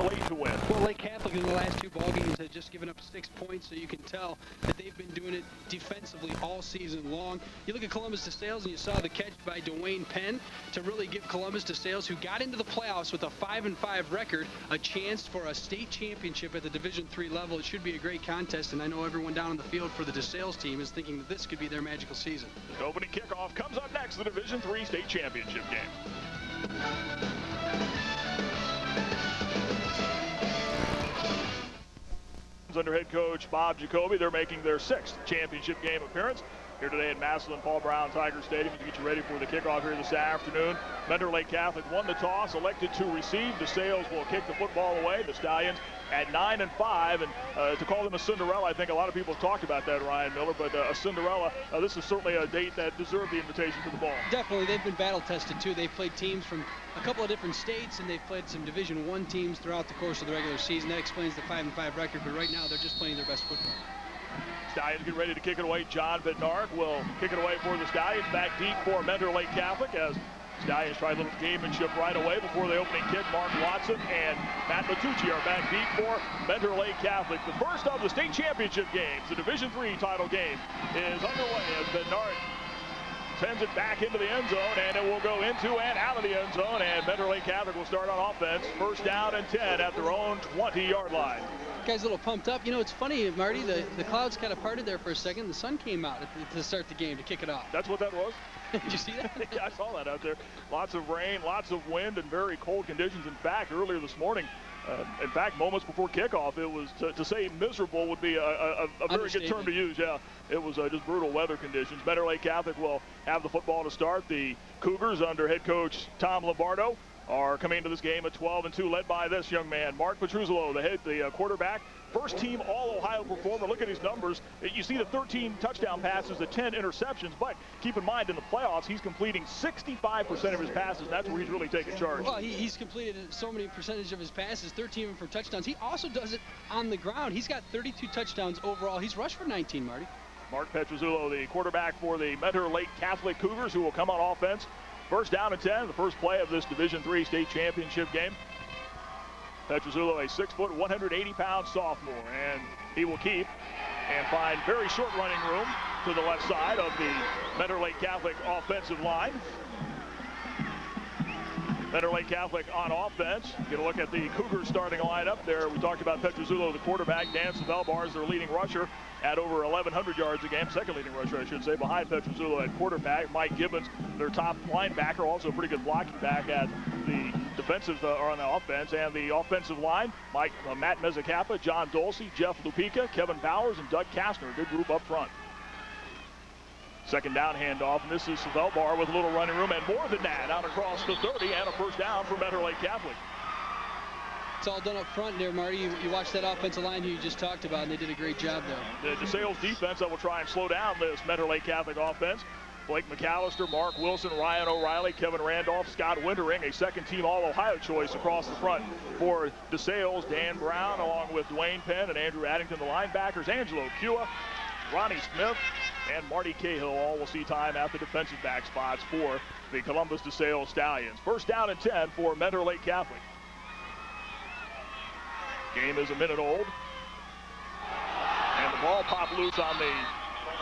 late to win. Well, Lake Catholic in the last two ball games has just given up six points, so you can tell that they've been doing it defensively all season long. You look at Columbus DeSales, and you saw the catch by Dwayne Penn to really give Columbus DeSales, who got into the playoffs with a five and five record, a chance for a state championship at the Division three level. It should be a great contest, and I know everyone down on the field for the DeSales team is thinking that this could be their magical season. The opening kickoff comes up next, the Division three state championship game. Under head coach Bob Jacoby. They're making their sixth championship game appearance here today at Massillon Paul Brown Tiger Stadium to get you ready for the kickoff here this afternoon. Mentor Lake Catholic won the toss, elected to receive. DeSales will kick the football away. The Stallions at 9 and 5. And uh, to call them a Cinderella, I think a lot of people have talked about that, Ryan Miller. But uh, a Cinderella, uh, this is certainly a date that deserved the invitation to the ball. Definitely. They've been battle tested, too. They've played teams from a couple of different states, and they've played some Division One teams throughout the course of the regular season. That explains the 5 and 5 record. But right now, they're just playing their best football. Stallions get ready to kick it away. John Bednark will kick it away for the Stallions. Back deep for Mentor Lake Catholic as Stallions try a little gamemanship right away before the opening kick. Mark Watson and Matt Matucci are back deep for Mentor Lake Catholic. The first of the state championship games, the Division Three title game, is underway as Bednark sends it back into the end zone, and it will go into and out of the end zone, and Mentor Lake Catholic will start on offense. First down and 10 at their own 20-yard line. Guy's a little pumped up. You know, it's funny, Marty, the, the clouds kind of parted there for a second. The sun came out the, to start the game, to kick it off. That's what that was? Did you see that? yeah, I saw that out there. Lots of rain, lots of wind, and very cold conditions. In fact, earlier this morning, uh, in fact, moments before kickoff, it was to, to say miserable would be a, a, a very good term to use. Yeah, it was uh, just brutal weather conditions. Mentor Lake Catholic will have the football to start. The Cougars under head coach Tom Lombardo are coming into this game at 12 and 2, led by this young man, Mark Petruzolo, the head, the uh, quarterback. First team All-Ohio performer. Look at his numbers. You see the 13 touchdown passes, the 10 interceptions, but keep in mind in the playoffs, he's completing 65% of his passes. That's where he's really taking charge. Well, he, he's completed so many percentage of his passes, 13 of them for touchdowns. He also does it on the ground. He's got 32 touchdowns overall. He's rushed for 19, Marty. Mark Petruzzulo, the quarterback for the Mentor Lake Catholic Cougars, who will come on offense. First down and 10, the first play of this Division Three state championship game. Petruzzulo, a six foot, 180 pound sophomore, and he will keep and find very short running room to the left side of the Mentor Lake Catholic offensive line. Mentor Lake Catholic on offense. Get a look at the Cougars starting lineup there. We talked about Petruzzulo, the quarterback. Dan Savelbar is their leading rusher at over 1,100 yards a game. Second leading rusher, I should say, behind Petruzzulo at quarterback. Mike Gibbons, their top linebacker, also a pretty good blocking back at the defensive uh, or on the offense. And the offensive line, Mike uh, Matt Mezzacappa, John Dulce, Jeff Lupica, Kevin Bowers, and Doug Kastner. A good group up front. Second down handoff, and this is Savelbar with a little running room and more than that out across the 30 and a first down for Mentor Lake Catholic. It's all done up front there, Marty. You, you watch that offensive line you just talked about, and they did a great job there. The DeSales defense that will try and slow down this Mentor Lake Catholic offense. Blake McAllister, Mark Wilson, Ryan O'Reilly, Kevin Randolph, Scott Wintering, a second-team All-Ohio choice across the front for DeSales. Dan Brown, along with Dwayne Penn and Andrew Addington, the linebackers. Angelo Cua, Ronnie Smith, and Marty Cahill all will see time at the defensive back spots for the Columbus DeSales Stallions. First down and 10 for Mentor Lake Catholic. Game is a minute old. And the ball popped loose on the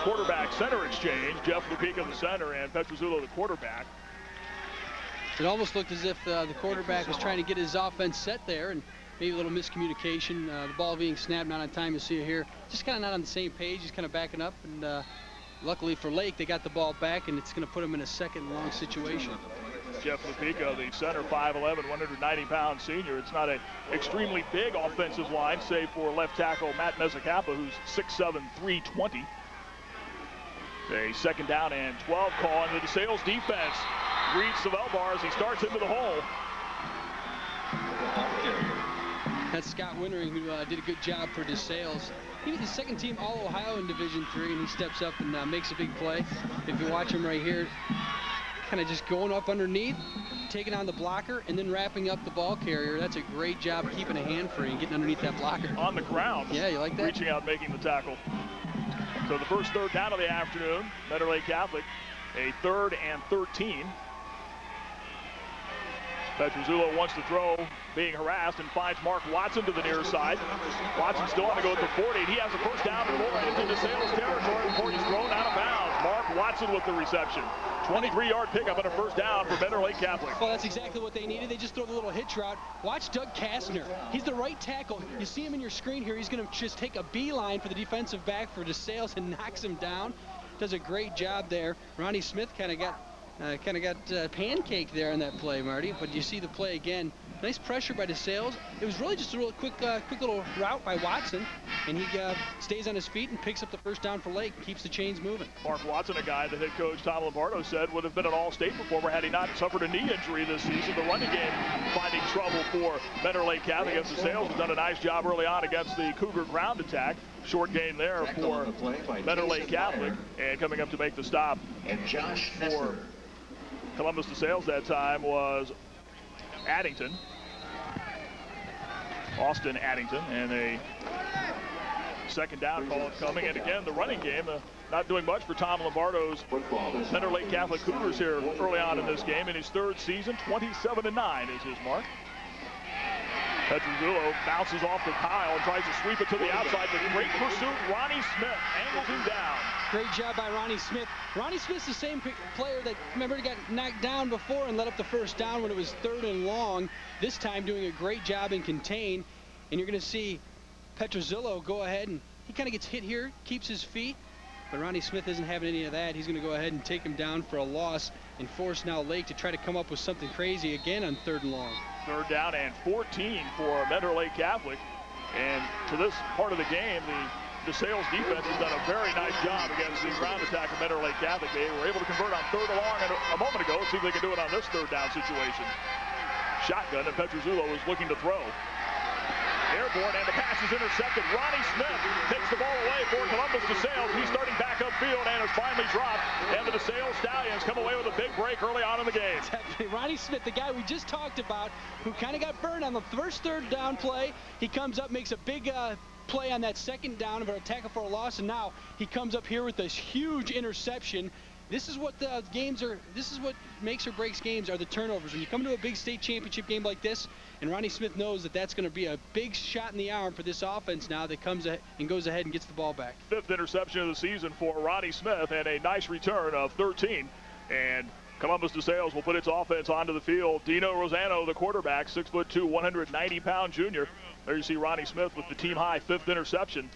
quarterback center exchange. Jeff Lupica, the center, and Petruzzulo, the quarterback. It almost looked as if uh, the quarterback was trying to get his offense set there, and maybe a little miscommunication. Uh, the ball being snapped not on time. You see it here. Just kind of not on the same page. He's kind of backing up, and uh, luckily for Lake, they got the ball back, and it's going to put him in a second long situation. Jeff Lupica, the center, 5'11", 190-pound senior. It's not an extremely big offensive line, save for left tackle Matt Mezzacappa, who's 6'7", 320. A second down and 12 call, into the DeSales defense reads Savelbar as he starts into the hole. That's Scott Wintering, who uh, did a good job for DeSales. He was the second team All-Ohio in Division Three, and he steps up and uh, makes a big play. If you watch him right here, kind of just going up underneath, taking on the blocker, and then wrapping up the ball carrier. That's a great job keeping a hand free and getting underneath that blocker. On the ground. Yeah, you like that? Reaching out, making the tackle. So the first third down of the afternoon, Mentor Lake Catholic, a third and 13. Petrozzullo wants to throw, being harassed, and finds Mark Watson to the near side. Watson still on to go at the 40. He has a first down and more into DeSales territory before he's thrown out of bounds. Watson with the reception. 23-yard pickup and a first down for Mentor Lake Catholic. Well, that's exactly what they needed. They just throw the little hitch route. Watch Doug Kastner. He's the right tackle. You see him in your screen here. He's going to just take a beeline for the defensive back for DeSales and knocks him down. Does a great job there. Ronnie Smith kind of got uh, kind of got uh, pancake there on that play, Marty. But you see the play again. Nice pressure by DeSales. It was really just a real quick, uh, quick little route by Watson, and he uh, stays on his feet and picks up the first down for Lake, keeps the chains moving. Mark Watson, a guy that head coach Tom Lombardo said would have been an All-State performer had he not suffered a knee injury this season. The running game finding trouble for Mentor Lake Catholic against DeSales has done a nice job early on against the Cougar ground attack. Short gain there for Mentor Lake Catholic, and coming up to make the stop and Josh for Columbus DeSales that time was Addington. Austin Addington and a second down call coming. And again, the running game uh, not doing much for Tom Lombardo's Mentor Lake Catholic Cougars here early on in this game. In his third season, 27 to 9 is his mark. Petrozzullo bounces off the pile and tries to sweep it to the outside. The great pursuit, Ronnie Smith angles him down. Great job by Ronnie Smith. Ronnie Smith's the same player that, remember, he got knocked down before and let up the first down when it was third and long. This time doing a great job in contain. And you're going to see Petrozzullo go ahead and he kind of gets hit here, keeps his feet. But Ronnie Smith isn't having any of that. He's going to go ahead and take him down for a loss and force now Lake to try to come up with something crazy again on third and long. Third down and 14 for Mentor Lake Catholic. And to this part of the game, the DeSales defense has done a very nice job against the ground attack of Mentor Lake Catholic. They were able to convert on third and a moment ago. See if they can do it on this third down situation. Shotgun, and Petrozzullo is looking to throw. Airborne, and the pass is intercepted. Ronnie Smith takes the ball away for Columbus DeSales. He's starting upfield and has finally dropped. And the DeSales Stallions come away with a big break early on in the game. Ronnie Smith, the guy we just talked about, who kind of got burned on the first third down play. He comes up, makes a big uh, play on that second down of a tackle for a loss, and now he comes up here with this huge interception. This is what the games are. This is what makes or breaks games are the turnovers. When you come to a big state championship game like this, and Ronnie Smith knows that that's going to be a big shot in the arm for this offense now that comes and goes ahead and gets the ball back. Fifth interception of the season for Ronnie Smith and a nice return of 13. And Columbus DeSales will put its offense onto the field. Dino Rosano, the quarterback, 6'2", 190-pound junior. There you see Ronnie Smith with the team high fifth interception.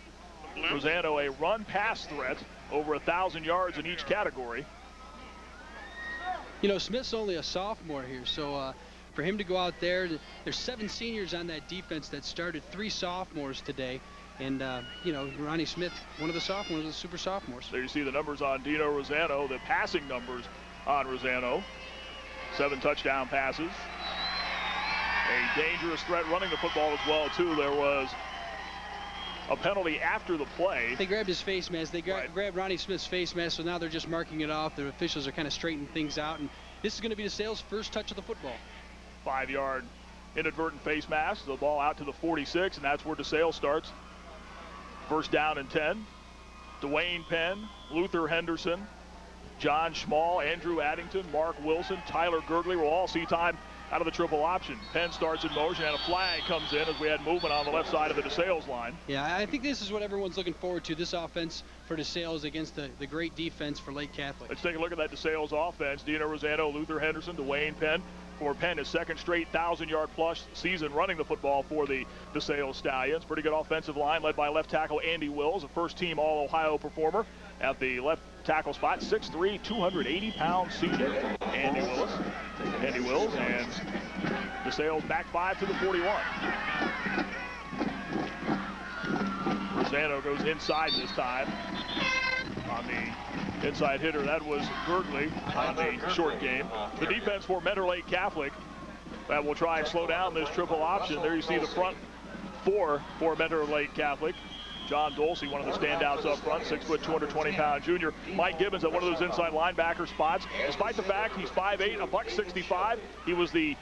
Rosano, a run-pass threat, over a 1,000 yards in each category. You know, Smith's only a sophomore here, so uh, for him to go out there, there's seven seniors on that defense that started, three sophomores today. And, uh, you know, Ronnie Smith, one of the sophomores, the super sophomores. There you see the numbers on Dino Rosano, the passing numbers on Rosano. Seven touchdown passes. A dangerous threat running the football as well, too. There was a penalty after the play. They grabbed his face mask. They gra right. grabbed Ronnie Smith's face mask, so now they're just marking it off. The officials are kind of straightening things out, and this is going to be DeSales' first touch of the football. Five-yard inadvertent face mask. The ball out to the 46, and that's where DeSales starts. First down and 10. Dwayne Penn, Luther Henderson, John Schmall, Andrew Addington, Mark Wilson, Tyler Gurgley will all see time out of the triple option. Penn starts in motion and a flag comes in as we had movement on the left side of the DeSales line. Yeah, I think this is what everyone's looking forward to, this offense for DeSales against the, the great defense for Lake Catholic. Let's take a look at that DeSales offense. Dino Rosano, Luther Henderson, Dwayne Penn. For Penn, his second straight 1,000-yard plus season running the football for the DeSales Stallions. Pretty good offensive line led by left tackle Andy Wills, a first-team All-Ohio performer at the left tackle spot. 6'3", 280-pound senior Andy Willis. Andy Wills and DeSales back five to the 41. Rosano goes inside this time on the inside hitter. That was Gurgley on the short game. The defense for Mentor Lake Catholic that will try and slow down this triple option. There you see the front four for Mentor Lake Catholic. John Dulce, one of the standouts up front, six foot, 220 pound junior. Mike Gibbons at one of those inside linebacker spots. Despite the fact he's 5'8", a buck 65, he was the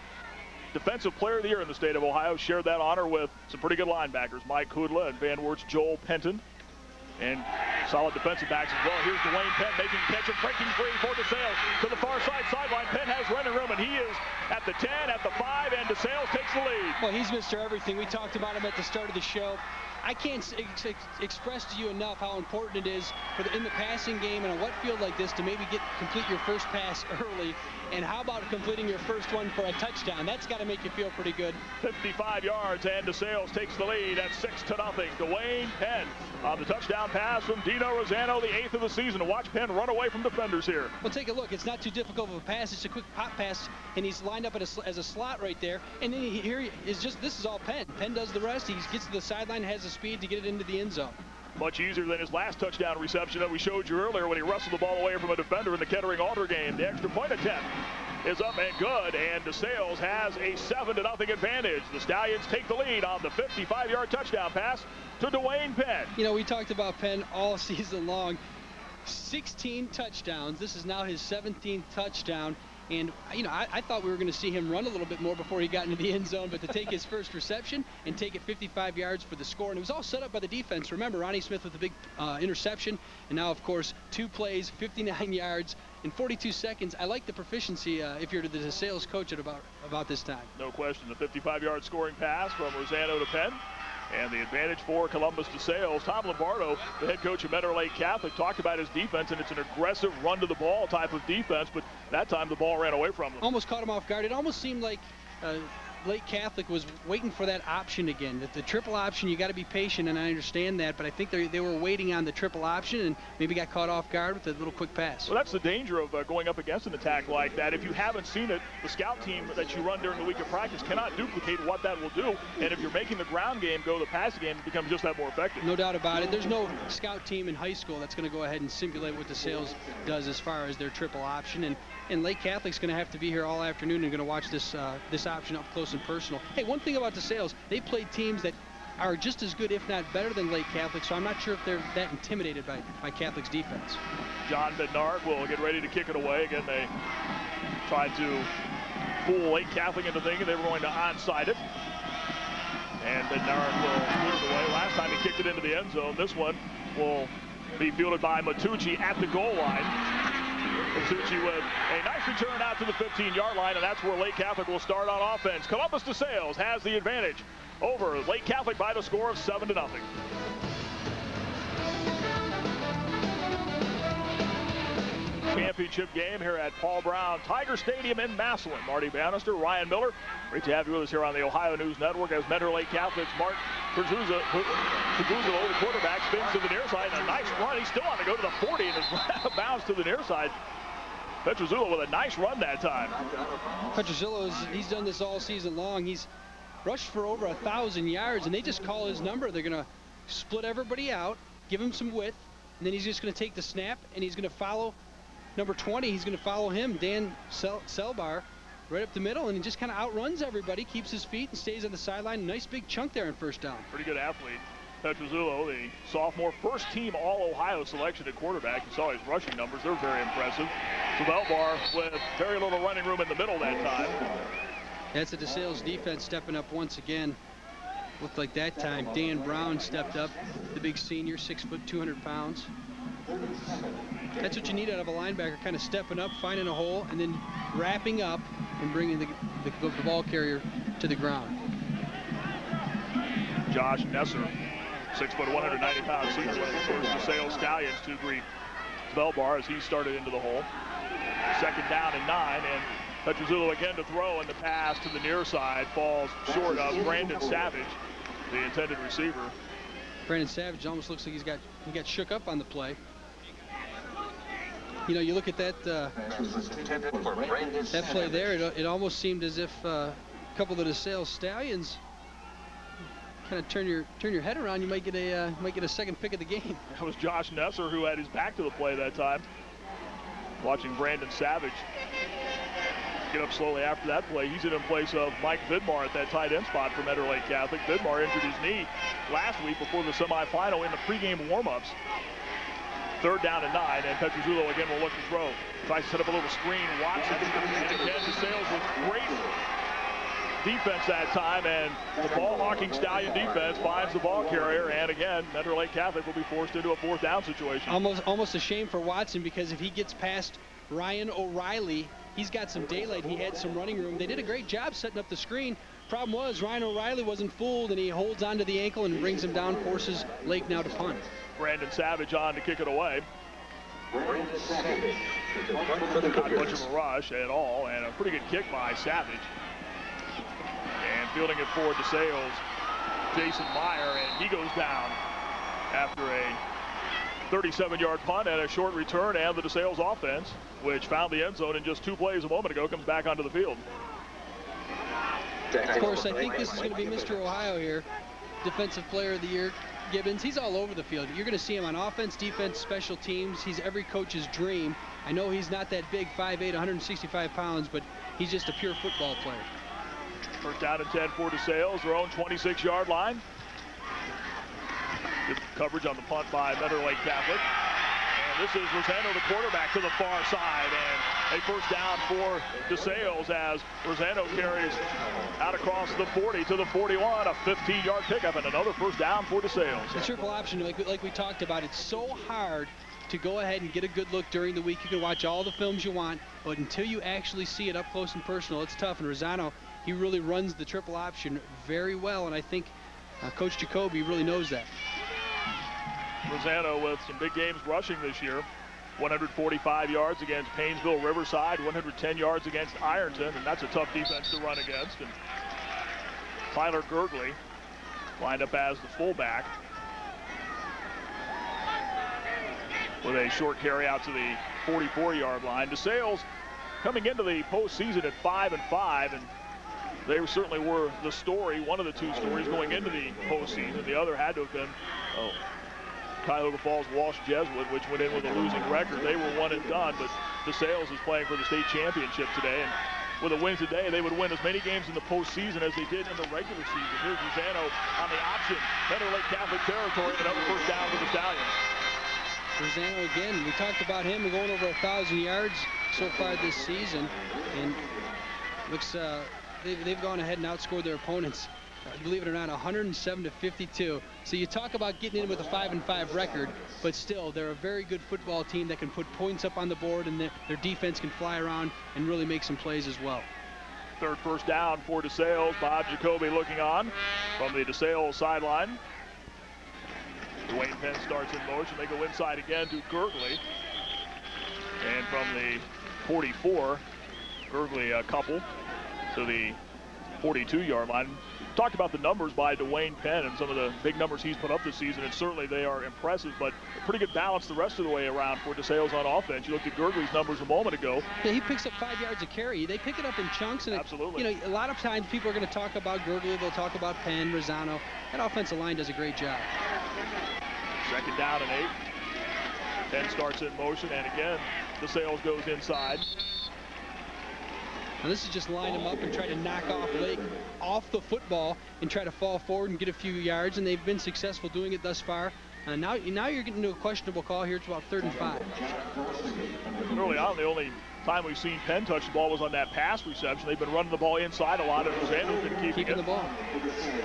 defensive player of the year in the state of Ohio. Shared that honor with some pretty good linebackers, Mike Kudla and Van Wert's Joel Penton. and solid defensive backs as well. Here's Dwayne Penn making catch and breaking free for DeSales to the far side sideline. Penn has running room, and he is at the 10, at the 5, and DeSales takes the lead. Well, he's Mr. Everything. We talked about him at the start of the show. I can't ex ex express to you enough how important it is the, in the passing game and a wet field like this to maybe get complete your first pass early. And how about completing your first one for a touchdown? That's got to make you feel pretty good. 55 yards, and DeSales takes the lead at 6 to nothing. Dwayne Penn on the touchdown pass from Dino Rosano, the eighth of the season. Watch Penn run away from defenders here. Well, take a look. It's not too difficult of a pass. It's a quick pop pass, and he's lined up a, as a slot right there. And then he, here is just this is all Penn. Penn does the rest. He gets to the sideline, has the speed to get it into the end zone. Much easier than his last touchdown reception that we showed you earlier when he wrestled the ball away from a defender in the Kettering Alter game. The extra point attempt is up and good, and DeSales has a 7 to nothing advantage. The Stallions take the lead on the 55-yard touchdown pass to Dwayne Penn. You know, we talked about Penn all season long. 16 touchdowns. This is now his 17th touchdown. And, you know, I, I thought we were going to see him run a little bit more before he got into the end zone, but to take his first reception and take it 55 yards for the score. And it was all set up by the defense. Remember, Ronnie Smith with the big uh, interception. And now, of course, two plays, 59 yards in 42 seconds. I like the proficiency uh, if you're DeSales coach at about, about this time. No question. The 55-yard scoring pass from Rosano to Penn. And the advantage for Columbus to DeSales. Tom Lombardo, the head coach of Mentor Lake Catholic, talked about his defense, and it's an aggressive run to the ball type of defense, but that time the ball ran away from them. Almost caught him off guard. It almost seemed like uh, Lake Catholic was waiting for that option again. The, the triple option, you got to be patient, and I understand that, but I think they were waiting on the triple option and maybe got caught off guard with a little quick pass. Well, that's the danger of uh, going up against an attack like that. If you haven't seen it, the scout team that you run during the week of practice cannot duplicate what that will do, and if you're making the ground game go the pass game, it becomes just that more effective. No doubt about it. There's no scout team in high school that's going to go ahead and simulate what DeSales does as far as their triple option, and and Lake Catholic's going to have to be here all afternoon and going to watch this uh, this option up close and personal. Hey, one thing about DeSales, they played teams that are just as good, if not better, than Lake Catholic, so I'm not sure if they're that intimidated by, by Catholic's defense. John Bednard will get ready to kick it away. Again, they tried to fool Lake Catholic into thinking they were going to onside it. And Bednard will put it away. Last time he kicked it into the end zone. This one will be fielded by Matucci at the goal line. Masucci with a nice return out to the 15-yard line, and that's where Lake Catholic will start on offense. Columbus DeSales has the advantage over Lake Catholic by the score of 7 to nothing. Championship game here at Paul Brown Tiger Stadium in Massillon. Marty Bannister, Ryan Miller, great to have you with us here on the Ohio News Network as Mentor Lake Catholic's Mark Perzuza, the quarterback, spins to the near side, and a nice run. He's still on to go to the 40 and is bounce to the near side. Petrozillo with a nice run that time. Petrozillo, he's done this all season long. He's rushed for over a 1,000 yards, and they just call his number. They're going to split everybody out, give him some width, and then he's just going to take the snap, and he's going to follow number 20. He's going to follow him, Dan Sel Selbar, right up the middle, and he just kind of outruns everybody, keeps his feet, and stays on the sideline. Nice big chunk there in first down. Pretty good athlete. Petrozillo, the sophomore first team All-Ohio selection at quarterback. You saw his rushing numbers. They're very impressive. So Belbar with very little running room in the middle that time. That's the DeSales defense stepping up once again. Looked like that time Dan Brown stepped up, the big senior, six foot, 200 pounds. That's what you need out of a linebacker, kind of stepping up, finding a hole, and then wrapping up and bringing the, the, the ball carrier to the ground. Josh Nesser Six foot, 190 pound senior, one the first DeSales Stallions to greet Belbar as he started into the hole. Second down and nine, and Petrozillo again to throw, and the pass to the near side falls short of Brandon Savage, the intended receiver. Brandon Savage almost looks like he's got he got shook up on the play. You know, you look at that uh, that play there, it, it almost seemed as if uh, a couple of the DeSales Stallions kind of turn your turn your head around, you might get a uh, might get a second pick of the game. That was Josh Nesser who had his back to the play that time. Watching Brandon Savage get up slowly after that play. He's in place of Mike Vidmar at that tight end spot for Mentor Lake Catholic. Vidmar injured his knee last week before the semifinal in the pregame warmups. Third down and nine, and Petrozillo again will look to throw. Tries to set up a little screen. Watson and again, DeSales with great defense that time, and the ball-hawking Stallion defense finds the ball carrier, and again, Mentor Lake Catholic will be forced into a fourth down situation. Almost, almost a shame for Watson because if he gets past Ryan O'Reilly, he's got some daylight. He had some running room. They did a great job setting up the screen. Problem was, Ryan O'Reilly wasn't fooled, and he holds onto the ankle and brings him down, forces Lake now to punt. Brandon Savage on to kick it away. Brandon Savage. Not much of a rush at all, and a pretty good kick by Savage. And fielding it forward to Sales, Jason Meyer, and he goes down after a 37-yard punt and a short return, and the DeSales offense, which found the end zone in just two plays a moment ago, comes back onto the field. Of course, I think this is going to be Mr. Ohio here, Defensive Player of the Year. Gibbons, he's all over the field. You're going to see him on offense, defense, special teams. He's every coach's dream. I know he's not that big, 5'8", 165 pounds, but he's just a pure football player. First down and 10 for DeSales, their own 26-yard line. Good coverage on the punt by Mentor Lake Catholic. And this is Rosano, the quarterback, to the far side. And a first down for DeSales as Rosano carries out across the 40 to the 41. A 15-yard pickup and another first down for DeSales. The triple option, like, like we talked about, it's so hard to go ahead and get a good look during the week. You can watch all the films you want, but until you actually see it up close and personal, it's tough. And Rosano, he really runs the triple option very well, and I think uh, Coach Jacoby really knows that. Rosano with some big games rushing this year. 145 yards against Painesville Riverside, 110 yards against Ironton, and that's a tough defense to run against. And Tyler Gergley lined up as the fullback with a short carry out to the 44-yard line. DeSales coming into the postseason at 5 and 5, and they certainly were the story, one of the two stories going into the postseason. The other had to have been oh, Cuyahoga Falls Walsh Jesuit, which went in with a losing record. They were one and done, but DeSales is playing for the state championship today. And with a win today, they would win as many games in the postseason as they did in the regular season. Here's Rosano on the option. Mentor Lake Catholic territory, another first down for the Stallions. Rosano again, we talked about him going over a thousand yards so far this season, and looks uh, they've, they've gone ahead and outscored their opponents uh, believe it or not, 107 to 52. So you talk about getting in with a 5 and 5 record, but still, they're a very good football team that can put points up on the board, and their, their defense can fly around and really make some plays as well. Third first down for DeSales. Bob Jacoby looking on from the DeSales sideline. Dwayne Penn starts in motion. They go inside again to Gergley. And from the 44, Gergley a couple to the 42-yard line talked about the numbers by Dwayne Penn and some of the big numbers he's put up this season, and certainly they are impressive, but pretty good balance the rest of the way around for DeSales on offense. You looked at Gergley's numbers a moment ago. Yeah, he picks up five yards of carry. They pick it up in chunks. and Absolutely. It, you know, a lot of times people are going to talk about Gergley. They'll talk about Penn, Rosano. That offensive line does a great job. Second down and eight. Penn starts in motion, and again, DeSales goes inside. Now this is just line them up and try to knock off Lake off the football and try to fall forward and get a few yards, and they've been successful doing it thus far. Uh, now, now you're getting to a questionable call here. It's about third and five. Early on, the only time we've seen Penn touch the ball was on that pass reception. They've been running the ball inside a lot, and Rosano's been keeping, keeping it. the ball.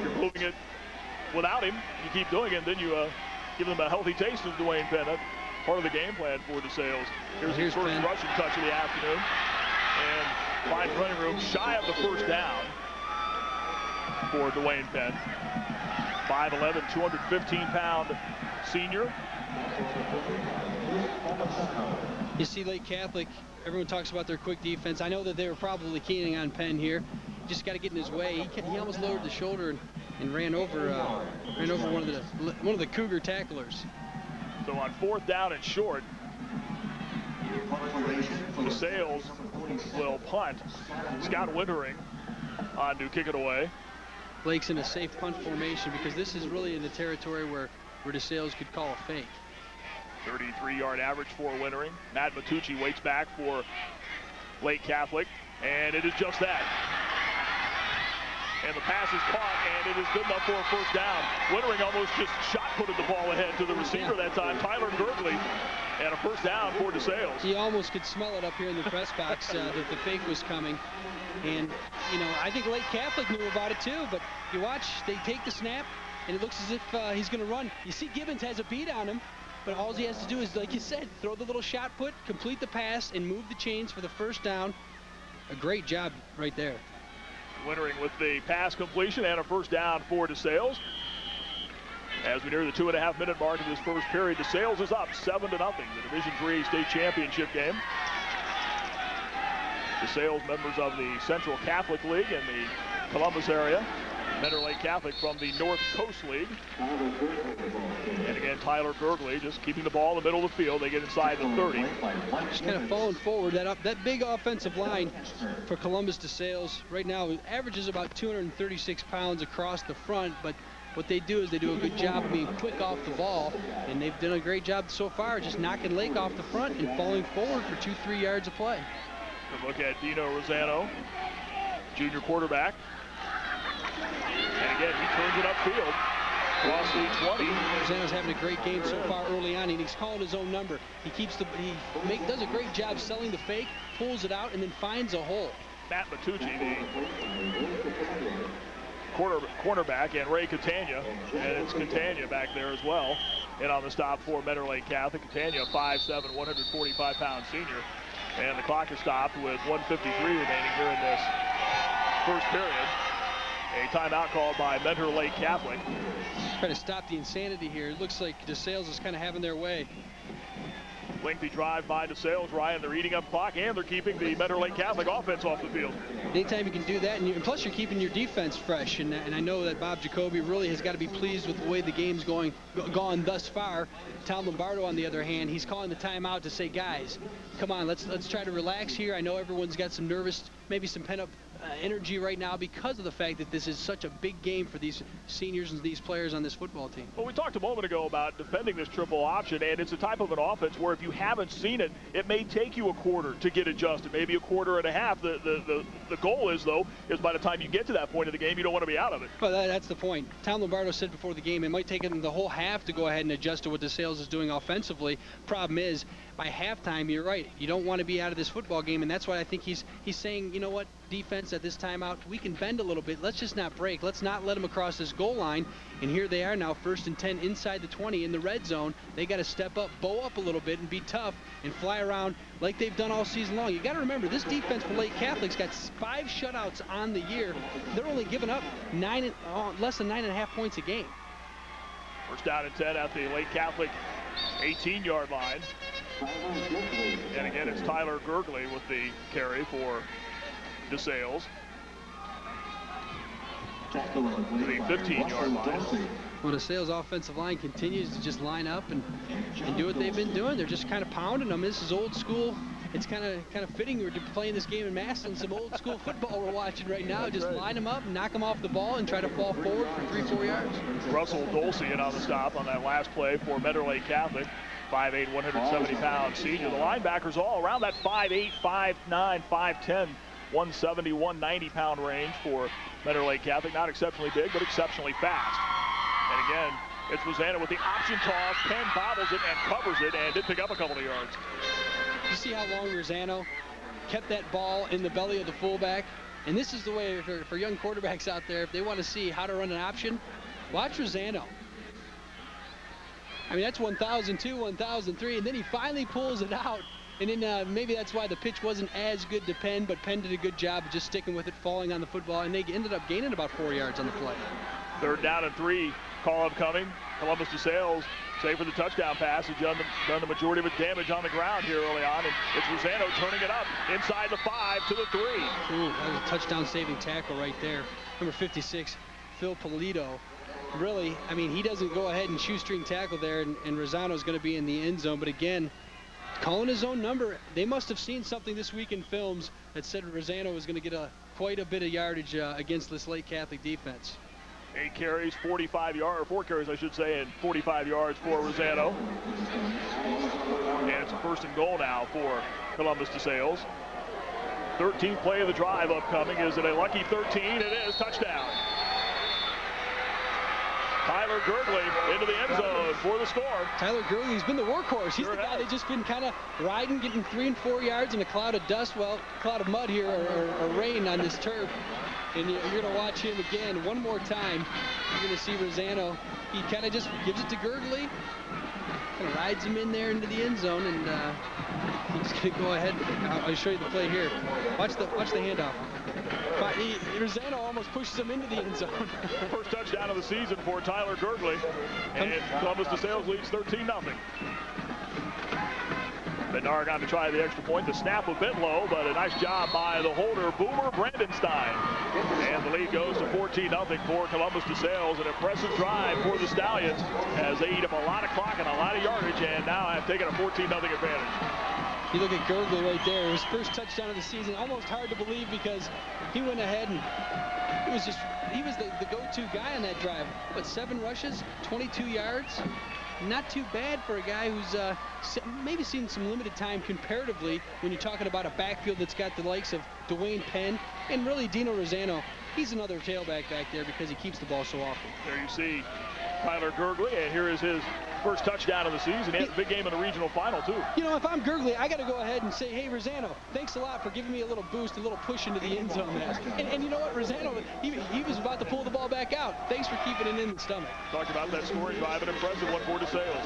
You're moving it without him. You keep doing it, and then you uh, give them a healthy taste of Dwayne Penn. That's part of the game plan for DeSales. Here's, Here's his first Penn. rushing touch of the afternoon. Finds running room shy of the first down for Dwayne Penn. 5'11", 215-pound senior. You see Lake Catholic, everyone talks about their quick defense. I know that they were probably keening on Penn here. Just got to get in his way. He, he almost lowered the shoulder and, and ran over uh, ran over one of the one of the Cougar tacklers. So on fourth down and short, DeSales will punt. Scott Wintering on to kick it away. Blake's in a safe punt formation because this is really in the territory where where DeSales could call a fake. 33-yard average for Wintering. Matt Matucci waits back for Lake Catholic, and it is just that. And the pass is caught, and it is good enough for a first down. Wintering almost just shot putted the ball ahead to the receiver that time, Tyler Gurgley. And a first down for DeSales. He almost could smell it up here in the press box uh, that the fake was coming. And, you know, I think Lake Catholic knew about it too, but you watch, they take the snap, and it looks as if uh, he's going to run. You see Gibbons has a beat on him, but all he has to do is, like you said, throw the little shot put, complete the pass, and move the chains for the first down. A great job right there. Wintering with the pass completion and a first down for DeSales. As we near the two and a half minute mark of this first period, DeSales is up seven to nothing. The Division Three state championship game. DeSales members of the Central Catholic League in the Columbus area. Mentor Lake Catholic from the North Coast League. And again, Tyler Gurgley just keeping the ball in the middle of the field. They get inside the 30. Just kind of falling forward. That up, that big offensive line for Columbus DeSales right now averages about 236 pounds across the front, but what they do is they do a good job of being quick off the ball, and they've done a great job so far just knocking Lake off the front and falling forward for two, three yards of play. Good look at Dino Rosano, junior quarterback. And again, he turns it upfield. Across the 20. Rosano's having a great game so far early on, and he's calling his own number. He keeps the he make, does a great job selling the fake, pulls it out, and then finds a hole. Matt Matucci, the corner, cornerback, and Ray Catania, and it's Catania back there as well. And on the stop for Mentor Lake Catholic, Catania, 5'7", 145-pound senior. And the clock is stopped with 153 remaining here in this first period. A timeout called by Mentor Lake Catholic. Trying to stop the insanity here. It looks like DeSales is kind of having their way. Lengthy drive by DeSales, Ryan. They're eating up clock, and they're keeping the Mentor Lake Catholic offense off the field. Anytime you can do that, and, you, and plus you're keeping your defense fresh, and, and, I know that Bob Jacoby really has got to be pleased with the way the game's going gone thus far. Tom Lombardo, on the other hand, he's calling the timeout to say, guys, come on, let's let's try to relax here. I know everyone's got some nervous, maybe some pent-up uh, energy right now because of the fact that this is such a big game for these seniors and these players on this football team. Well, we talked a moment ago about defending this triple option, and it's a type of an offense where if you haven't seen it, it may take you a quarter to get adjusted, maybe a quarter and a half. The the, the, the goal is, though, is by the time you get to that point of the game, you don't want to be out of it. Well, that, that's the point. Tom Lombardo said before the game it might take him the whole half to go ahead and adjust to what DeSales is doing offensively. Problem is, by halftime, you're right. You don't want to be out of this football game, and that's why I think he's he's saying, you know what, defense at this timeout, we can bend a little bit. Let's just not break. Let's not let them across this goal line. And here they are now, first and 10 inside the 20 in the red zone. They got to step up, bow up a little bit, and be tough and fly around like they've done all season long. You got to remember, this defense for Lake Catholic's got five shutouts on the year. They're only giving up nine, uh, less than nine and a half points a game. First down and 10 at the Lake Catholic 18-yard line. And again, it's Tyler Gurgley with the carry for DeSales. The 15-yard line. Well, DeSales offensive line continues to just line up and, and do what they've been doing. They're just kind of pounding them. This is old school. It's kind of kind of fitting we're playing this game in Massillon. Some old school football we're watching right now. Just line them up, knock them off the ball, and try to fall forward for three, four yards. Russell Dulce in on the stop on that last play for Mentor Lake Catholic. 5'8", 170-pound senior. The linebackers all around that 5'8", 5'9", 5'10", 170, 190-pound range for Mentor Lake Catholic. Not exceptionally big, but exceptionally fast. And again, it's Rosano with the option toss. Penn bobbles it and covers it and did pick up a couple of yards. You see how long Rosano kept that ball in the belly of the fullback? And this is the way for, for young quarterbacks out there, if they want to see how to run an option, watch Rosano. I mean, that's 1,002, 1,003, and then he finally pulls it out. And then uh, maybe that's why the pitch wasn't as good to Penn, but Penn did a good job of just sticking with it, falling on the football, and they ended up gaining about four yards on the play. Third down and three, call up coming. Columbus DeSales, save for the touchdown pass, has done the, done the majority of its damage on the ground here early on, and it's Rosano turning it up inside the five to the three. Ooh, that was a touchdown-saving tackle right there. Number 56, Phil Polito, really, I mean, he doesn't go ahead and shoestring tackle there, and, and Rosano is going to be in the end zone. But again, calling his own number, they must have seen something this week in films that said Rosano was going to get a quite a bit of yardage uh, against this Lake Catholic defense. Eight carries, 45 yards, or four carries, I should say, and 45 yards for Rosano. And it's a first and goal now for Columbus DeSales. 13th play of the drive upcoming. Is it a lucky 13? It is. Touchdown. Tyler Gurgley into the end zone for the score. Tyler Gurgley's been the workhorse. He's sure the guy that's just been kind of riding, getting three and four yards in a cloud of dust, well, cloud of mud here, or, or, or rain on this turf. And you're going to watch him again one more time. You're going to see Rosano. He kind of just gives it to Gurgley, kind of rides him in there into the end zone, and uh, he's going to go ahead. I'll, I'll show you the play here. Watch the watch the handoff. But he, Rosano almost pushes him into the end zone. First touchdown of the season for Tyler Gurgley. And Columbus DeSales leads 13-0. Bednarik got to try the extra point. The snap a bit low, but a nice job by the holder, Boomer Brandenstein. And the lead goes to 14-0 for Columbus DeSales. An impressive drive for the Stallions as they eat up a lot of clock and a lot of yardage, and now have taken a 14-0 advantage. You look at Gurgley right there. His first touchdown of the season. Almost hard to believe because he went ahead and he was just he was the, the go-to guy on that drive. But seven rushes, 22 yards. Not too bad for a guy who's uh, maybe seen some limited time comparatively when you're talking about a backfield that's got the likes of Dwayne Penn and really Dino Rosano. He's another tailback back there because he keeps the ball so often. There you see Tyler Gurgley, and here is his first touchdown of the season. He had a big game in the regional final, too. You know, if I'm Gurgley, I got to go ahead and say, hey, Rosano, thanks a lot for giving me a little boost, a little push into the end zone there. And, and you know what, Rosano, he, he was about to pull the ball back out. Thanks for keeping it in the stomach. Talked about that scoring drive, an impressive one for DeSales.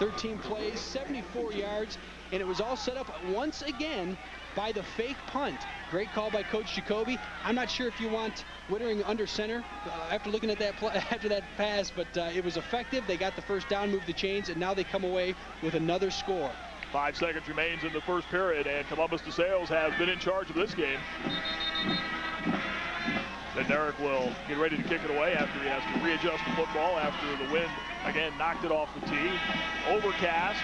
13 plays, 74 yards, and it was all set up once again by the fake punt. Great call by Coach Jacoby. I'm not sure if you want Wintering under center uh, after looking at that after that pass, but uh, it was effective. They got the first down, moved the chains, and now they come away with another score. Five seconds remains in the first period, and Columbus DeSales has been in charge of this game. And Derek will get ready to kick it away after he has to readjust the football after the wind again knocked it off the tee. Overcast.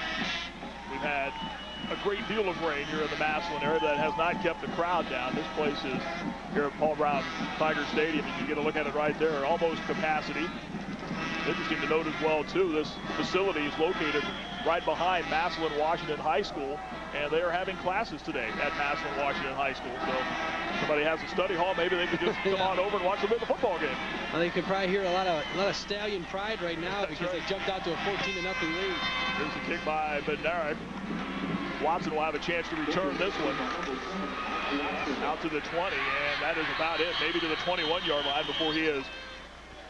We've had a great deal of rain here in the Massillon area that has not kept the crowd down. This place is here at Paul Brown Tiger Stadium. and You get a look at it right there, almost capacity. Interesting to note as well, too, this facility is located right behind Massillon Washington High School, and they are having classes today at Massillon Washington High School. So somebody has a study hall, maybe they could just come on over and watch a bit of the football game. Well, they could probably hear a lot of a lot of stallion pride right now That's because right. they jumped out to a 14 to nothing lead. Here's a kick by Bednarik. Watson will have a chance to return this one out to the 20, and that is about it. Maybe to the 21-yard line before he is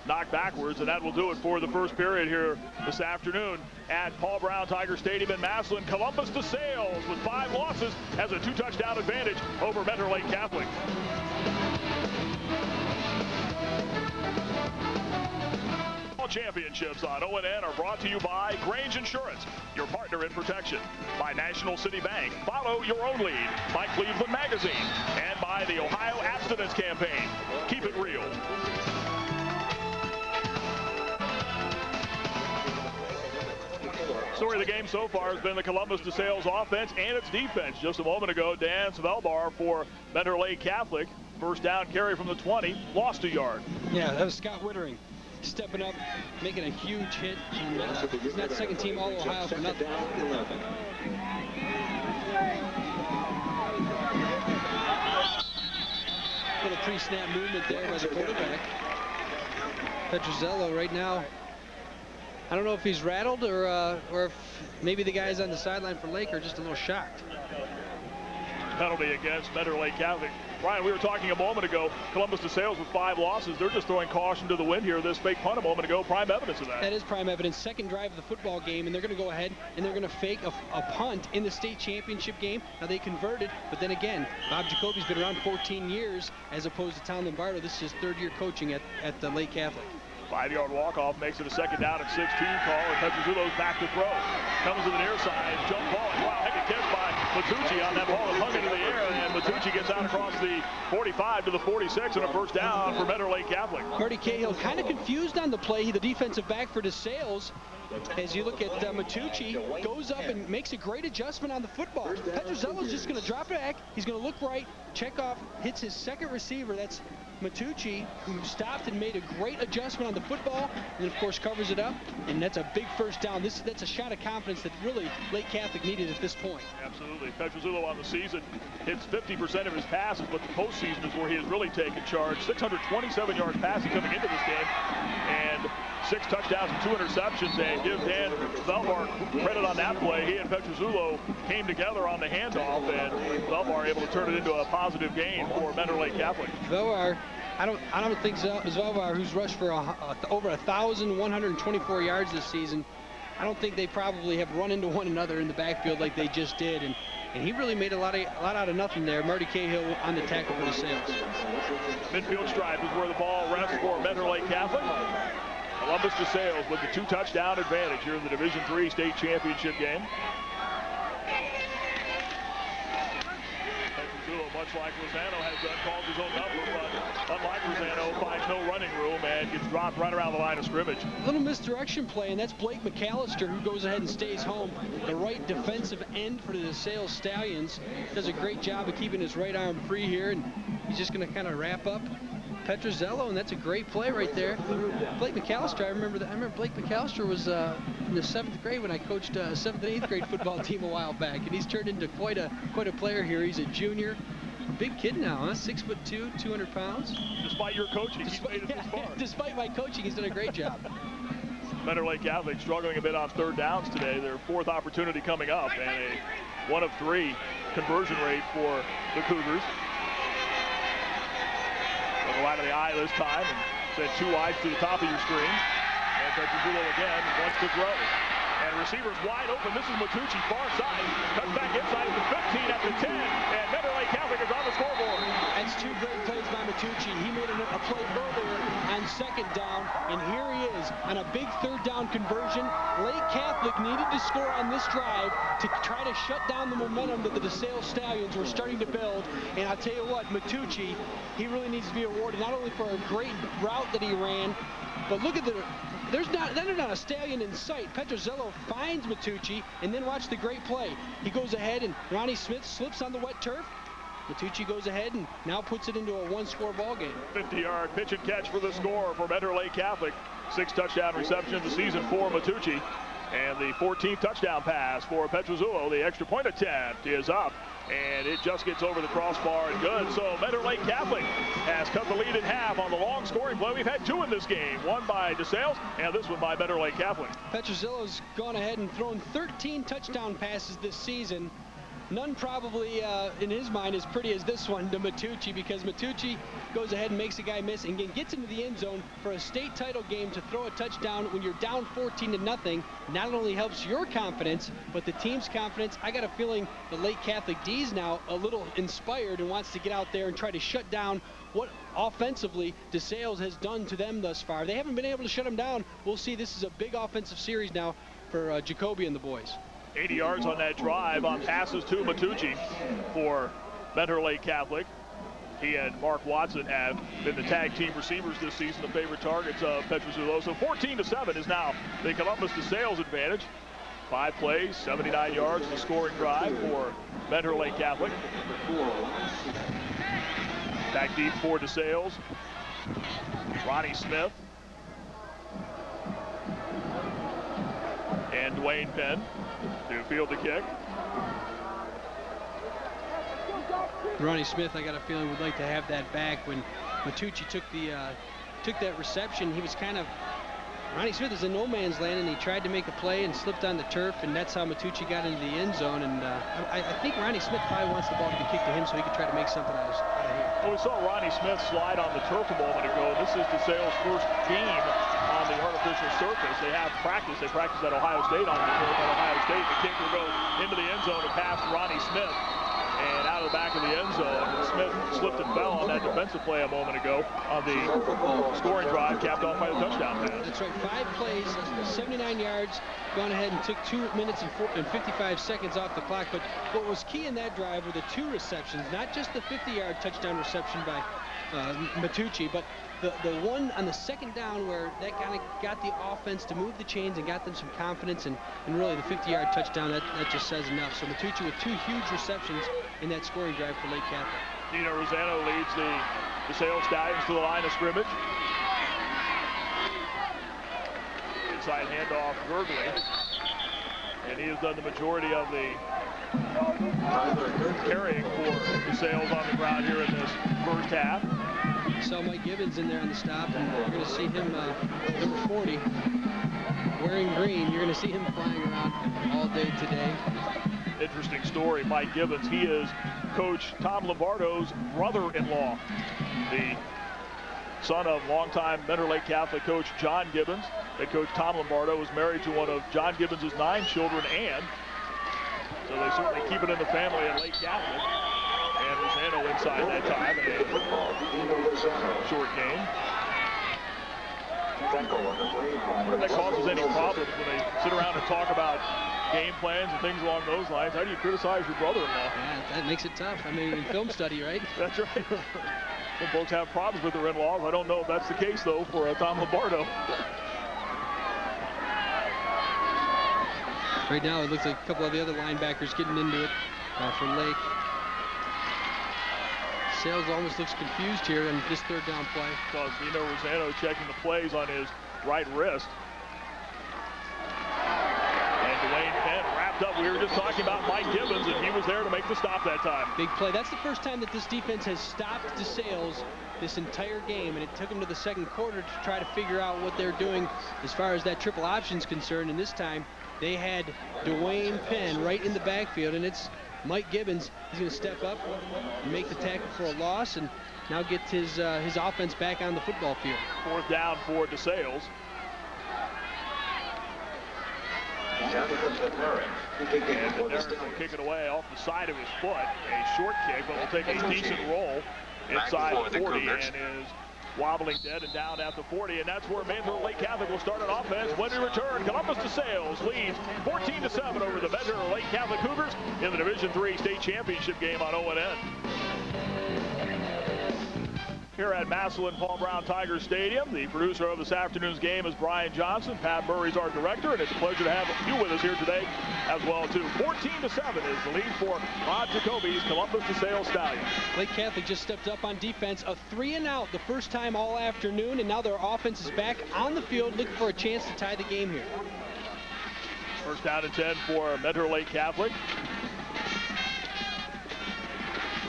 knocked backwards, and that will do it for the first period here this afternoon at Paul Brown Tiger Stadium in Massillon. Columbus DeSales with five losses has a two-touchdown advantage over Mentor Lake Catholic. Championships on ONN are brought to you by Grange Insurance, your partner in protection, by National City Bank, follow your own lead, by Cleveland Magazine, and by the Ohio Abstinence Campaign. Keep it real. Story of the game so far has been the Columbus DeSales offense and its defense. Just a moment ago, Dan Svelbar for Mentor Lake Catholic. First down carry from the 20, lost a yard. Yeah, that was Scott Wintering stepping up, making a huge hit. He's not second team All Ohio for nothing. Little pre-snap movement there by the quarterback. Petrozello right now. I don't know if he's rattled or uh, or if maybe the guys on the sideline for Lake are just a little shocked. Penalty against Mentor Lake Catholic. Ryan, we were talking a moment ago, Columbus DeSales with five losses. They're just throwing caution to the wind here. This fake punt a moment ago, prime evidence of that. That is prime evidence. Second drive of the football game, and they're going to go ahead and they're going to fake a, a, punt in the state championship game. Now, they converted, but then again, Bob Jacoby's been around 14 years as opposed to Tom Lombardo. This is his third year coaching at, at the Lake Catholic. Five-yard walk-off makes it a second down and 16 call, and Petrozello's back to throw. Comes to the near side, jump ball, wow, heck a catch by Matucci on that ball that hung into the air, and Matucci gets out across the 45 to the 46 and a first down for Mentor Lake Catholic. Marty Cahill kind of confused on the play. The defensive back for DeSales as you look at uh, Matucci, goes up and makes a great adjustment on the football. Petrozello's just going to drop back. He's going to look right, check off, hits his second receiver. That's Matucci, who stopped and made a great adjustment on the football, and of course covers it up, and that's a big first down. This That's a shot of confidence that really Lake Catholic needed at this point. Absolutely. Petrozzullo on the season hits 50% of his passes, but the postseason is where he has really taken charge. 627 yards passing coming into this game, and six touchdowns and two interceptions. And give Dan Velvar credit on that play. He and Petrozzullo came together on the handoff, and Velvar able to turn it into a positive game for Mentor Lake Catholic. Velvar I don't I don't think Zvelvar, who's rushed for a, a, over 1,124 yards this season, I don't think they probably have run into one another in the backfield like they just did. And, and he really made a lot, of, a lot out of nothing there. Marty Cahill on the tackle for DeSales. Midfield stripe is where the ball rests for Mentor Lake Catholic. Columbus DeSales with the two touchdown advantage here in the Division Three state championship game. much like Rosano has done, calls his own number, but unlike Rosano, finds no running room and gets dropped right around the line of scrimmage. A little misdirection play, and that's Blake McAllister who goes ahead and stays home. The right defensive end for the DeSales Stallions does a great job of keeping his right arm free here, and he's just going to kind of wrap up Petrozzello, and that's a great play right there. Blake McAllister, I remember that. I remember Blake McAllister was uh, in the seventh grade when I coached a seventh and eighth grade football team a while back, and he's turned into quite a quite a player here. He's a junior, big kid now, huh? Six foot two, 200 pounds. Despite your coaching, despite, he's made it yeah, this far. Despite my coaching, he's done a great job. Mentor Lake Catholic struggling a bit on third downs today. Their fourth opportunity coming up and a one of three conversion rate for the Cougars. Go out of the eye this time and send two wides to the top of your screen. And Petrozzullo again wants to throw. And receivers wide open. This is Matucci, far side. Cuts back inside at the 15 at the 10. And Mentor Lake Catholic is on the scoreboard. That's two great plays by Matucci. He made a, a play earlier on second down. And here he is on a big third down conversion. Needed to score on this drive to try to shut down the momentum that the DeSales Stallions were starting to build. And I'll tell you what, Matucci, he really needs to be awarded not only for a great route that he ran, but look at the there's not, there's not a stallion in sight. Petrozello finds Matucci, and then watch the great play. He goes ahead, and Ronnie Smith slips on the wet turf. Matucci goes ahead and now puts it into a one-score ball game. 50-yard pitch and catch for the score for Mentor Lake Catholic. Six touchdown reception of the season for Matucci. And the 14th touchdown pass for Petrozzullo. The extra point attempt is up and it just gets over the crossbar and good. So Mentor Lake Catholic has cut the lead in half on the long scoring play. We've had two in this game, one by DeSales and this one by Mentor Lake Catholic. Petrozzillo's gone ahead and thrown 13 touchdown passes this season. None probably uh, in his mind as pretty as this one to Matucci because Matucci goes ahead and makes a guy miss and gets into the end zone for a state title game to throw a touchdown when you're down 14 to nothing. Not only helps your confidence, but the team's confidence. I got a feeling the Lake Catholic D's now a little inspired and wants to get out there and try to shut down what offensively DeSales has done to them thus far. They haven't been able to shut them down. We'll see this is a big offensive series now for uh, Jacoby and the boys. 80 yards on that drive on passes to Matucci for Mentor Lake Catholic. He and Mark Watson have been the tag team receivers this season, the favorite targets of Petrozzullo. So 14 to 7 is now the Columbus DeSales advantage. Five plays, 79 yards, the scoring drive for Mentor Lake Catholic. Back deep for DeSales. Ronnie Smith. And Dwayne Penn field the kick. Ronnie Smith, I got a feeling would like to have that back. When Matucci took the uh, took that reception, he was kind of Ronnie Smith is in no man's land, and he tried to make a play and slipped on the turf, and that's how Matucci got into the end zone. And uh, I, I, think Ronnie Smith probably wants the ball to be kicked to him so he can try to make something out of, out of here. Well, we saw Ronnie Smith slide on the turf a moment ago. This is DeSales' first game artificial surface. They have practice. They practice at Ohio State on the turf at Ohio State. The kick will go into the end zone and pass Ronnie Smith and out of the back of the end zone. Smith slipped and fell on that defensive play a moment ago on the scoring drive, capped off by the touchdown pass. That's right, five plays, 79 yards, gone ahead and took two minutes and, four, and 55 seconds off the clock. But what was key in that drive were the two receptions, not just the 50-yard touchdown reception by uh, Matucci, but the, the one on the second down where that kind of got the offense to move the chains and got them some confidence and, and really the 50-yard touchdown, that, that just says enough. So Matucci with two huge receptions in that scoring drive for Lake Catholic. Dino Rosano leads the DeSales Stallions to the line of scrimmage. Inside handoff Gergley. And he has done the majority of the carrying for DeSales on the ground here in this first half. Saw Mike Gibbons in there on the stop, and you're going to see him, uh, number 40, wearing green. You're going to see him flying around all day today. Interesting story. Mike Gibbons, he is Coach Tom Lombardo's brother-in-law, the son of longtime Mentor Lake Catholic coach John Gibbons. That coach Tom Lombardo was married to one of John Gibbons' nine children, and so they certainly keep it in the family at Lake Catholic. And Rosano inside that time. A short game. If that causes any problems when they sit around and talk about game plans and things along those lines. How do you criticize your brother-in-law? Yeah, that makes it tough. I mean, in film study, right? That's right. Some folks have problems with their in-laws. I don't know if that's the case, though, for uh, Tom Lombardo. Right now, it looks like a couple of the other linebackers getting into it uh, for Lake. Sales almost looks confused here in this third down play. Because Dino Rosano checking the plays on his right wrist. And Dwayne Penn wrapped up. We were just talking about Mike Gibbons, and he was there to make the stop that time. Big play. That's the first time that this defense has stopped DeSales this entire game, and it took them to the second quarter to try to figure out what they're doing as far as that triple option is concerned. And this time, they had Dwayne Penn right in the backfield, and it's Mike Gibbons. He's going to step up make the tackle for a loss, and now get his uh, his offense back on the football field. Fourth down for DeSales. And will kick it away off the side of his foot. A short kick, but will take a decent roll inside 40 and is wobbling dead and down at the 40, and that's where Mentor Lake Catholic will start an offense when we return. Columbus DeSales leads 14 to 7 over the Mentor Lake Catholic Cougars in the Division Three state championship game on ONN. Here at Massillon Paul Brown Tiger Stadium, the producer of this afternoon's game is Brian Johnson. Pat Murray's our director, and it's a pleasure to have you with us here today as well too. 14 to 7 is the lead for Rod Jacoby's Columbus DeSales Stallions. Lake Catholic just stepped up on defense, a three and out the first time all afternoon, and now their offense is back on the field looking for a chance to tie the game here. First down and 10 for Mentor Lake Catholic.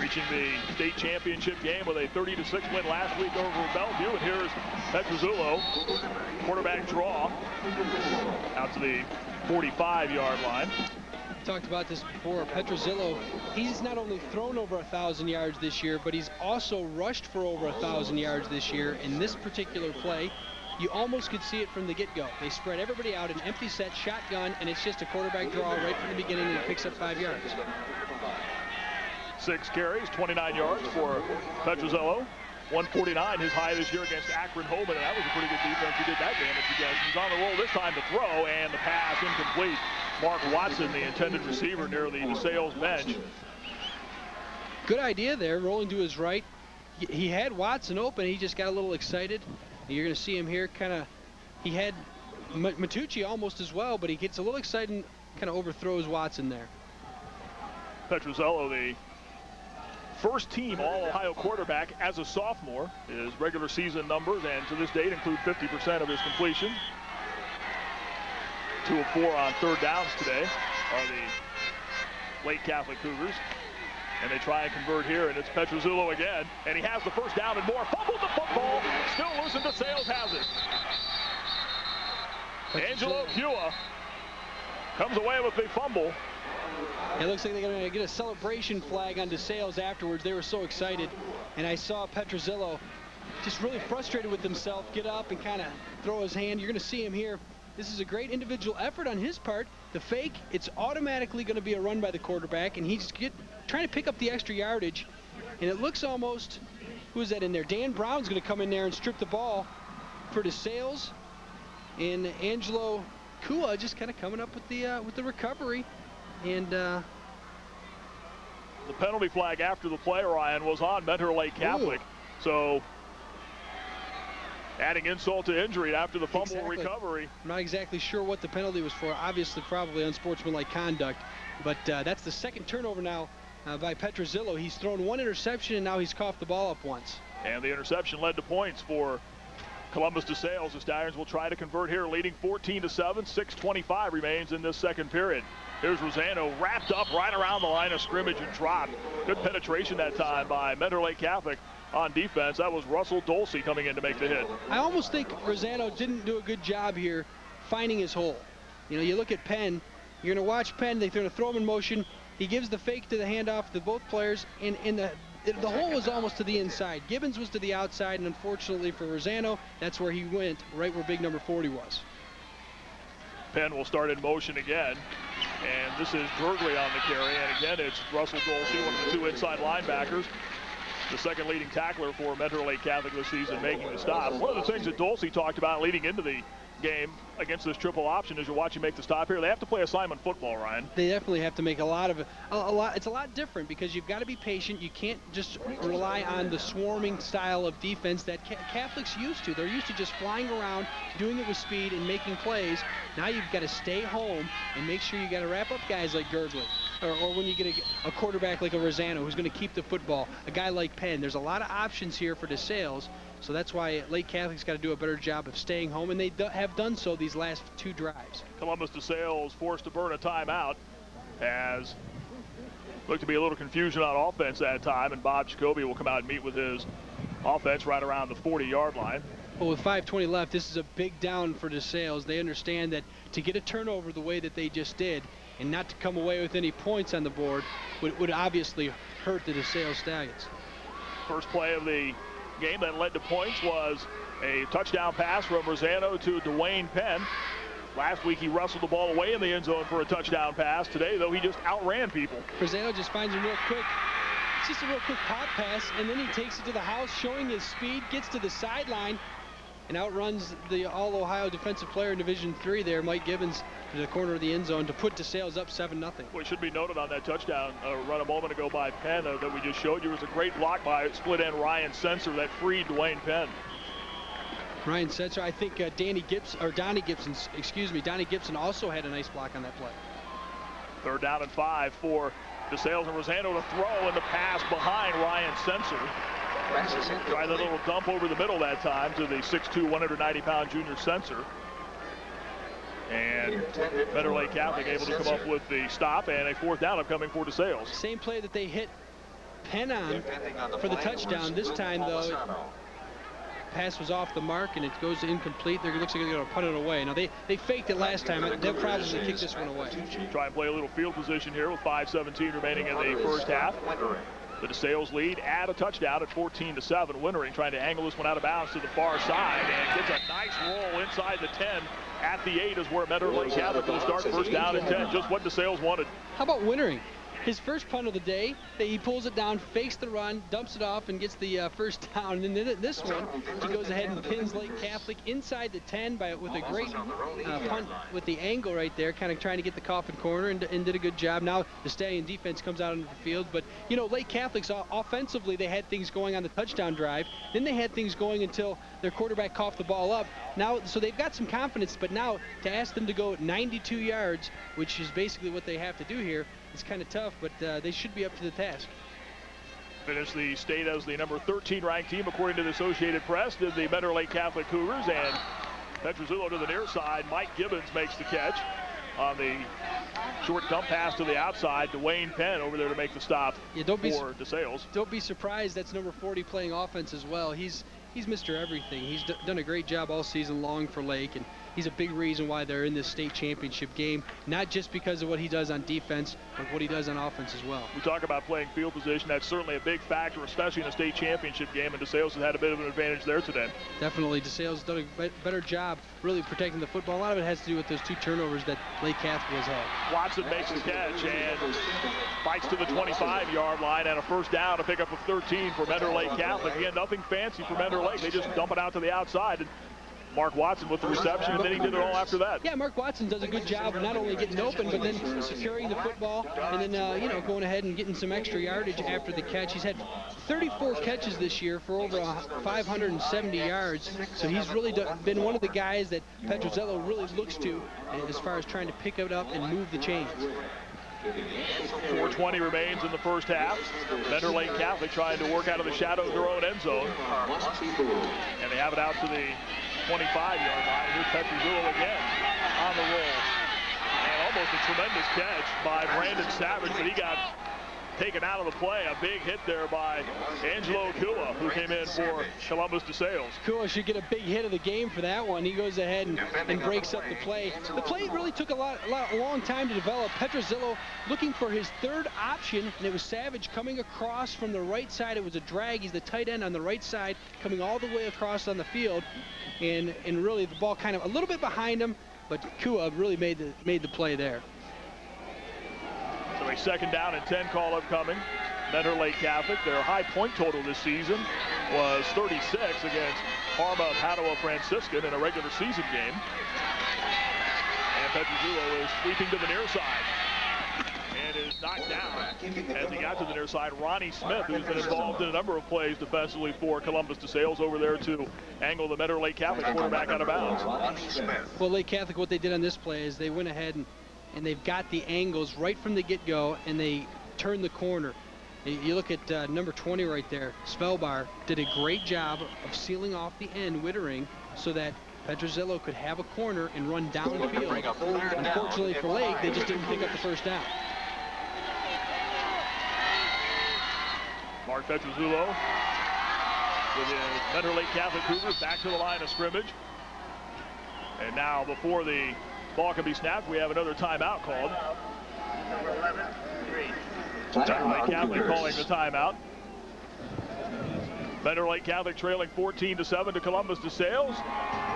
Reaching the state championship game with a 30 to 6 win last week over Bellevue. And here's Petrozzillo, quarterback draw out to the 45 yard line. Talked about this before. Petrozzillo, he's not only thrown over a thousand yards this year, but he's also rushed for over a thousand yards this year. In this particular play, you almost could see it from the get-go. They spread everybody out, an empty set, shotgun, and it's just a quarterback draw right from the beginning, and it picks up five yards. Six carries, 29 yards for Petrozello. 149, his high this year against Akron Hoban, and that was a pretty good defense. He did that damage against. He's on the roll this time to throw, and the pass incomplete. Mark Watson, the intended receiver near the DeSales bench. Good idea there, rolling to his right. He had Watson open. He just got a little excited. You're going to see him here kind of, he had Matucci almost as well, but he gets a little excited and kind of overthrows Watson there. Petrozello, the first team All-Ohio quarterback as a sophomore. His regular season numbers and to this date include 50% of his completions. Two of four on third downs today are the Lake Catholic Cougars. And they try and convert here, and it's Petrozzillo again. And he has the first down and more. Fumbled the football. Still losing to Sales has it. Angelo Cua comes away with the fumble. It looks like they're going to get a celebration flag on DeSales afterwards. They were so excited. And I saw Petrozzillo just really frustrated with himself get up and kind of throw his hand. You're going to see him here. This is a great individual effort on his part. The fake, it's automatically going to be a run by the quarterback, and he's get, trying to pick up the extra yardage. And it looks almost, who is that in there? Dan Brown's going to come in there and strip the ball for DeSales. And Angelo Kua just kind of coming up with the uh, with the recovery. And uh, the penalty flag after the play, Ryan, was on Mentor Lake Catholic. Ooh. So adding insult to injury after the fumble exactly. recovery. I'm not exactly sure what the penalty was for. Obviously, probably unsportsmanlike conduct. But uh, that's the second turnover now uh, by Petruzillo. He's thrown one interception and now he's coughed the ball up once. And the interception led to points for Columbus DeSales. The Stallions will try to convert here, leading 14 to 7. 6:25 remains in this second period. Here's Rosano wrapped up right around the line of scrimmage and dropped. Good penetration that time by Mentor Lake Catholic on defense. That was Russell Dolce coming in to make the hit. I almost think Rosano didn't do a good job here finding his hole. You know, you look at Penn, you're going to watch Penn, they're going to throw him in motion. He gives the fake to the handoff to both players, and, and the, the hole was almost to the inside. Gibbons was to the outside, and unfortunately for Rosano, that's where he went, right where big number 40 was. Penn will start in motion again. And this is Gergley on the carry. And again, it's Russell Dolce, one of the two inside linebackers. The second leading tackler for Mentor Lake Catholic this season, making the stop. One of the things that Dolce talked about leading into the game against this triple option as you're watching make the stop here. They have to play assignment football, Ryan. They definitely have to make a lot of a, a lot. It's a lot different because you've got to be patient. You can't just rely on the swarming style of defense that Catholics used to. They're used to just flying around, doing it with speed and making plays. Now you've got to stay home and make sure you got to wrap up guys like Gergley, or, or when you get a, a quarterback like a Rosano who's going to keep the football. A guy like Penn. There's a lot of options here for DeSales. So that's why Lake Catholic's got to do a better job of staying home, and they do have done so these last two drives. Columbus DeSales forced to burn a timeout as looked to be a little confusion on offense that time, and Bob Jacoby will come out and meet with his offense right around the 40-yard line. Well, with 5.20 left, this is a big down for DeSales. They understand that to get a turnover the way that they just did and not to come away with any points on the board would, would obviously hurt the DeSales Stallions. First play of the game that led to points was a touchdown pass from Rosano to Dwayne Penn. Last week he wrestled the ball away in the end zone for a touchdown pass. Today, though, he just outran people. Rosano just finds him real quick. It's just a real quick pop pass, and then he takes it to the house, showing his speed, gets to the sideline, and outruns the All-Ohio defensive player in Division Three there, Mike Gibbons, to the corner of the end zone to put DeSales up 7-0. Well, it should be noted on that touchdown uh, run a moment ago by Penn uh, that we just showed you was a great block by split end Ryan Sensor that freed Dwayne Penn. Ryan Sensor, I think uh, Danny Gibson, or Donnie Gibson, excuse me, Donnie Gibson also had a nice block on that play. Third down and five for DeSales and Rosano to throw in the pass behind Ryan Sensor. Tried a little dump over the middle that time to the 6'2", 190-pound junior Sensor. And Mentor Lake Catholic able to come up with the stop and a fourth down upcoming for DeSales. Same play that they hit Penn on for the touchdown. This time, though, pass was off the mark and it goes incomplete. There looks like they're going to put it away. Now, they, they faked it last time. They'll probably kick this one away. Try and play a little field position here with 5.17 remaining in the first half. The DeSales lead add a touchdown at 14 to 7. Wintering trying to angle this one out of bounds to the far side and gets a nice roll inside the 10. At the 8 is where Mentor Lake Catholic will start first down and 10. Just what DeSales wanted. How about Wintering? His first punt of the day. He pulls it down, fakes the run, dumps it off, and gets the uh, first down. And then this one, he goes ahead and pins Lake Catholic inside the 10 by with a great uh, punt with the angle right there, kind of trying to get the coffin corner and, and, did a good job. Now the Stallion defense comes out into the field. But, you know, Lake Catholic's offensively, they had things going on the touchdown drive. Then they had things going until their quarterback coughed the ball up. Now, so they've got some confidence, but now to ask them to go 92 yards, which is basically what they have to do here, it's kind of tough, but uh, they should be up to the task. Finished the state as the number 13 ranked team according to the Associated Press. Did the Mentor Lake Catholic Cougars and Petruzillo to the near side. Mike Gibbons makes the catch on the short dump pass to the outside. Dwayne Penn over there to make the stop yeah, don't for be, DeSales. Don't be surprised. That's number 40 playing offense as well. He's he's Mr. Everything. He's done a great job all season long for Lake, and he's a big reason why they're in this state championship game, not just because of what he does on defense, but what he does on offense as well. We talk about playing field position. That's certainly a big factor, especially in a state championship game, and DeSales has had a bit of an advantage there today. Definitely. DeSales done a better job really protecting the football. A lot of it has to do with those two turnovers that Lake Catholic has had. Watson makes the catch and fights to the 25-yard line and a first down, to pick up of 13 for Mentor Lake Catholic. Again, nothing fancy for Mentor Lake. They just dump it out to the outside. And Mark Watson with the reception, and then he did it all after that. Yeah, Mark Watson does a good job of not only getting open, but then securing the football, and then, uh, you know, going ahead and getting some extra yardage after the catch. He's had 34 catches this year for over 570 yards, so he's really been one of the guys that Petruzillo really looks to as far as trying to pick it up and move the chains. 420 remains in the first half. Mentor Lake Catholic trying to work out of the shadow of their own end zone. And they have it out to the 25-yard line. Here's Petruzillo again on the roll. And almost a tremendous catch by Brandon Savage, but he got taken out of the play. A big hit there by Angelo Kua, who came in for Columbus DeSales. Kua should get a big hit of the game for that one. He goes ahead and, and breaks up the play. The play really took a lot, a lot, a long time to develop. Petruzillo looking for his third option, and it was Savage coming across from the right side. It was a drag. He's the tight end on the right side, coming all the way across on the field, and and really the ball kind of a little bit behind him, but Kua really made the made the play there. So a second down and 10 call upcoming. Mentor Lake Catholic, their high point total this season was 36 against Parma Padua Franciscan in a regular season game. And Petruzillo is sweeping to the near side and is knocked down as he got to the near side. Ronnie Smith, who's been involved in a number of plays defensively for Columbus DeSales over there to angle the Mentor Lake Catholic quarterback out of bounds. Well, Lake Catholic, what they did on this play is they went ahead and and they've got the angles right from the get-go, and they turn the corner. You look at uh, number 20 right there, Spellbar did a great job of sealing off the end, Wintering, so that Petruzillo could have a corner and run downfield. Unfortunately for Lake, they just didn't pick up the first down. Mark Petruzillo with his Mentor Lake Catholic Cougars back to the line of scrimmage. And now before the Ball can be snapped. We have another timeout called. Number 11, Mentor Lake Catholic calling the timeout. Mentor Lake Catholic trailing 14 to 7 to Columbus to DeSales.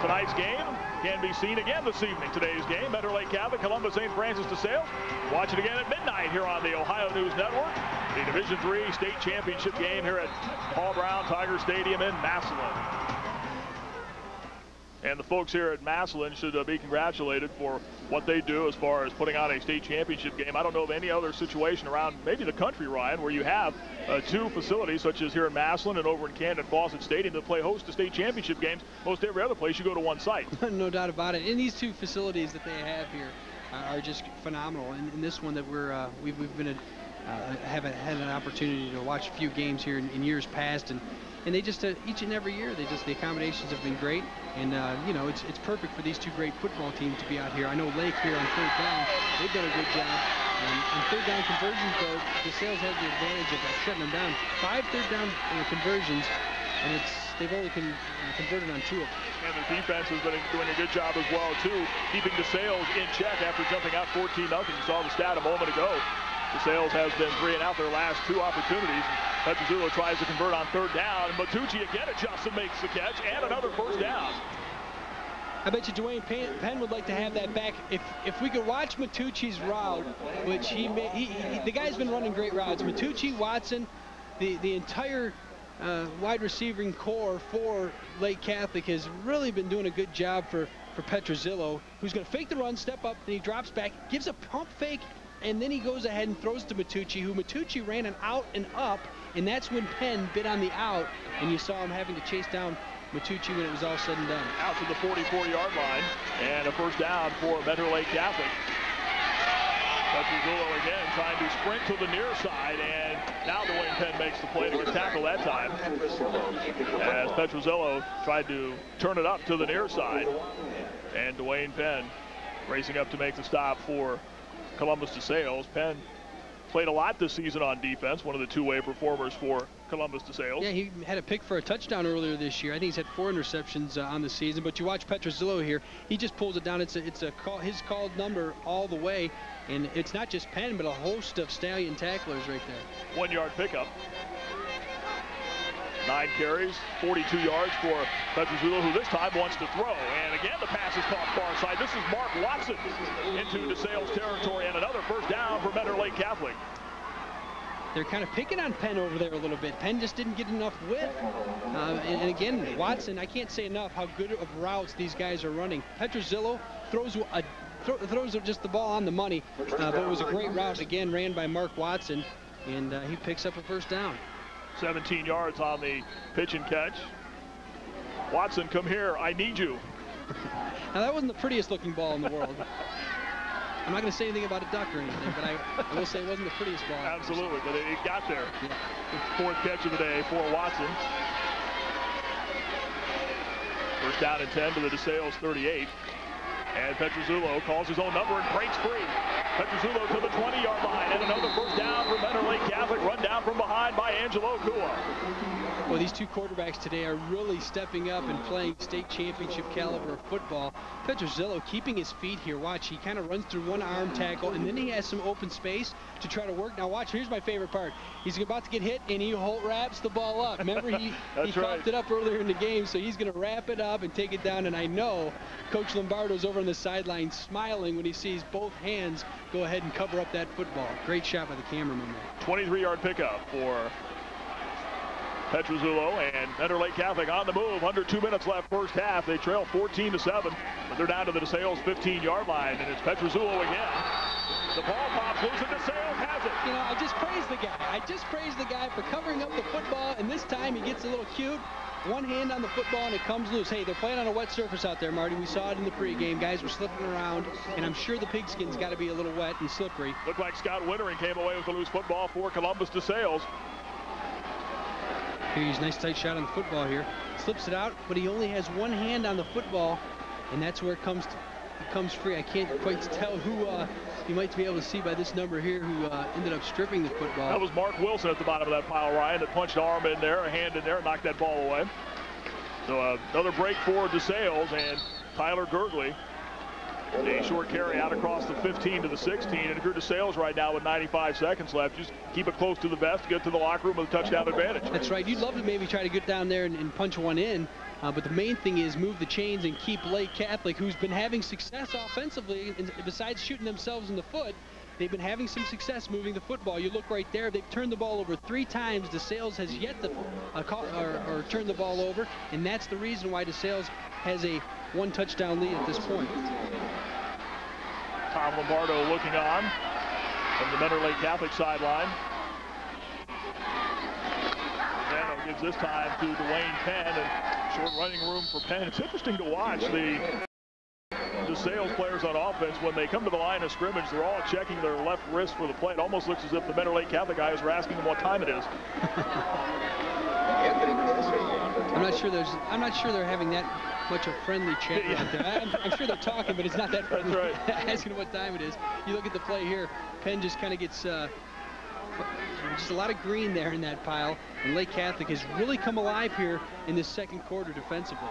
Tonight's game can be seen again this evening. Today's game, Mentor Lake Catholic, Columbus St. Francis to DeSales. Watch it again at midnight here on the Ohio News Network. The Division III state championship game here at Paul Brown Tiger Stadium in Massillon. And the folks here at Massillon should uh, be congratulated for what they do as far as putting on a state championship game. I don't know of any other situation around maybe the country, Ryan, where you have uh, two facilities, such as here in Massillon and over in Canton Fawcett Stadium, that play host to state championship games. Most every other place you go to one site. no doubt about it. And these two facilities that they have here uh, are just phenomenal. And, and this one that we're uh, we've, we've been a, uh, haven't had an opportunity to watch a few games here in, in years past, and and they just uh, each and every year they just the accommodations have been great and uh, you know it's it's perfect for these two great football teams to be out here. I know Lake here on third down they've done a good job. And on third down conversions though DeSales has the advantage of uh, shutting them down. Five third down uh, conversions and it's they've only con uh, converted on two of them. And the defense has been doing a good job as well too, keeping DeSales in check after jumping out 14 0 You saw the stat a moment ago. DeSales has been three and out their last two opportunities. Petruzillo tries to convert on third down. Matucci again adjusts and makes the catch, and another first down. I bet you Dwayne Penn would like to have that back. If if we could watch Matucci's route, which he, may, he, he the guy's been running great routes. Matucci, Watson, the the entire uh, wide receiving core for Lake Catholic has really been doing a good job for for Petruzillo, who's going to fake the run, step up, then he drops back, gives a pump fake, and then he goes ahead and throws to Matucci, who Matucci ran an out and up, and that's when Penn bit on the out, and you saw him having to chase down Matucci when it was all said and done. Out to the 44-yard line, and a first down for Mentor Lake Catholic. Petruzillo again trying to sprint to the near side, and now Dwayne Penn makes the play to get tackle that time. As Petruzillo tried to turn it up to the near side, and Dwayne Penn racing up to make the stop for Columbus DeSales. Penn played a lot this season on defense, one of the two-way performers for Columbus DeSales. Yeah, he had a pick for a touchdown earlier this year. I think he's had four interceptions uh, on the season. But you watch Petruzillo here, he just pulls it down. It's a, it's a call, his called number all the way. And it's not just Penn, but a host of Stallion tacklers right there. One-yard pickup. Nine carries, 42 yards for Petruzillo, who this time wants to throw. And again, the pass is caught far side. This is Mark Watson into DeSales territory, and another first down for Mentor Lake Catholic. They're kind of picking on Penn over there a little bit. Penn just didn't get enough width. Uh, and, and, again, Watson, I can't say enough how good of routes these guys are running. Petruzillo throws a throws just the ball on the money, uh, but it was a great route again ran by Mark Watson, and uh, he picks up a first down. 17 yards on the pitch and catch. Watson, come here. I need you. now, that wasn't the prettiest looking ball in the world. I'm not going to say anything about a duck or anything, but I, I will say it wasn't the prettiest ball. Absolutely, but it, it got there. Yeah. Fourth catch of the day for Watson. First down and 10 to the DeSales 38. And Petrozulo calls his own number and breaks free. Petrozulo to the 20-yard line, and another first down for Mentor Lake Catholic. From behind by Angelo Kua. Well, these two quarterbacks today are really stepping up and playing state championship caliber football. Petrozulo keeping his feet here. Watch, he kind of runs through one arm tackle, and then he has some open space to try to work. Now, watch, here's my favorite part. He's about to get hit, and he wraps the ball up. Remember, he, he right. it up earlier in the game, so he's going to wrap it up and take it down, and I know Coach Lombardo's over on the sideline smiling when he sees both hands go ahead and cover up that football. Great shot by the cameraman there. 23-yard pickup for Petrozulo and Mentor Lake Catholic on the move. Under two minutes left first half. They trail 14 to 7, but they're down to the DeSales 15-yard line, and it's Petrozulo again. The ball pops loose, and DeSales has it. You know, I just praise the guy. I just praise the guy for covering up the football, and this time he gets a little cute. One hand on the football and it comes loose. Hey, they're playing on a wet surface out there, Marty. We saw it in the pregame. Guys were slipping around, and I'm sure the pigskin's got to be a little wet and slippery. Looked like Scott Wintering came away with a loose football for Columbus DeSales. Here's a nice tight shot on the football here. Slips it out, but he only has one hand on the football, and that's where it comes to, it comes free. I can't quite tell who uh, you might be able to see by this number here who uh, ended up stripping the football. That was Mark Wilson at the bottom of that pile, Ryan, that punched arm in there, a hand in there, knocked that ball away. So uh, another break for DeSales and Tyler Gurgley a short carry out across the 15 to the 16. And you're DeSales right now with 95 seconds left, just keep it close to the vest, get to the locker room with a touchdown advantage. That's right. You'd love to maybe try to get down there and, and punch one in. Uh, but the main thing is move the chains and keep Lake Catholic, who's been having success offensively, and besides shooting themselves in the foot, They've been having some success moving the football. You look right there. They've turned the ball over three times. DeSales has yet to uh, call, or, or turn the ball over, and that's the reason why DeSales has a one touchdown lead at this point. Tom Lombardo looking on from the Mentor Lake Catholic sideline. Rosano gives this time to Dwayne Penn and short running room for Penn. It's interesting to watch the DeSales players on offense when they come to the line of scrimmage they're all checking their left wrist for the play it almost looks as if the Mentor Lake Catholic guys are asking them what time it is I'm not sure there's I'm not sure they're having that much of friendly chat yeah. out there. I'm, I'm, sure they're talking, but it's not that friendly. That's right. Asking what time it is. You look at the play here. Penn just kind of gets uh, just a lot of green there in that pile. And Lake Catholic has really come alive here in this second quarter defensively.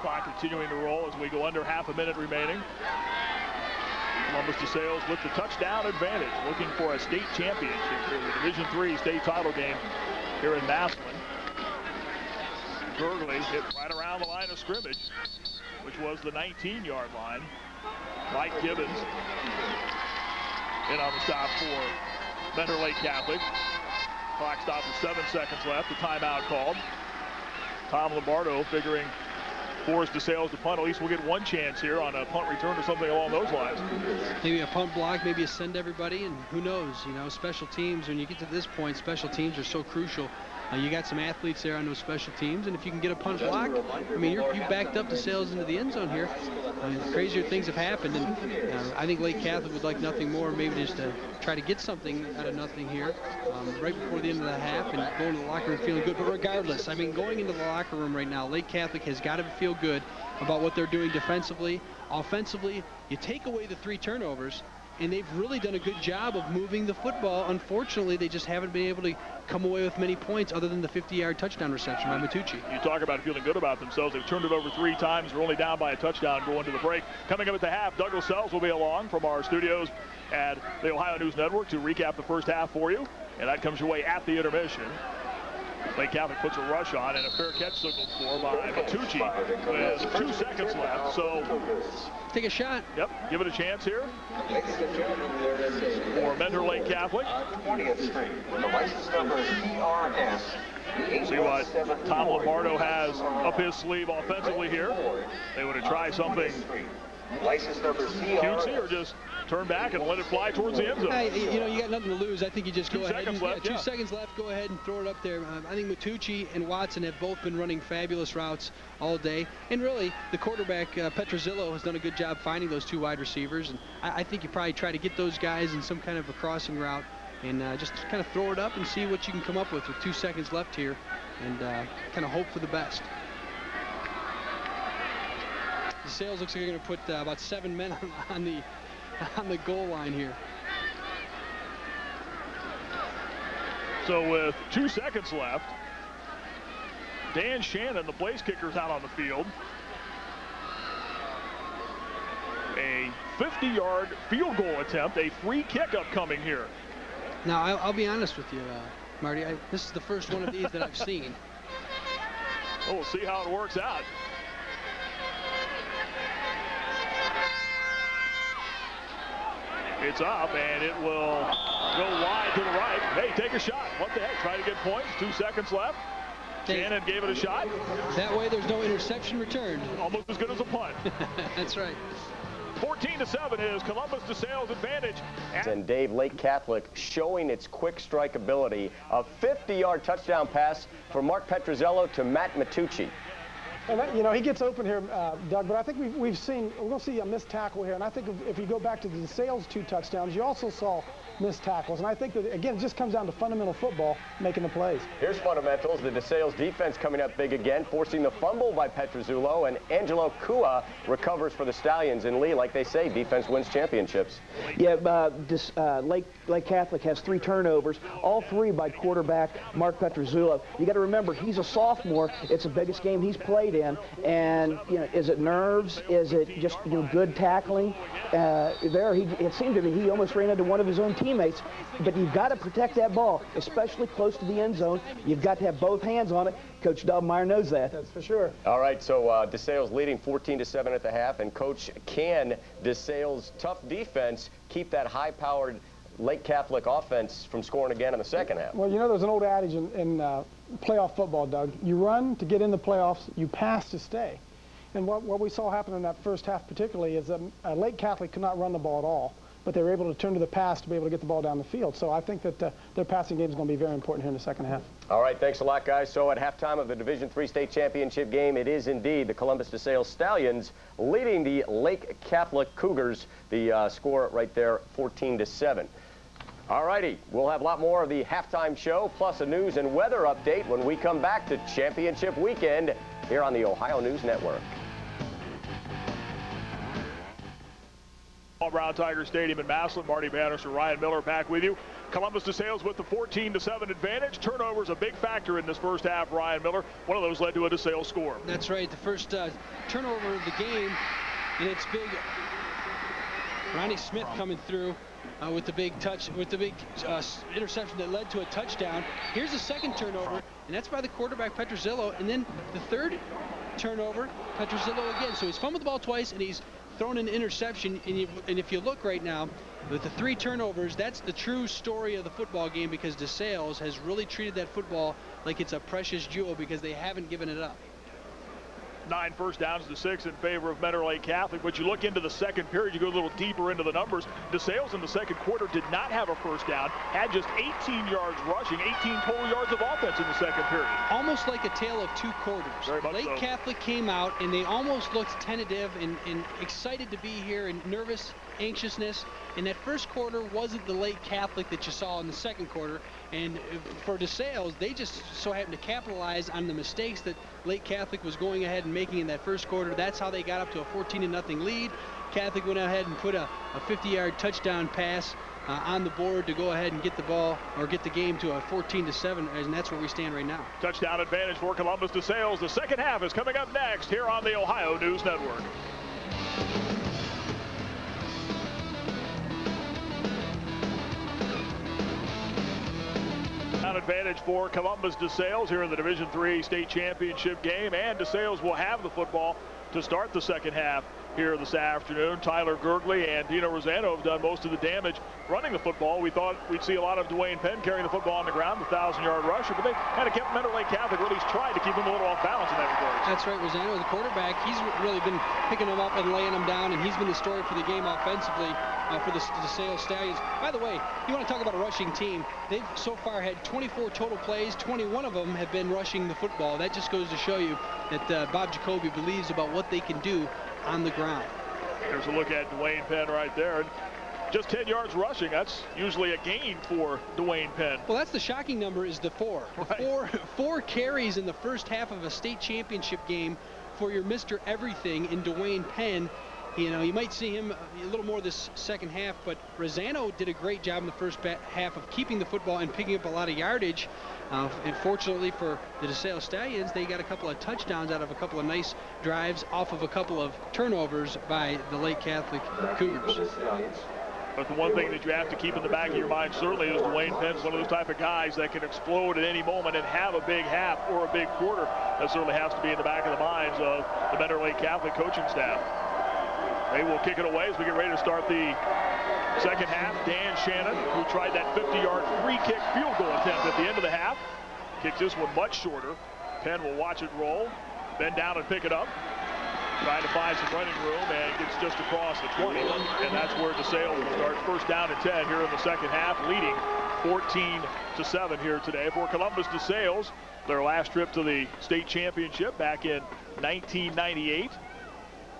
Clock continuing to roll as we go under half a minute remaining. Columbus DeSales with the touchdown advantage, looking for a state championship for the Division Three state title game here in Massillon. Gurgley hit right around the line of scrimmage, which was the 19-yard line. Mike Gibbons in on the stop for Mentor Lake Catholic. Clock stops with seven seconds left. The timeout called. Tom Lombardo figuring force DeSales to punt. At least we'll get one chance here on a punt return or something along those lines. Maybe a punt block, maybe a send everybody, and who knows, you know, special teams, when you get to this point, special teams are so crucial uh, you got some athletes there on those special teams, and if you can get a punt block, I mean, you backed up DeSales into the end zone here. Mean, crazier things have happened, and uh, I think Lake Catholic would like nothing more, maybe just to try to get something out of nothing here um, right before the end of the half and going to the locker room feeling good. But regardless, I mean, going into the locker room right now, Lake Catholic has got to feel good about what they're doing defensively. Offensively, you take away the three turnovers, and they've really done a good job of moving the football. Unfortunately, they just haven't been able to come away with many points other than the 50-yard touchdown reception by Matucci. You talk about feeling good about themselves. They've turned it over three times. They're only down by a touchdown going to the break. Coming up at the half, Douglas Sells will be along from our studios at the Ohio News Network to recap the first half for you. And that comes your way at the intermission. Lake Catholic puts a rush on and a fair catch signaled for by Matucci with two seconds left. So take a shot. Yep, give it a chance here. For Mentor Lake Catholic. 20th Street. The license number is PRS. See what Tom Lombardo has up his sleeve offensively here. They want to try something License number Cutesy or just turn back and let it fly towards the end zone. Hey, you know, you got nothing to lose. I think you just two go ahead. Seconds left, two yeah. seconds left. Go ahead and throw it up there. Um, I think Matucci and Watson have both been running fabulous routes all day. And really, the quarterback, uh, Petrozzillo, has done a good job finding those two wide receivers. And I, I think you probably try to get those guys in some kind of a crossing route and uh, just kind of throw it up and see what you can come up with with two seconds left here and uh, kind of hope for the best. DeSales looks like they're going to put uh, about seven men on, on the on the goal line here. So with two seconds left, Dan Shannon, the place kicker's out on the field. A 50-yard field goal attempt, a free kick upcoming here. Now, I'll, I'll be honest with you, uh, Marty. I, this is the first one of these that I've seen. Oh, we'll see how it works out. It's up, and it will go wide to the right. Hey, take a shot. What the heck? Try to get points. Two seconds left. Hey. Shannon gave it a shot. That way, there's no interception returned. Almost as good as a punt. That's right. 14 to 7 is Columbus DeSales advantage. And And Dave Lake Catholic showing its quick strike ability. A 50-yard touchdown pass for Mark Petrozello to Matt Matucci. And that, you know, he gets open here, uh, Doug, but I think we've, we've seen, we're going to see a missed tackle here. And I think if, if you go back to the sales two touchdowns, you also saw missed tackles. And I think that, again, it just comes down to fundamental football, making the plays. Here's fundamentals. The DeSales defense coming up big again, forcing the fumble by Petrozulo, and Angelo Kua recovers for the Stallions. And Lee, like they say, defense wins championships. Yeah, uh, this, uh, Lake, Lake Catholic has three turnovers, all three by quarterback Mark Petrozulo. You got to remember, he's a sophomore. It's the biggest game he's played in, and you know, is it nerves? Is it just you know good tackling? Uh, there, he, it seemed to me he almost ran into one of his own teammates. But you've got to protect that ball, especially close to the end zone. You've got to have both hands on it. Coach Dobmeyer knows that. That's for sure. All right, so uh, DeSales leading 14 to 7 at the half, and Coach can DeSales' tough defense keep that high-powered Lake Catholic offense from scoring again in the second half? Well, you know, there's an old adage in, in uh, playoff football, Doug. You run to get in the playoffs, you pass to stay. And what, what we saw happen in that first half particularly is that uh, Lake Catholic could not run the ball at all, but they were able to turn to the pass to be able to get the ball down the field. So I think that uh, their passing game is going to be very important here in the second half. All right, thanks a lot, guys. So at halftime of the Division Three state championship game, it is indeed the Columbus DeSales Stallions leading the Lake Catholic Cougars. The uh, score right there, 14 to 7. All righty, we'll have a lot more of the halftime show, plus a news and weather update when we come back to championship weekend here on the Ohio News Network. Brown Tiger Stadium in Massillon. Marty Bannister, Ryan Miller back with you. Columbus DeSales with the 14 to 7 advantage. Turnovers a big factor in this first half. Ryan Miller, one of those led to a DeSales score. That's right. The first uh, turnover of the game, and it's big. Ronnie Smith coming through uh, with the big touch, with the big uh, interception that led to a touchdown. Here's the second turnover, and that's by the quarterback Petrozzillo. And then the third turnover, Petrozzillo again. So he's fumbled the ball twice, and he's thrown an interception. And, you, and if you look right now, with the three turnovers, that's the true story of the football game because DeSales has really treated that football like it's a precious jewel because they haven't given it up. Nine first downs to six in favor of Mentor Lake Catholic. But you look into the second period, you go a little deeper into the numbers. DeSales in the second quarter did not have a first down, had just 18 yards rushing, 18 total yards of offense in the second period. almost like a tale of two quarters. Lake so. Catholic came out and they almost looked tentative and, and excited to be here and nervous, anxiousness. And that first quarter wasn't the Lake Catholic that you saw in the second quarter. And for DeSales, they just so happened to capitalize on the mistakes that Lake Catholic was going ahead and making in that first quarter. That's how they got up to a 14 to nothing lead. Catholic went ahead and put a 50-yard touchdown pass uh, on the board to go ahead and get the ball or get the game to a 14 to 7, and that's where we stand right now. Touchdown advantage for Columbus DeSales. The second half is coming up next here on the Ohio News Network. An advantage for Columbus DeSales here in the Division Three state championship game, and DeSales will have the football to start the second half here this afternoon. Tyler Gurgley and Dino Rosano have done most of the damage running the football. We thought we'd see a lot of Dwayne Penn carrying the football on the ground, the 1,000-yard rusher, but they kind of kept Mentor Lake Catholic, least tried to keep him a little off balance in that regard. That's right, Rosano, the quarterback, he's really been picking them up and laying them down, and he's been the story for the game offensively uh, for the DeSales Stallions. By the way, you want to talk about a rushing team. They've so far had 24 total plays. 21 of them have been rushing the football. That just goes to show you that uh, Bob Jacoby believes about what they can do on the ground. There's a look at Dwayne Penn right there. Just 10 yards rushing. That's usually a gain for Dwayne Penn. Well, that's the shocking number is the four. The right. four, four carries in the first half of a state championship game for your Mr. Everything in Dwayne Penn. You know, you might see him a little more this second half, but Rosano did a great job in the first half of keeping the football and picking up a lot of yardage. Uh, and fortunately for the DeSales Stallions, they got a couple of touchdowns out of a couple of nice drives off of a couple of turnovers by the Lake Catholic Cougars. But the one thing that you have to keep in the back of your mind certainly is Dwayne Penn's one of those type of guys that can explode at any moment and have a big half or a big quarter. That certainly has to be in the back of the minds of the Mentor Lake Catholic coaching staff. They will kick it away as we get ready to start the second half. Dan Shannon, who tried that 50-yard free kick field goal attempt at the end of the half, kicks this one much shorter. Penn will watch it roll, bend down and pick it up. Trying to find some running room and gets just across the 20. And that's where DeSales will start first down and 10 here in the second half, leading 14 to 7 here today for Columbus DeSales. Their last trip to the state championship back in 1998.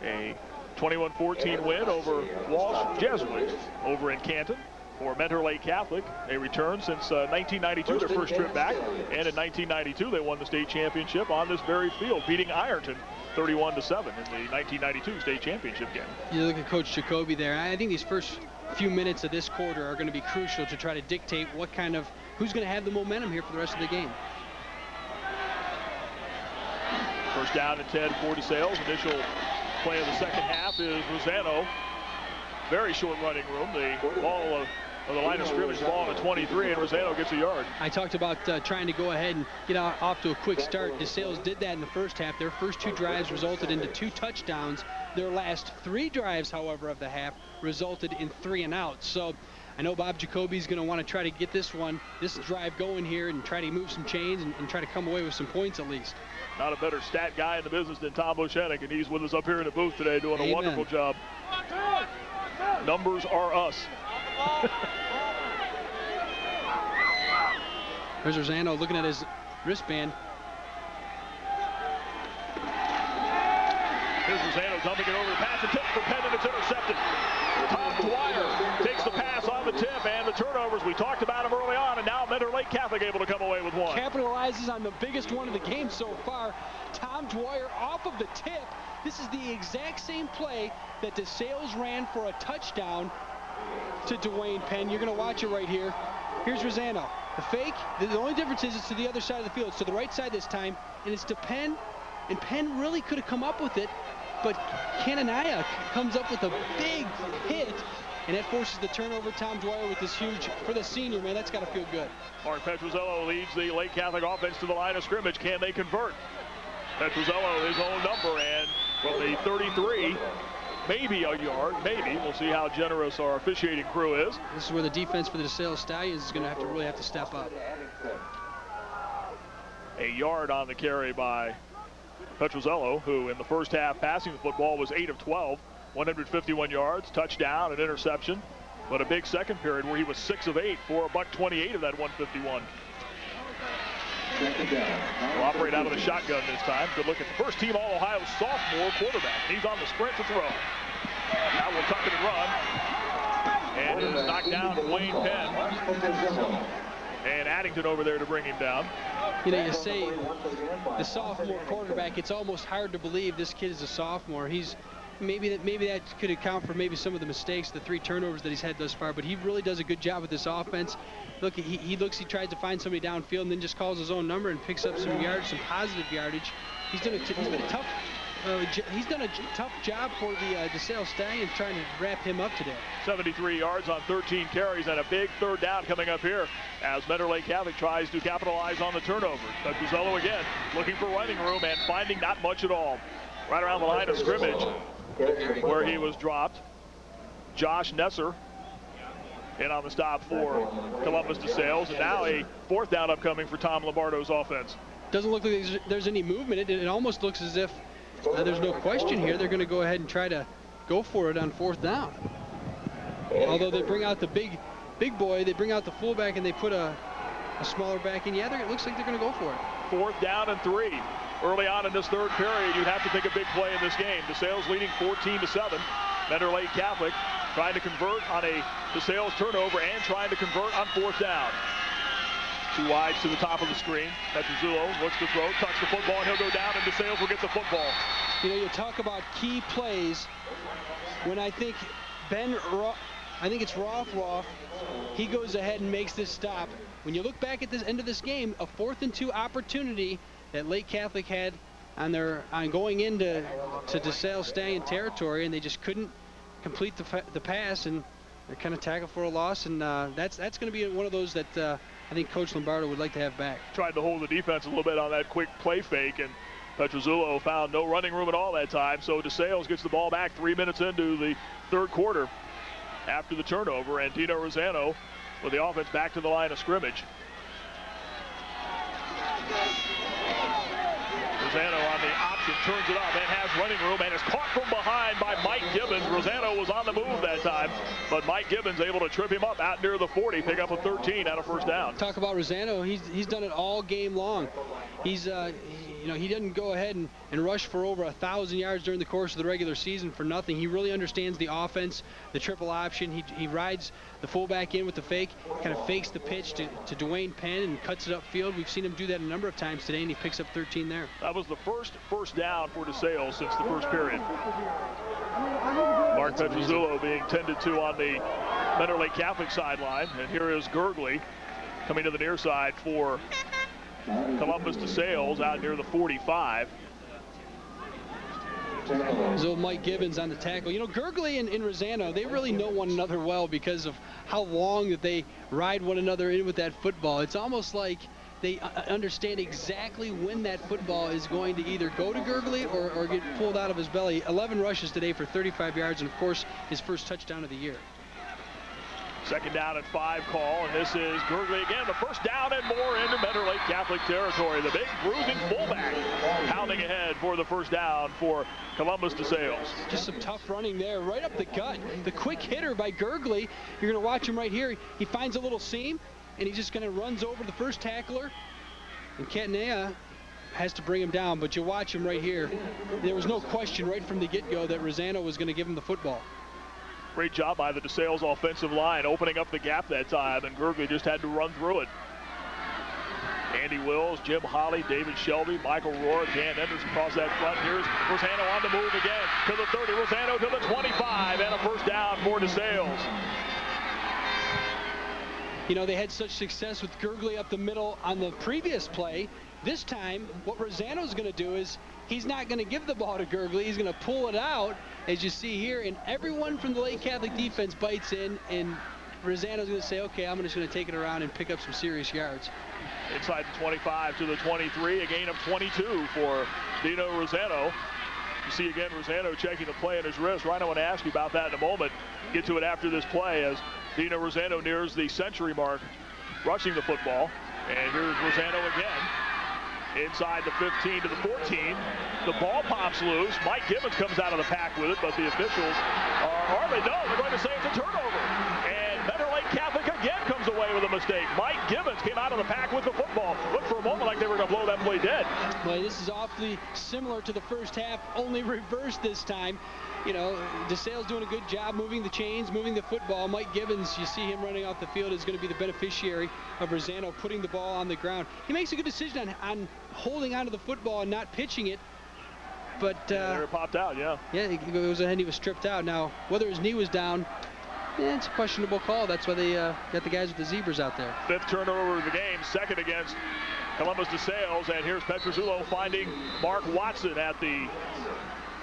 A 21-14 win over Walsh Jesuits over in Canton. For Mentor Lake Catholic, a return since uh, 1992, their first trip back. And in 1992, they won the state championship on this very field, beating Ironton 31 to 7 in the 1992 state championship game. You look at Coach Jacoby there. I think these first few minutes of this quarter are going to be crucial to try to dictate what kind of who's going to have the momentum here for the rest of the game. First down and 10 for DeSales. Initial play of the second half is Rosano. Very short running room. The ball of the line of scrimmage ball at 23, and Rosano gets a yard. I talked about uh, trying to go ahead and get out, off to a quick start. DeSales did that in the first half. Their first two drives resulted into two touchdowns. Their last three drives, however, of the half resulted in three and outs. So I know Bob Jacoby's going to want to try to get this one, this drive going here and try to move some chains and, and try to come away with some points at least. Not a better stat guy in the business than Tom Bushenik, and he's with us up here in the booth today doing Amen. a wonderful job. Numbers are us. There's Rosano looking at his wristband. Here's Rosano dumping it over the pass. Tip for Penn, and it's intercepted. Tom Dwyer takes the pass on the tip and the turnovers. We talked about them early on, and now Mentor Lake Catholic able to come away with one. Capitalizes on the biggest one of the game so far. Tom Dwyer off of the tip. This is the exact same play that DeSales ran for a touchdown to Dwayne Penn. You're going to watch it right here. Here's Rosano. The fake, the only difference is it's to the other side of the field. It's to the right side this time, and it's to Penn. And Penn really could have come up with it, but Catania comes up with a big hit, and that forces the turnover. Tom Dwyer with this huge, for the senior, man, that's got to feel good. Mark Petrozello leads the Lake Catholic offense to the line of scrimmage. Can they convert? Petrozello, his own number, and from the 33, maybe a yard, maybe. We'll see how generous our officiating crew is. This is where the defense for the DeSales Stallions is going to have to really have to step up. A yard on the carry by Petrozello, who in the first half passing the football was 8 of 12, 151 yards, touchdown, and interception. But a big second period where he was 6 of 8 for a buck 28 of that 151. Will operate out of the shotgun this time. Good look at the first team All-Ohio sophomore quarterback. He's on the sprint to throw. Now we'll tuck it and run. And it's knocked down Wayne Penn. And Addington over there to bring him down. You know, you say the sophomore quarterback, it's almost hard to believe this kid is a sophomore. He's maybe that maybe that could account for maybe some of the mistakes, the three turnovers that he's had thus far. But he really does a good job with this offense. Look, he, he looks, he tries to find somebody downfield and then just calls his own number and picks up some yardage, some positive yardage. He's done a, he's been a tough. Uh, he's done a tough job for the uh, DeSales Stallions trying to wrap him up today. 73 yards on 13 carries and a big third down coming up here as Mentor Lake Catholic tries to capitalize on the turnover. But again looking for running room and finding not much at all. Right around the line of scrimmage where he was dropped. Josh Nesser in on the stop for Columbus DeSales. And now a fourth down upcoming for Tom Lombardo's offense. Doesn't look like there's, any movement. It, it, almost looks as if uh, there's no question here. They're going to go ahead and try to go for it on fourth down. Although they bring out the big big boy, they bring out the fullback and they put a, a smaller back in. Yeah, it looks like they're going to go for it. Fourth down and three. Early on in this third period, you'd have to think a big play in this game. DeSales leading 14 to 7. Mentor Lake Catholic trying to convert on a DeSales turnover and trying to convert on fourth down. Two wides to the top of the screen. Petruzzulo looks to throw, tucks the football, and he'll go down, and DeSales will get the football. You know, you talk about key plays. When I think Ben, Ro I think it's Rothroff, he goes ahead and makes this stop. When you look back at this end of this game, a fourth and two opportunity that Lake Catholic had on their on going into to DeSales Stallion territory, and they just couldn't complete the, the pass, and they're kind of tackled for a loss, and uh, that's that's going to be one of those that uh, I think Coach Lombardo would like to have back. Tried to hold the defense a little bit on that quick play fake, and Petruzzulo found no running room at all that time, so DeSales gets the ball back three minutes into the third quarter after the turnover, and Dino Rosano with the offense back to the line of scrimmage. Rosano on the option, turns it up and has running room and is caught from behind by Mike Gibbons. Rosano was on the move that time, but Mike Gibbons able to trip him up out near the 40, pick up a 13 out of first down. Talk about Rosano, he's, he's done it all game long. He's, uh, you know, he didn't go ahead and, and rush for over a thousand yards during the course of the regular season for nothing. He really understands the offense, the triple option. He, he rides the fullback in with the fake, kind of fakes the pitch to, to Dwayne Penn and cuts it upfield. We've seen him do that a number of times today, and he picks up 13 there. That was the first first down for DeSales since the first period. Mark Petruzzulo being tended to on the Mentor Lake Catholic sideline, and here is Gurgley coming to the near side for Columbus DeSales out near the 45. So Mike Gibbons on the tackle. You know, Gurgley and, and Rosano, they really know one another well because of how long that they ride one another in with that football. It's almost like they understand exactly when that football is going to either go to Gurgley or, or get pulled out of his belly. 11 rushes today for 35 yards, and of course, his first touchdown of the year. Second down and five call, and this is Gurgley again. The first down and more into Mentor Lake Catholic territory. The big bruising fullback pounding ahead for the first down for Columbus DeSales. Just some tough running there, right up the gut. The quick hitter by Gurgley. You're going to watch him right here. He finds a little seam, and he just kind of runs over the first tackler. And Catania has to bring him down, but you watch him right here. There was no question right from the get-go that Rosano was going to give him the football. Great job by the DeSales offensive line, opening up the gap that time, and Gurgley just had to run through it. Andy Wills, Jim Holly, David Shelby, Michael Rohr, Dan Anderson across that front. Here's Rosano on the move again to the 30. Rosano to the 25, and a first down for DeSales. You know, they had such success with Gurgley up the middle on the previous play. This time, what Rosano's going to do is he's not going to give the ball to Gurgley. He's going to pull it out, as you see here, and everyone from the Lake Catholic defense bites in, and Rosano's going to say, okay, I'm just going to take it around and pick up some serious yards. Inside the 25 to the 23, a gain of 22 for Dino Rosano. You see again Rosano checking the play in his wrist. Ryan, I want to ask you about that in a moment. Get to it after this play as Dino Rosano nears the century mark rushing the football. And here's Rosano again inside the 15 to the 14. The ball pops loose. Mike Gibbons comes out of the pack with it, but the officials are, they don't. They're going to say it's a turnover. And Mentor Lake Catholic again comes away with a mistake. Mike Gibbons came out of the pack with the football. Looked for a moment like they were going to blow that play dead. Well, this is awfully similar to the first half, only reversed this time you know, DeSales doing a good job moving the chains, moving the football. Mike Gibbons, you see him running off the field, is going to be the beneficiary of Rosano putting the ball on the ground. He makes a good decision on, on holding onto the football and not pitching it. But uh, yeah, it popped out, yeah. Yeah, it was ahead. He was stripped out. Now, whether his knee was down, yeah, it's a questionable call. That's why they uh, got the guys with the zebras out there. Fifth turnover of the game, second against Columbus DeSales, and here's Petruzzulo finding Mark Watson at the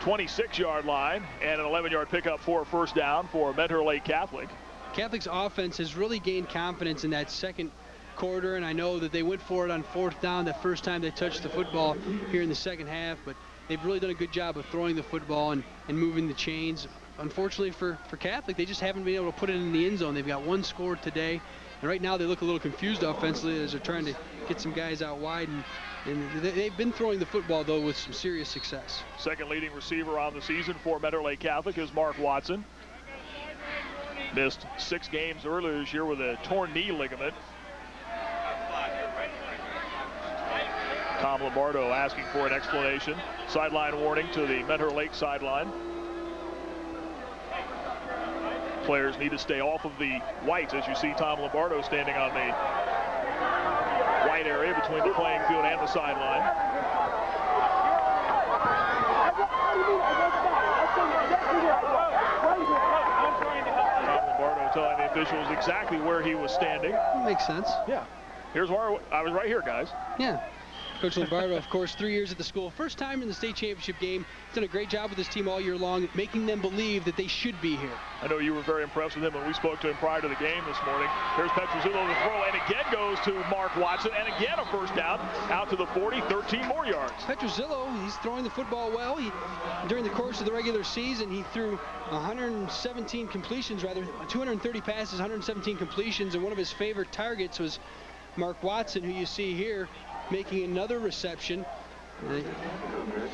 26-yard line and an 11-yard pickup for a first down for Mentor Lake Catholic. Catholic's offense has really gained confidence in that second quarter, and I know that they went for it on fourth down the first time they touched the football here in the second half, but they've really done a good job of throwing the football and, and moving the chains. Unfortunately for, for Catholic, they just haven't been able to put it in the end zone. They've got one score today, and right now they look a little confused offensively as they're trying to get some guys out wide. And, and they've been throwing the football, though, with some serious success. Second leading receiver on the season for Mentor Lake Catholic is Mark Watson. Missed six games earlier this year with a torn knee ligament. Tom Lombardo asking for an explanation. Sideline warning to the Mentor Lake sideline. Players need to stay off of the whites as you see Tom Lombardo standing on the white area between the playing field and the sideline. Tom Lombardo telling the officials exactly where he was standing. Makes sense. Yeah. Here's where I was right here, guys. Yeah. Coach Lombardo, of course, three years at the school. First time in the state championship game. He's done a great job with his team all year long, making them believe that they should be here. I know you were very impressed with him when we spoke to him prior to the game this morning. Here's Petrozzillo the throw, and again goes to Mark Watson, and again a first down out to the 40, 13 more yards. Petrozzillo, he's throwing the football well. He, during the course of the regular season, he threw 117 completions, rather 230 passes, 117 completions, and one of his favorite targets was Mark Watson, who you see here, making another reception.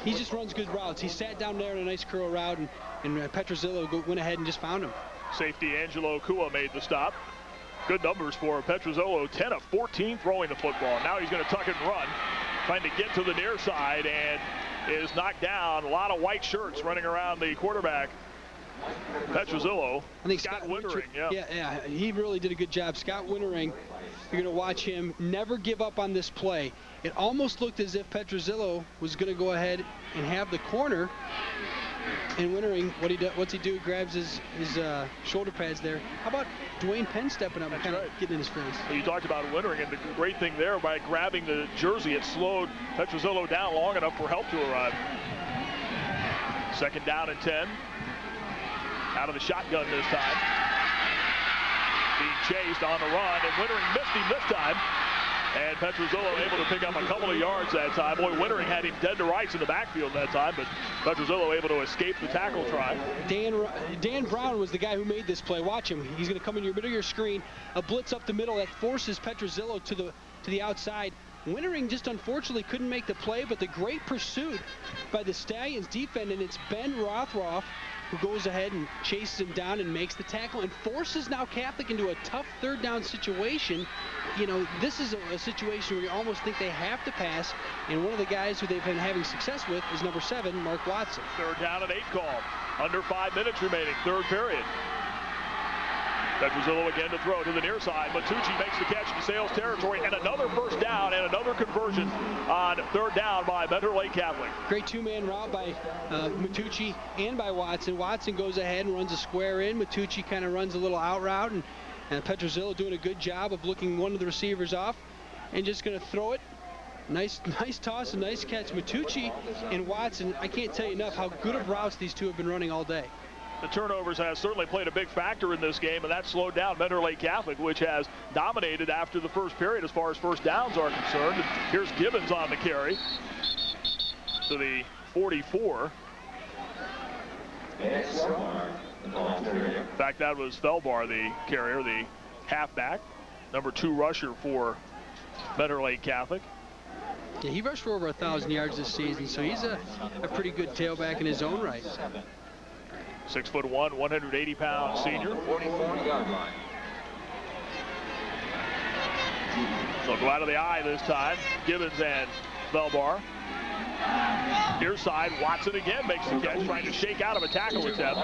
He just runs good routes. He sat down there in a nice curl route, and, and uh, Petrozzillo went ahead and just found him. Safety Angelo Kua made the stop. Good numbers for Petrozzillo, 10 of 14 throwing the football. Now he's going to tuck and run, trying to get to the near side, and is knocked down. A lot of white shirts running around the quarterback. Petrozzillo. I think Scott, Scott Wintering, yeah. yeah. Yeah, he really did a good job. Scott Wintering, you're going to watch him never give up on this play. It almost looked as if Petrozzillo was going to go ahead and have the corner. And Wintering, what he do, what's he do? Grabs his his uh, shoulder pads there. How about Dwayne Penn stepping up and kind of right. getting in his face? You talked about Wintering, and the great thing there, by grabbing the jersey, it slowed Petrozzillo down long enough for help to arrive. Second down and 10. Out of the shotgun this time. Being chased on the run, and Wintering missed him this time. And Petrozzillo able to pick up a couple of yards that time. Boy, Wintering had him dead to rights in the backfield that time, but Petrozzillo able to escape the tackle try. Dan Dan Brown was the guy who made this play. Watch him. He's going to come in your middle of your screen. A blitz up the middle that forces Petrozzillo to the to the outside. Wintering just unfortunately couldn't make the play, but the great pursuit by the Stallions defense, and it's Ben Rothroff who goes ahead and chases him down and makes the tackle and forces now Catholic into a tough third down situation. You know, this is a, a, situation where you almost think they have to pass, and one of the guys who they've been having success with is number seven, Mark Watson. Third down and eight call. Under five minutes remaining, third period. Petrozzillo again to throw to the near side. Matucci makes the catch in sales territory and another first down and another conversion on third down by Mentor Lake Catholic. Great two-man route by uh, Matucci and by Watson. Watson goes ahead and runs a square in. Matucci kind of runs a little out route and, and Petrozzillo doing a good job of looking one of the receivers off and just going to throw it Nice, nice toss and nice catch. Matucci and Watson, I can't tell you enough how good of routes these two have been running all day. The turnovers has certainly played a big factor in this game, and that slowed down Mentor Lake Catholic, which has dominated after the first period as far as first downs are concerned. Here's Gibbons on the carry to the 44. In fact, that was Felbar, the carrier, the halfback, number two rusher for Mentor Lake Catholic. Yeah, he rushed for over a thousand yards this season, so he's a, a pretty good tailback in his own right. Six foot one, 180 pound senior. 44 yard line. So go out of the eye this time. Gibbons and Belbar. Near side, Watson again makes the catch, trying to shake out of a tackle attempt.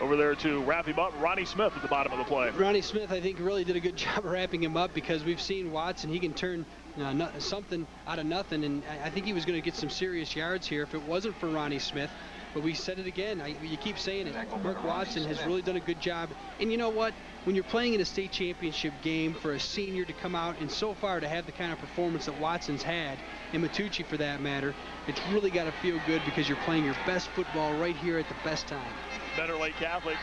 Over there to wrap him up, Ronnie Smith at the bottom of the play. Ronnie Smith, I think, really did a good job wrapping him up because we've seen Watson. He can turn uh, something out of nothing, and I think he was going to get some serious yards here if it wasn't for Ronnie Smith. But we said it again. I, you keep saying it. Mark Watson has really done a good job. And you know what? When you're playing in a state championship game for a senior to come out and so far to have the kind of performance that Watson's had, and Matucci for that matter, it's really got to feel good because you're playing your best football right here at the best time. Mentor Lake Catholic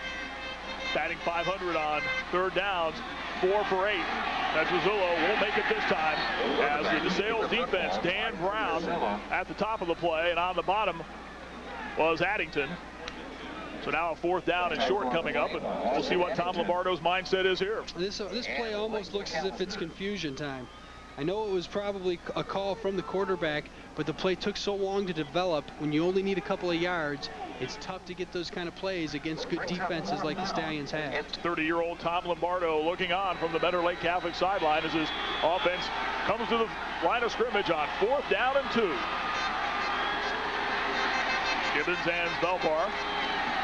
batting 500 on third downs, four for eight. That's Petrozzillo will make it this time as the DeSales defense, Dan Brown at the top of the play, and on the bottom was Addington. So now a fourth down and short coming up, and we'll see what Tom Lombardo's mindset is here. This, uh, this play almost looks as if it's confusion time. I know it was probably a call from the quarterback, but the play took so long to develop. When you only need a couple of yards, it's tough to get those kind of plays against good defenses like the Stallions have. 30-year-old Tom Lombardo looking on from the Mentor Lake Catholic sideline as his offense comes to the line of scrimmage on fourth down and two. Gibbons and Belbar.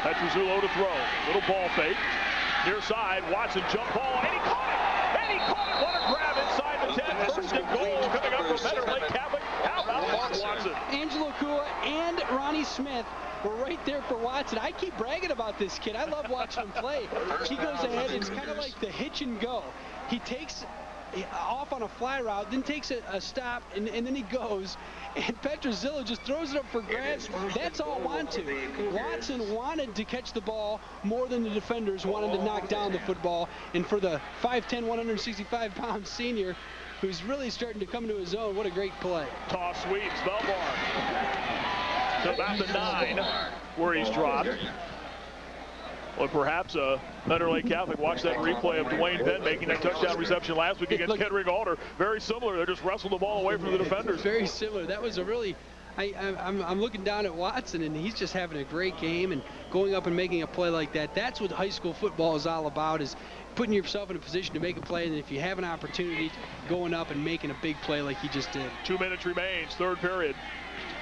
Petrozzillo to throw. Little ball fake. Near side, Watson jump ball, and he caught it! And he caught it! What a grab inside the 10. First and goal coming up from Mentor Lake Catholic. How about Mark Watson? Angelo Kua and Ronnie Smith were right there for Watson. I keep bragging about this kid. I love watching him play. He goes ahead. It's kind of like the hitch and go. He takes eh, off on a fly route, then takes a, a stop, and, and, then he goes. And Petrozzillo just throws it up for grabs. That's all wanted. Watson wanted to catch the ball more than the defenders wanted to knock down the football. And for the 5'10", 165-pound senior, who's really starting to come to his own, what a great play. Toss sweeps, Belbar. To about the nine, where he's dropped. Well, perhaps uh, Mentor Lake Catholic watched that replay of Dwayne Penn making that touchdown reception last week against Kettering Alter. Very similar. They just wrestled the ball away from the defenders. Very similar. That was a really I, am looking down at Watson, and he's just having a great game and going up and making a play like that. That's what high school football is all about, is putting yourself in a position to make a play, and if you have an opportunity, going up and making a big play like he just did. Two minutes remains, third period.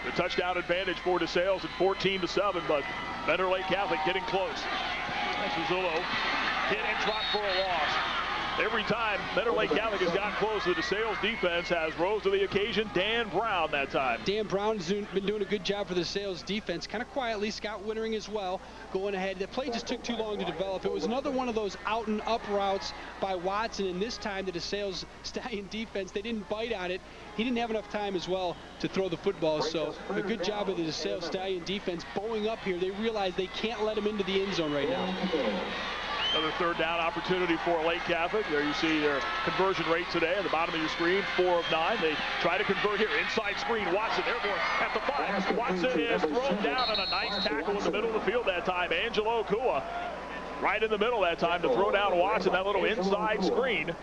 The touchdown advantage for DeSales at 14 to 7, but Mentor Lake Catholic getting close. Petrozzillo hit and dropped for a loss. Every time Mentor Lake Catholic has gotten close, to the DeSales defense has rose to the occasion. Dan Brown that time. Dan Brown's been doing a good job for the DeSales defense, kind of quietly. Scott Wintering as well, going ahead. The play just took too long to develop. It was another one of those out and up routes by Watson, and this time the DeSales Stallion defense, they didn't bite on it. He didn't have enough time as well to throw the football, so a good job of the DeSales Stallion defense bowing up here. They realize they can't let him into the end zone right now. Another third down opportunity for Lake Catholic. There you see their conversion rate today at the bottom of your screen, four of nine. They try to convert here. Inside screen, Watson, airborne at the five. Watson is thrown down on a nice tackle in the middle of the field that time. Angelo Kua right in the middle that time to throw down Watson, that little inside screen.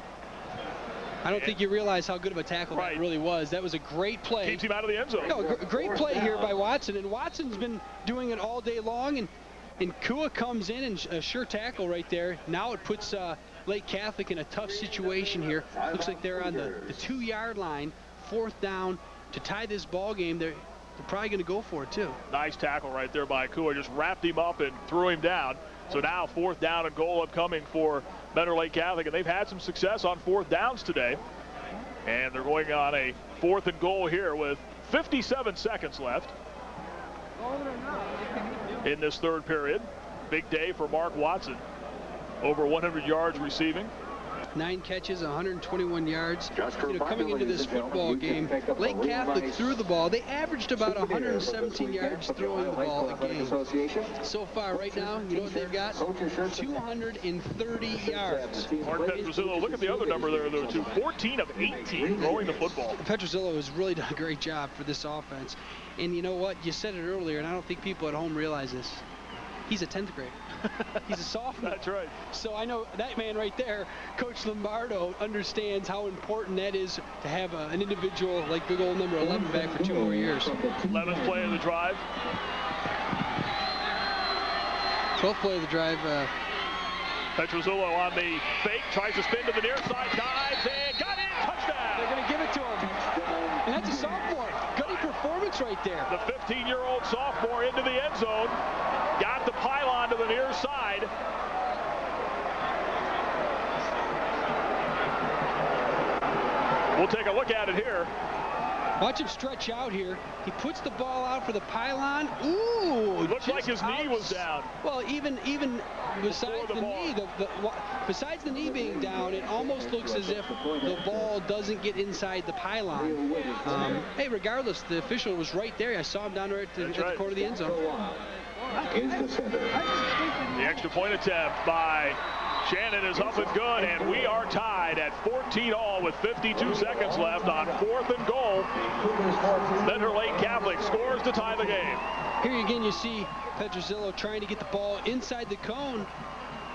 I don't think you realize how good of a tackle right. that really was. That was a great play. Keeps him out of the end zone. No, great play here by Watson, and Watson's been doing it all day long, and and Kua comes in and a sure tackle right there. Now it puts uh, Lake Catholic in a tough situation here. Looks like they're on the, the two-yard line, fourth down. To tie this ball game, they're, they're probably going to go for it, too. Nice tackle right there by Kua. Just wrapped him up and threw him down. So now fourth down and goal upcoming for Mentor Lake Catholic. And they've had some success on fourth downs today. And they're going on a fourth and goal here with 57 seconds left in this third period. Big day for Mark Watson. Over 100 yards receiving. Nine catches, 121 yards. You know, coming into this football game, Lake Catholic threw the ball. They averaged about 117 yards throwing the ball a game. So far, right now, you know what they've got? 230 yards. Mark Petrozzillo, look at the other number there, though, too. 14 of 18 throwing the football. Petrozzillo has really done a great job for this offense. And you know what? You said it earlier, and I don't think people at home realize this. He's a 10th grade. He's a sophomore. That's right. So I know that man right there, Coach Lombardo, understands how important that is to have a, an individual like big old number 11 back for two more years. 11th play of the drive. 12th play of the drive. Uh, Petrozzillo on the fake, tries to spin to the near side, dives, and got it, touchdown! They're going to give it to him. And that's a sophomore. Gutty performance right there. The 15-year-old sophomore into the end zone. Got the pylon to the near side. We'll take a look at it here. Watch him stretch out here. He puts the ball out for the pylon. Ooh! Looks like his knee was down. Well, even even besides the, the knee, the, the, besides the knee being down, it almost looks as if the ball doesn't get inside the pylon. Um, hey, regardless, the official was right there. I saw him down there at the, at the corner of the end zone. The extra point attempt by Shannon is up and good, and we are tied at 14 all with 52 seconds left on fourth and goal. Mentor Lake Catholic scores to tie the game. Here again, you see Petrozzillo trying to get the ball inside the cone.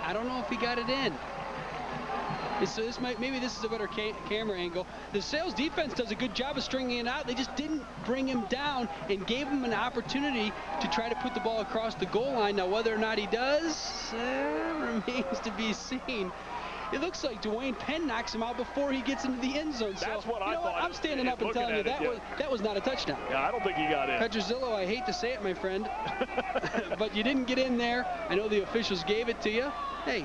I don't know if he got it in. So this might, maybe this is a better ca camera angle. DeSales defense does a good job of stringing it out. They just didn't bring him down and gave him an opportunity to try to put the ball across the goal line. Now, whether or not he does uh, remains to be seen. It looks like Dwayne Penn knocks him out before he gets into the end zone. That's so, what you I know thought. What? I'm standing up and telling you that was that was not a touchdown. Yeah, I don't think he got in. Petrozzillo, I hate to say it, my friend, but you didn't get in there. I know the officials gave it to you. Hey,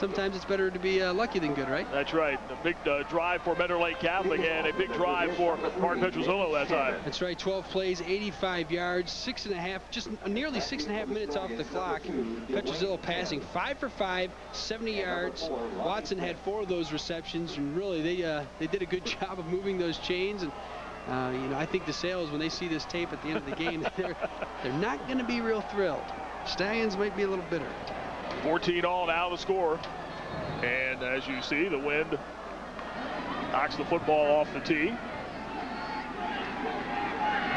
sometimes it's better to be uh, lucky than good, right? That's right. A big uh, drive for Mentor Lake Catholic and a big drive for Martin Petrozzillo that time. That's right. 12 plays, 85 yards, six and a half, just nearly six and a half minutes off the clock. Petrozzillo passing five for five, 70 yards. Watson had four of those receptions, and really they uh, they did a good job of moving those chains. And uh, you know, I think DeSales when they see this tape at the end of the game, they're they're not going to be real thrilled. Stallions might be a little bitter. 14 all now the score. And as you see, the wind knocks the football off the tee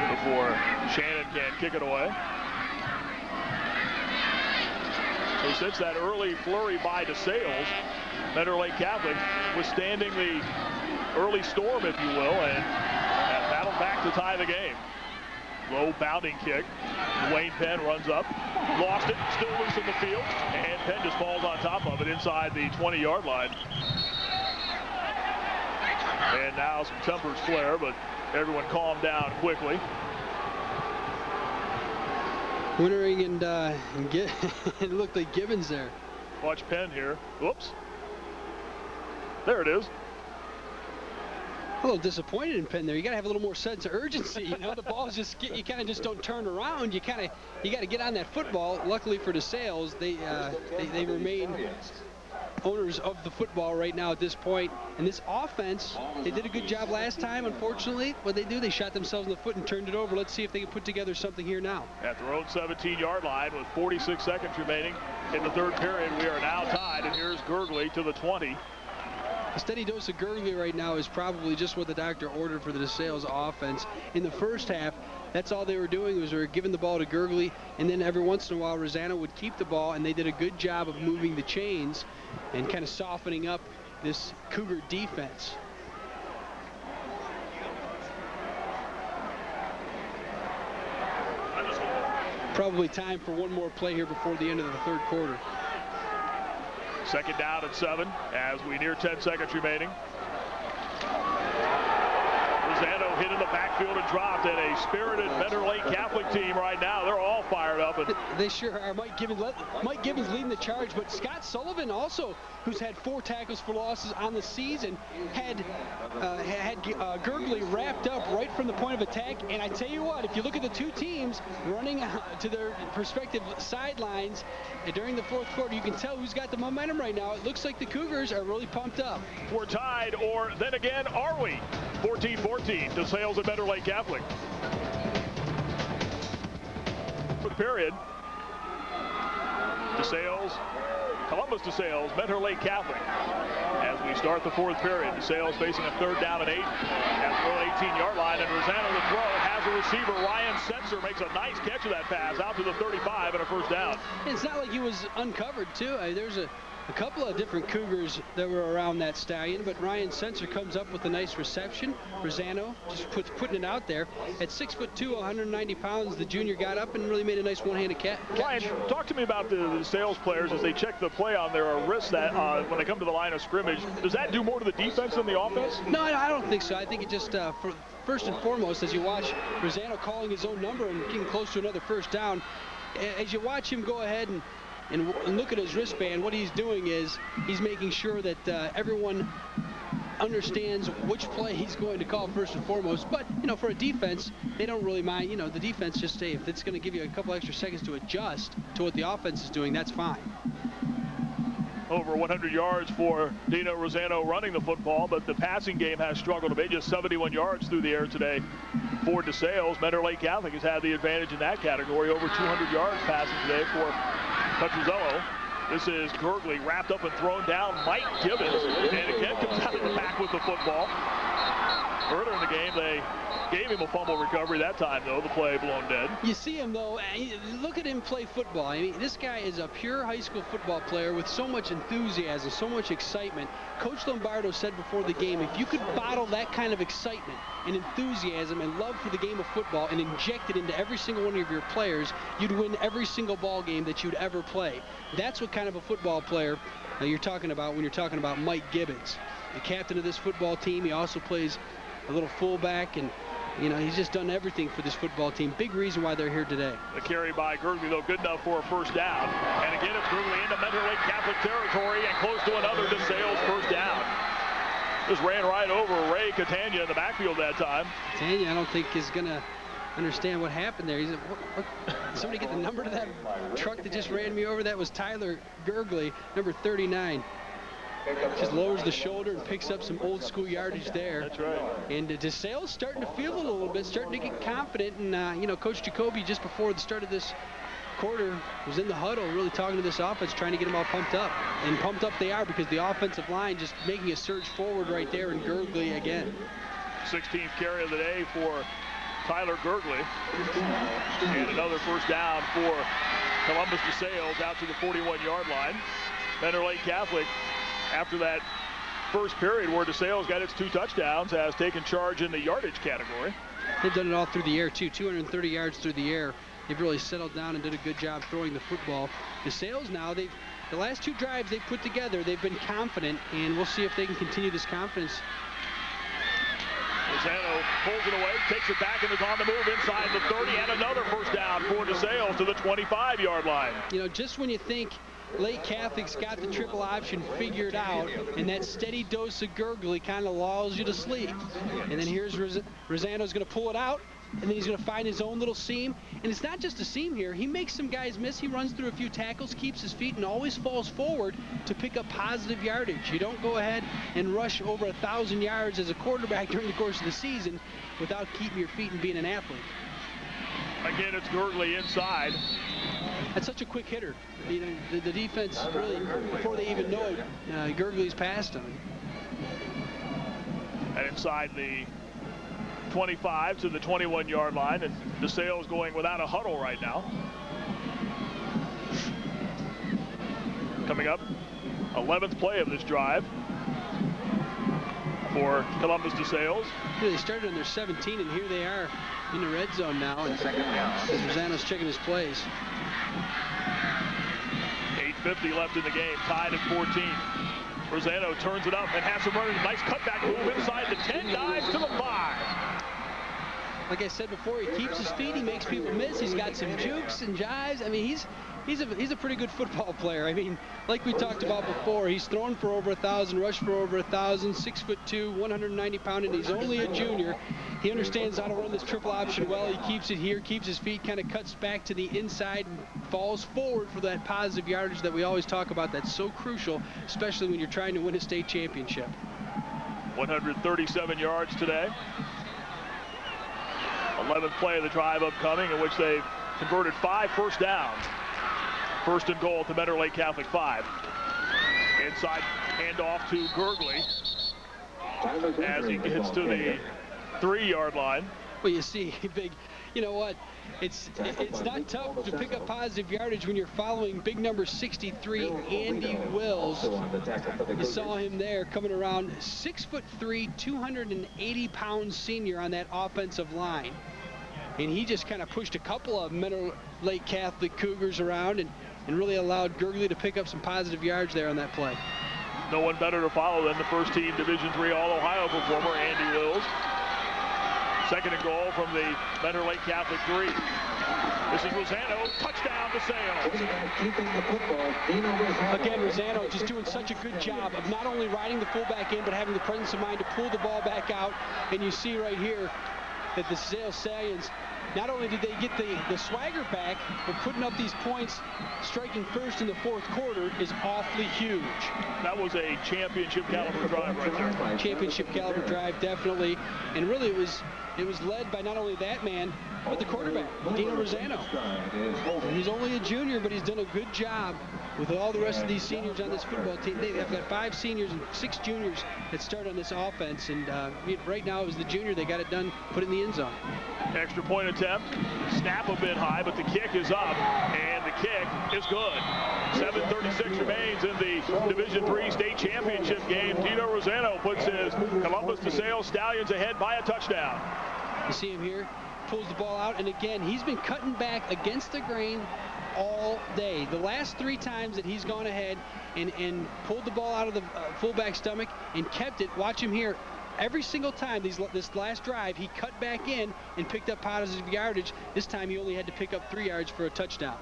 before Shannon can kick it away. So since that early flurry by DeSales, Mentor Lake Catholic withstanding the early storm, if you will, and battled back to tie the game. Low bounding kick. Wayne Penn runs up, lost it, still loose in the field, and Penn just falls on top of it inside the 20-yard line. And now some tempers flare, but everyone calmed down quickly. Wintering and, uh, and get, it looked like Gibbons there. Watch Penn here. Whoops. There it is a little disappointed in Penn there. You got to have a little more sense of urgency. You know, the balls just get, you kind of just don't turn around. You kind of you got to get on that football. Luckily for DeSales, they, uh, they they remain owners of the football right now at this point. And this offense, they did a good job last time. Unfortunately, what they do, they shot themselves in the foot and turned it over. Let's see if they can put together something here now. At their own 17-yard line with 46 seconds remaining in the third period, we are now tied. And here's Gurgley to the 20. A steady dose of Gurgley right now is probably just what the doctor ordered for the DeSales offense. In the first half, that's all they were doing was they were giving the ball to Gurgley, and then every once in a while, Rosano would keep the ball, and they did a good job of moving the chains and kind of softening up this Cougar defense. Probably time for one more play here before the end of the third quarter. Second down and seven as we near 10 seconds remaining. Rosano hit in the backfield and dropped, and a spirited Lake Catholic team right now. They're all fired up. And they sure are. Mike Gibbons, Mike Gibbons leading the charge, but Scott Sullivan also, who's had four tackles for losses on the season, had uh, had uh, Gurgley wrapped up right from the point of attack. And I tell you what, if you look at the two teams running to their respective sidelines during the fourth quarter, you can tell who's got the momentum right now. It looks like the Cougars are really pumped up. We're tied, or then again, are we? 14-14. 14 DeSales at Mentor Lake Catholic. For the period, DeSales, Columbus DeSales, Mentor Lake Catholic. As we start the fourth period, DeSales facing a third down and eight at the 18-yard line, and Rosano the throw has a receiver. Ryan Sensor makes a nice catch of that pass out to the 35 and a first down. It's not like he was uncovered, too. there's a a couple of different Cougars that were around that stallion, but Ryan Sensor comes up with a nice reception. Rosano just puts, putting it out there. At six foot two, 190 pounds, the junior got up and really made a nice one-handed catch. Ryan, talk to me about the, the, sales players as they check the play on their wrists that uh, when they come to the line of scrimmage. Does that do more to the defense than the offense? No, I don't think so. I think it just uh, for, first and foremost, as you watch Rosano calling his own number and getting close to another first down, as you watch him go ahead and and, look at his wristband. What he's doing is he's making sure that uh, everyone understands which play he's going to call first and foremost. But, you know, for a defense, they don't really mind. You know, the defense just say if it's going to give you a couple extra seconds to adjust to what the offense is doing, that's fine. Over 100 yards for Dino Rosano running the football, but the passing game has struggled a bit. Just 71 yards through the air today for DeSales. Mentor Lake Catholic has had the advantage in that category. Over 200 yards passing today for Petrozzillo. This is Gurgley wrapped up and thrown down. Mike Gibbons, and again comes out of the back with the football. Earlier in the game, they gave him a fumble recovery that time, though. The play blown dead. You see him, though. Look at him play football. I mean, this guy is a pure high school football player with so much enthusiasm, so much excitement. Coach Lombardo said before the game, if you could bottle that kind of excitement and enthusiasm and love for the game of football and inject it into every single one of your players, you'd win every single ball game that you'd ever play. That's what kind of a football player uh, you're talking about when you're talking about Mike Gibbons. The captain of this football team, he also plays a little fullback and you know, he's just done everything for this football team. Big reason why they're here today. The carry by Gurgley, though, good enough for a first down. And again, it's Gurgley into Mentor Lake Catholic territory and close to another DeSales first down. Just ran right over Ray Catania in the backfield that time. Catania, I don't think is going to understand what happened there. He's like, what, what? somebody get the number to that truck that just ran me over? That was Tyler Gurgley, number 39 just lowers the shoulder and picks up some old school yardage there. That's right. And uh, DeSales starting to feel it a little bit, starting to get confident. And, uh, you know, Coach Jacoby just before the start of this quarter was in the huddle really talking to this offense, trying to get them all pumped up. And pumped up they are because the offensive line just making a surge forward right there and Gurgley again. 16th carry of the day for Tyler Gurgley. And another first down for Columbus DeSales out to the 41-yard line. Mentor Lake Catholic after that first period where DeSales got its two touchdowns, has taken charge in the yardage category. They've done it all through the air, too. 230 yards through the air. They've really settled down and did a good job throwing the football. DeSales now, they've the last two drives they've put together, they've been confident, and we'll see if they can continue this confidence. Rosano pulls it away, takes it back, and is on the move inside the 30, and another first down for DeSales to the 25-yard line. You know, just when you think Lake Catholic's got the triple option figured out, and that steady dose of Gurgley kind of lulls you to sleep. And then here's Ros Rosano's going to pull it out, and then he's going to find his own little seam. And it's not just a seam here. He makes some guys miss. He runs through a few tackles, keeps his feet, and always falls forward to pick up positive yardage. You don't go ahead and rush over a 1,000 yards as a quarterback during the course of the season without keeping your feet and being an athlete. Again, it's Gurgley inside. That's such a quick hitter. You know, the, the defense really, before they even know it, uh, Gurgley's passed him. And inside the 25 to the 21-yard line, and DeSales going without a huddle right now. Coming up, 11th play of this drive for Columbus DeSales. They started on their 17, and here they are in the red zone now. And Rosano's checking his plays. 8.50 left in the game, tied at 14. Rosano turns it up and has him running. Nice cutback move inside the 10, dives to the 5. Like I said before, he keeps his feet, he makes people miss. He's got some jukes and jives. I mean, he's he's a he's a pretty good football player. I mean, like we talked about before, he's thrown for over a thousand, rushed for over a thousand, six foot two, 190 pound, and he's only a junior. He understands how to run this triple option well. He keeps it here, keeps his feet, kind of cuts back to the inside, and falls forward for that positive yardage that we always talk about. That's so crucial, especially when you're trying to win a state championship. 137 yards today. 11th play of the drive upcoming in which they've converted five first downs. First and goal to Mentor Lake Catholic 5. Inside handoff to Gurgley as he gets to the three-yard line. Well, you see, big, you know what? It's it's not tough to pick up positive yardage when you're following big number 63, Andy Wills. You saw him there coming around, six foot three, 280 pound senior on that offensive line. And he just kind of pushed a couple of Mentor Lake Catholic Cougars around and and really allowed Gurgley to pick up some positive yards there on that play. No one better to follow than the first team Division III All-Ohio performer, Andy Wills. Second and goal from the Mentor Lake Catholic 3. This is Rosano, touchdown DeSales. Again, Rosano just doing such a good job of not only riding the fullback in, but having the presence of mind to pull the ball back out. And you see right here that DeSales Stallions not only did they get the, the swagger back, but putting up these points, striking first in the fourth quarter is awfully huge. That was a championship caliber drive right there. Championship caliber drive, definitely. And really it was it was led by not only that man, but the quarterback, Dino Rosano. He's only a junior, but he's done a good job with all the rest of these seniors on this football team, they have got five seniors and six juniors that start on this offense. And uh, right now, it was the junior. They got it done, put it in the end zone. Extra point attempt. Snap a bit high, but the kick is up, and the kick is good. 7.36 remains in the Division Three state championship game. Dino Rosano puts his Columbus DeSales Stallions ahead by a touchdown. You see him here, pulls the ball out, and again, he's been cutting back against the grain all day. The last three times that he's gone ahead and, and pulled the ball out of the uh, fullback stomach and kept it, watch him here. Every single time these, this last drive, he cut back in and picked up positive yardage. This time he only had to pick up three yards for a touchdown.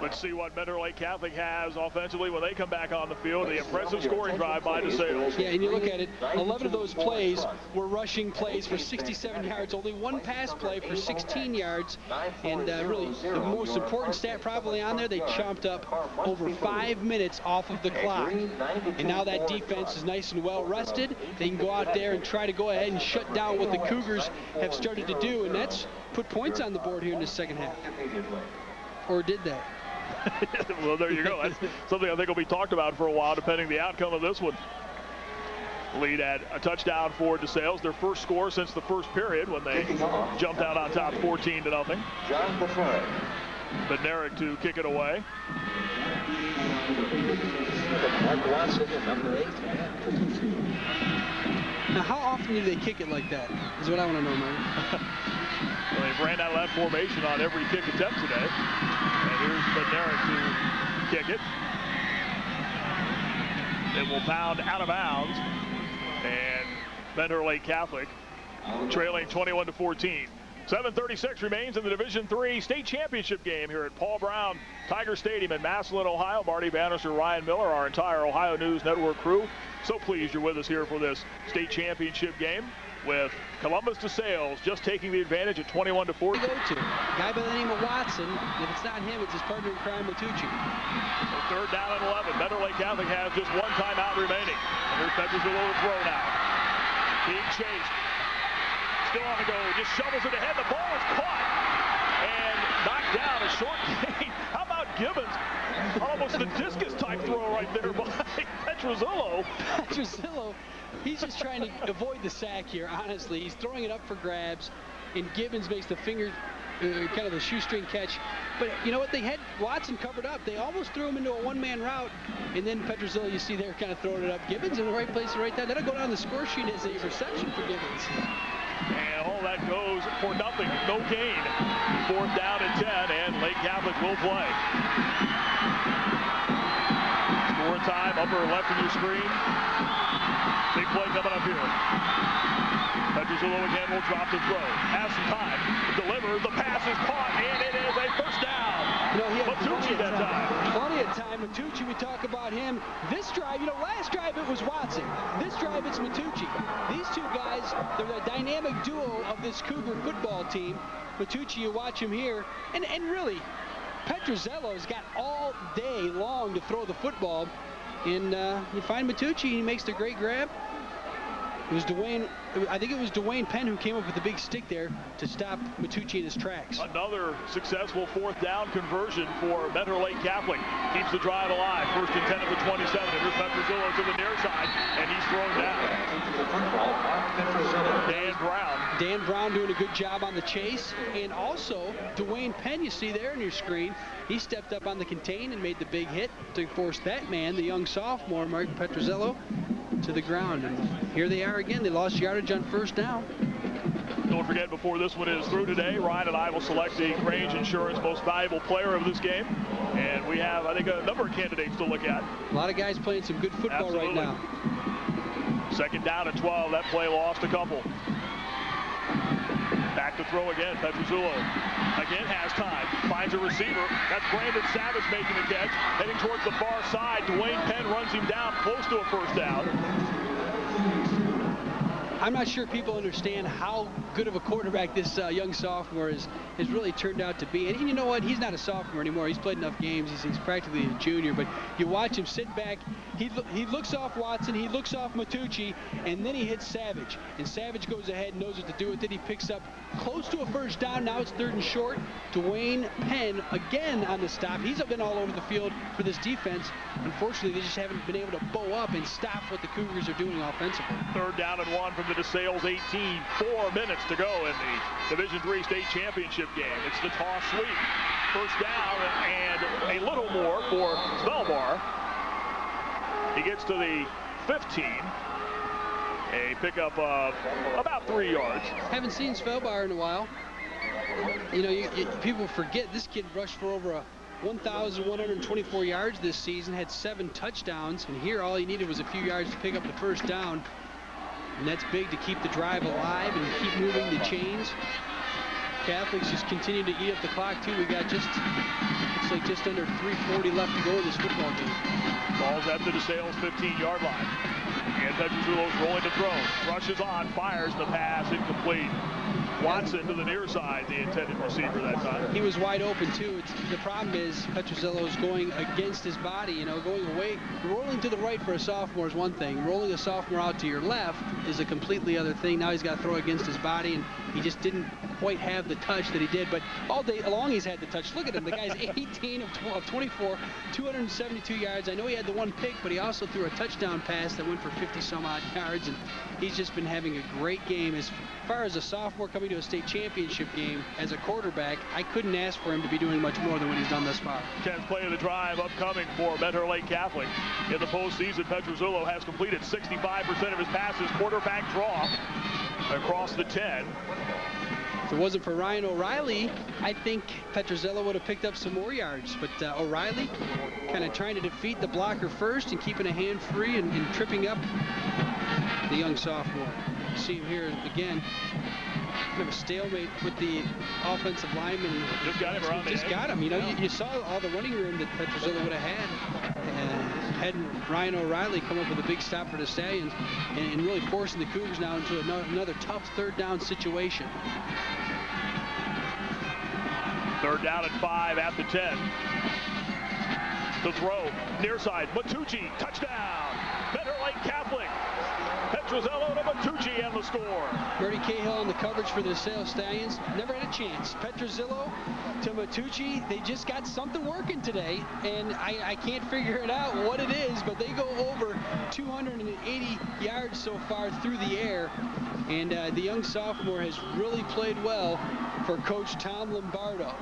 Let's see what Mentor Lake Catholic has offensively when they come back on the field. The impressive scoring drive by DeSales. Yeah, and you look at it, 11 of those plays were rushing plays for 67 yards. Only one pass play for 16 yards. And uh, really, the most important stat probably on there, they chomped up over five minutes off of the clock. And now that defense is nice and well rested. They can go out there and try to go ahead and shut down what the Cougars have started to do. And that's put points on the board here in the second half. Or did they? well, there you go. That's something I think will be talked about for a while, depending the outcome of this one. Lead at a touchdown for DeSales, their first score since the first period when they jumped out on top 14 to nothing. John Bednarik to kick it away. Mark Watson, number eight. Now, how often do they kick it like that? Is what I want to know, Mark. ran out of that formation on every kick attempt today. And here's Bednarik to kick it. It will pound out of bounds. And Mentor Lake Catholic trailing 21 to 14. 736 remains in the Division Three state championship game here at Paul Brown Tiger Stadium in Massillon, Ohio. Marty Bannister, Ryan Miller, our entire Ohio News Network crew. So pleased you're with us here for this state championship game with Columbus to DeSales just taking the advantage at 21 to 4. Go to guy by the name of Watson. If it's not him, it's his partner in crime, Matucci. So third down and 11. Mentor Lake Catholic has just one timeout remaining. And here's a throw now. Being chased. Still on the go. Just shovels it ahead. The ball is caught and knocked down. A short gain. How about Gibbons? Almost a discus type throw right there by Petruzillo. Petruzillo he's just trying to avoid the sack here, honestly. He's throwing it up for grabs, and Gibbons makes the finger, uh, kind of the shoestring catch. But you know what? They had Watson covered up. They almost threw him into a one-man route, and then Petruzillo, you see there, kind of throwing it up. Gibbons in the right place, right time. That'll go down the score sheet as a reception for Gibbons. And all that goes for nothing. No gain. Fourth down and 10, and Lake Catholic will play. Score time, upper left of your screen. Big play coming up here. Petruzillo again will drop the throw. Has some time. Deliver. The pass is caught, and it is a first down. You know, he had Matucci that time. Plenty of time. Matucci, we talk about him. This drive, you know, last drive it was Watson. This drive it's Matucci. These two guys, they're the dynamic duo of this Cougar football team. Matucci, you watch him here, and, and really, Petruzillo's got all day long to throw the football. And uh, you find Matucci, he makes the great grab. It was Dwayne, I think it was Dwayne Penn who came up with the big stick there to stop Matucci in his tracks. Another successful fourth down conversion for Mentor Lake Catholic. Keeps the drive alive. First and 10 at the 27. And here's Petruzillo to the near side, and he's thrown down. Dan Brown. Dan Brown doing a good job on the chase. And also, Dwayne Penn, you see there on your screen, he stepped up on the contain and made the big hit to force that man, the young sophomore, Mark Petruzillo, to the ground. And here they are again. They lost yardage on first down. Don't forget, before this one is through today, Ryan and I will select the Grange Insurance Most Valuable Player of this game. And we have, I think, a number of candidates to look at. A lot of guys playing some good football Absolutely. right now. Second down at 12. That play lost a couple. Back to throw again. Petruzillo again has time. Finds a receiver. That's Brandon Savage making the catch. Heading towards the far side. Dwayne Penn runs him down close to a first down. I'm not sure people understand how good of a quarterback this uh, young sophomore is, has really turned out to be. And you know what? He's not a sophomore anymore. He's played enough games. He's, he's practically a junior. But you watch him sit back. He, he looks off Watson. He looks off Matucci. And then he hits Savage. And Savage goes ahead and knows what to do with it. He picks up close to a first down. Now it's third and short. Dwayne Penn again on the stop. He's been all over the field for this defense. Unfortunately, they just haven't been able to bow up and stop what the Cougars are doing offensively. Third down and one from the DeSales 18. Four minutes to go in the Division Three state championship game. It's the toss sweep. First down and a little more for Svelbar. He gets to the 15. A pickup of about three yards. Haven't seen Svelbar in a while. You know, you, you, people forget this kid rushed for over a 1,124 yards this season, had seven touchdowns, and here all he needed was a few yards to pick up the first down. And that's big to keep the drive alive and keep moving the chains. Catholics just continue to eat up the clock too. We got just, looks like just under 340 left to go in this football game. Ball's at the DeSales 15-yard line. And Petrozulo's rolling to throw. Rushes on, fires the pass, incomplete. Watson to the near side, the intended receiver that time. He was wide open too. It's, the problem is Petrozello is going against his body, you know, going away. Rolling to the right for a sophomore is one thing. Rolling a sophomore out to your left is a completely other thing. Now he's got to throw against his body, and he just didn't quite have the touch that he did. But all day long he's had the touch. Look at him. The guy's 18 of 12, 24, 272 yards. I know he had the one pick, but he also threw a touchdown pass that went for 50 some odd yards, and he's just been having a great game. As far as a sophomore coming to a state championship game as a quarterback, I couldn't ask for him to be doing much more than what he's done thus far. 10th play of the drive upcoming for Mentor Lake Catholic. In the postseason, Petrozzillo has completed 65% of his passes, quarterback draw across the 10. If it wasn't for Ryan O'Reilly, I think Petrozello would have picked up some more yards. But uh, O'Reilly kind of trying to defeat the blocker first and keeping a hand free and, and tripping up the young sophomore. see him here again. Kind of a stalemate with the offensive lineman. Just got him around Just eh? got him. You know, you, you, saw all the running room that Petrozello would have had. And had Ryan O'Reilly come up with a big stop for the Stallions and, and really forcing the Cougars now into another, another tough third down situation. Third down at five at the 10. The throw, near side, Matucci, touchdown. Mentor Lake Catholic. Petrozello to Matucci and the score. Bernie Cahill on the coverage for DeSales Stallions. Never had a chance. Petrozello to Matucci. They just got something working today, and I, I can't figure it out what it is, but they go over 280 yards so far through the air, and uh, the young sophomore has really played well for Coach Tom Lombardo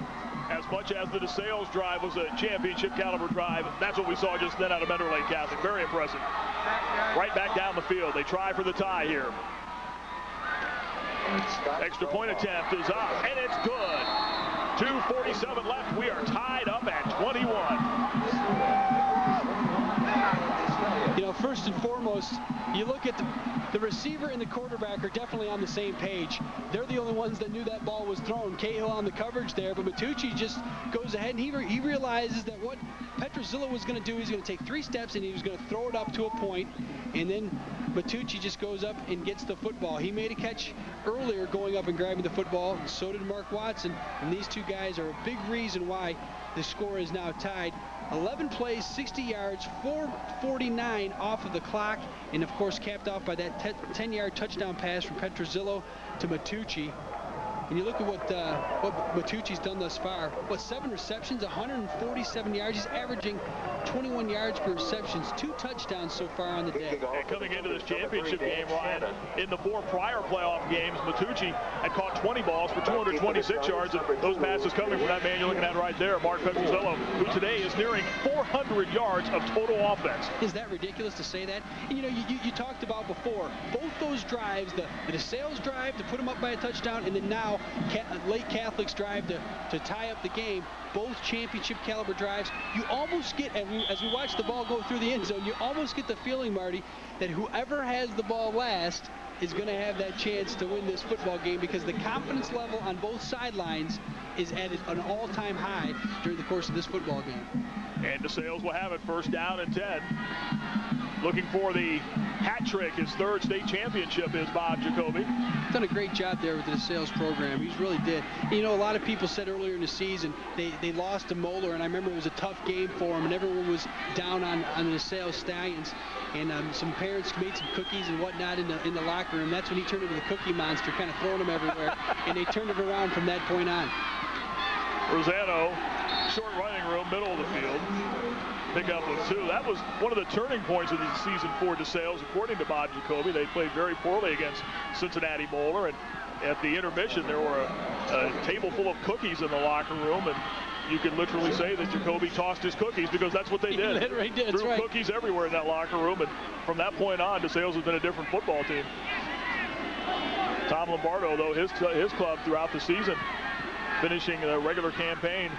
as much as the DeSales drive was a championship caliber drive. That's what we saw just then out of Mentor Lake Catholic. Very impressive. Right back down the field. They try for the tie here. Extra point attempt is up, and it's good. 2.47 left. We are tied first and foremost, you look at the, the receiver and the quarterback are definitely on the same page. They're the only ones that knew that ball was thrown. Cahill on the coverage there, but Matucci just goes ahead and he, re he realizes that what Petrozzillo was going to do, he's going to take three steps and he was going to throw it up to a point, and then Matucci just goes up and gets the football. He made a catch earlier going up and grabbing the football, and so did Mark Watson, and these two guys are a big reason why the score is now tied 11 plays, 60 yards, 449 off of the clock, and of course capped off by that 10-yard touchdown pass from Petrozzillo to Matucci. And you look at what uh, what Matucci's done thus far. What seven receptions, 147 yards. He's averaging 21 yards per receptions, two touchdowns so far on the day. And coming into this championship game, Ryan, in the four prior playoff games, Matucci had caught 20 balls for 226 yards, and those passes coming from that man you're looking at right there, Mark Petrozello, who today is nearing 400 yards of total offense. Is that ridiculous to say that? And, you know, you, you, you talked about before, both those drives, the, the sales drive to put them up by a touchdown, and then now Lake Catholic's drive to, to tie up the game, both championship caliber drives, you almost get, as we, watch the ball go through the end zone, you almost get the feeling, Marty, that whoever has the ball last is going to have that chance to win this football game because the confidence level on both sidelines is at an all-time high during the course of this football game. And DeSales will have it first down and 10. Looking for the hat trick, his third state championship is Bob Jacoby. Done a great job there with DeSales program. He's really did. You know, a lot of people said earlier in the season they, they lost to Moeller, and I remember it was a tough game for him, and everyone was down on, on DeSales Stallions. And um, some parents made some cookies and whatnot in the in the locker room. That's when he turned into the cookie monster, kind of throwing them everywhere. and they turned it around from that point on. Rosano, short running room, middle of the field. Pick up with two. That was one of the turning points of the season for DeSales, according to Bob Jacoby. They played very poorly against Cincinnati Moeller, and at the intermission, there were a, a table full of cookies in the locker room, and you could literally say that Jacoby tossed his cookies because that's what they He did. literally did, Threw right. cookies everywhere in that locker room, and from that point on, DeSales has been a different football team. Tom Lombardo, though, his his club throughout the season, finishing the regular campaign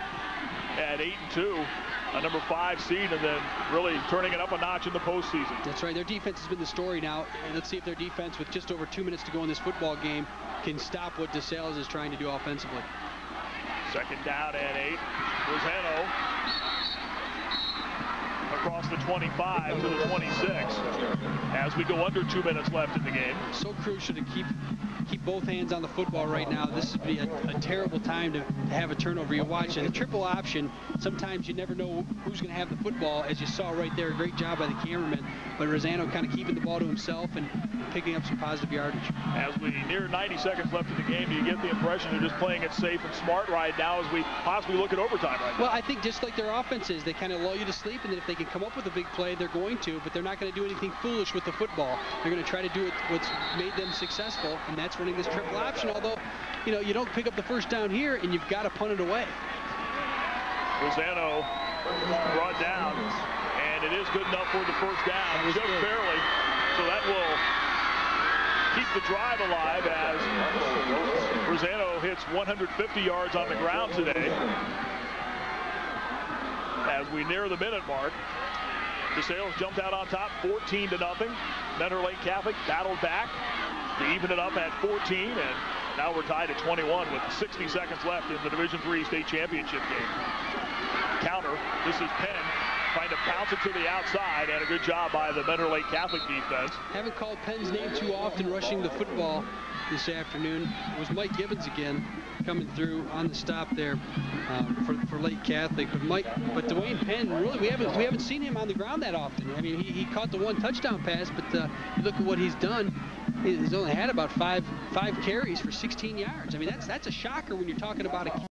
at eight and two, a number five seed, and then really turning it up a notch in the postseason. That's right. Their defense has been the story now. And let's see if their defense, with just over two minutes to go in this football game, can stop what DeSales is trying to do offensively. Second down and eight. Rosano across the 25 to the 26 as we go under two minutes left in the game. So crucial to keep keep both hands on the football right now. This would be a, a terrible time to, to have a turnover. You watch and the triple option. Sometimes you never know who's going to have the football, as you saw right there. Great job by the cameraman. But Rosano kind of keeping the ball to himself and picking up some positive yardage. As we near 90 seconds left in the game, do you get the impression they're just playing it safe and smart right now as we possibly look at overtime right now. Well, I think just like their offense is, they kind of lull you to sleep, and then if they can come up with a big play, they're going to, but they're not going to do anything foolish with the football. They're going to try to do what's made them successful, and that's running this triple option. Although, you know, you don't pick up the first down here, and you've got to punt it away. Rosano brought down, and it is good enough for the first down, just barely. So that will keep the drive alive as Rosano hits 150 yards on the ground today. As we near the minute mark, DeSales jumped out on top 14 to nothing. Mentor Lake Catholic battled back to even it up at 14, and now we're tied at 21 with 60 seconds left in the Division Three state championship game. Counter. This is Penn trying to bounce it to the outside, and a good job by the Mentor Lake Catholic defense. Haven't called Penn's name too often rushing the football this afternoon. It was Mike Gibbons again coming through on the stop there um, for, for Lake Catholic. But Mike, but Dwayne Penn, really, we haven't we haven't seen him on the ground that often. I mean, he, he caught the one touchdown pass, but uh, look at what he's done. He's only had about five five carries for 16 yards. I mean, that's that's a shocker when you're talking about a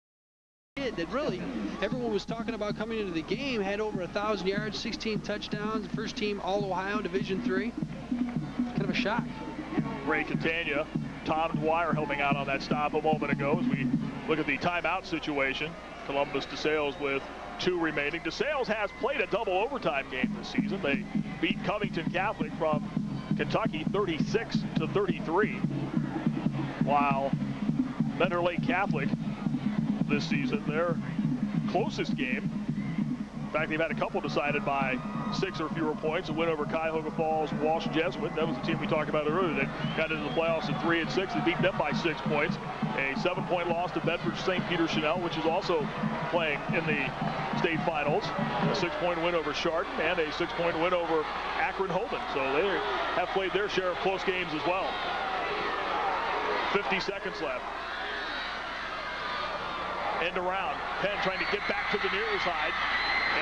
kid that really everyone was talking about coming into the game had over a thousand yards, 16 touchdowns, first team All Ohio Division three. Kind of a shock. Ray Catania, Tom Dwyer helping out on that stop a moment ago as we look at the timeout situation. Columbus DeSales with two remaining. DeSales has played a double overtime game this season. They beat Covington Catholic from Kentucky 36 to 33. While Mentor Lake Catholic this season, their closest game in fact, they've had a couple decided by six or fewer points. A win over Cuyahoga Falls, Walsh Jesuit. That was the team we talked about earlier that got into the playoffs at three and six. They beat them by six points. A seven-point loss to Bedford St. Peter Chanel, which is also playing in the state finals. A six-point win over Chardon and a six-point win over Akron Hoban. So they have played their share of close games as well. 50 seconds left. End around. Penn trying to get back to the near side.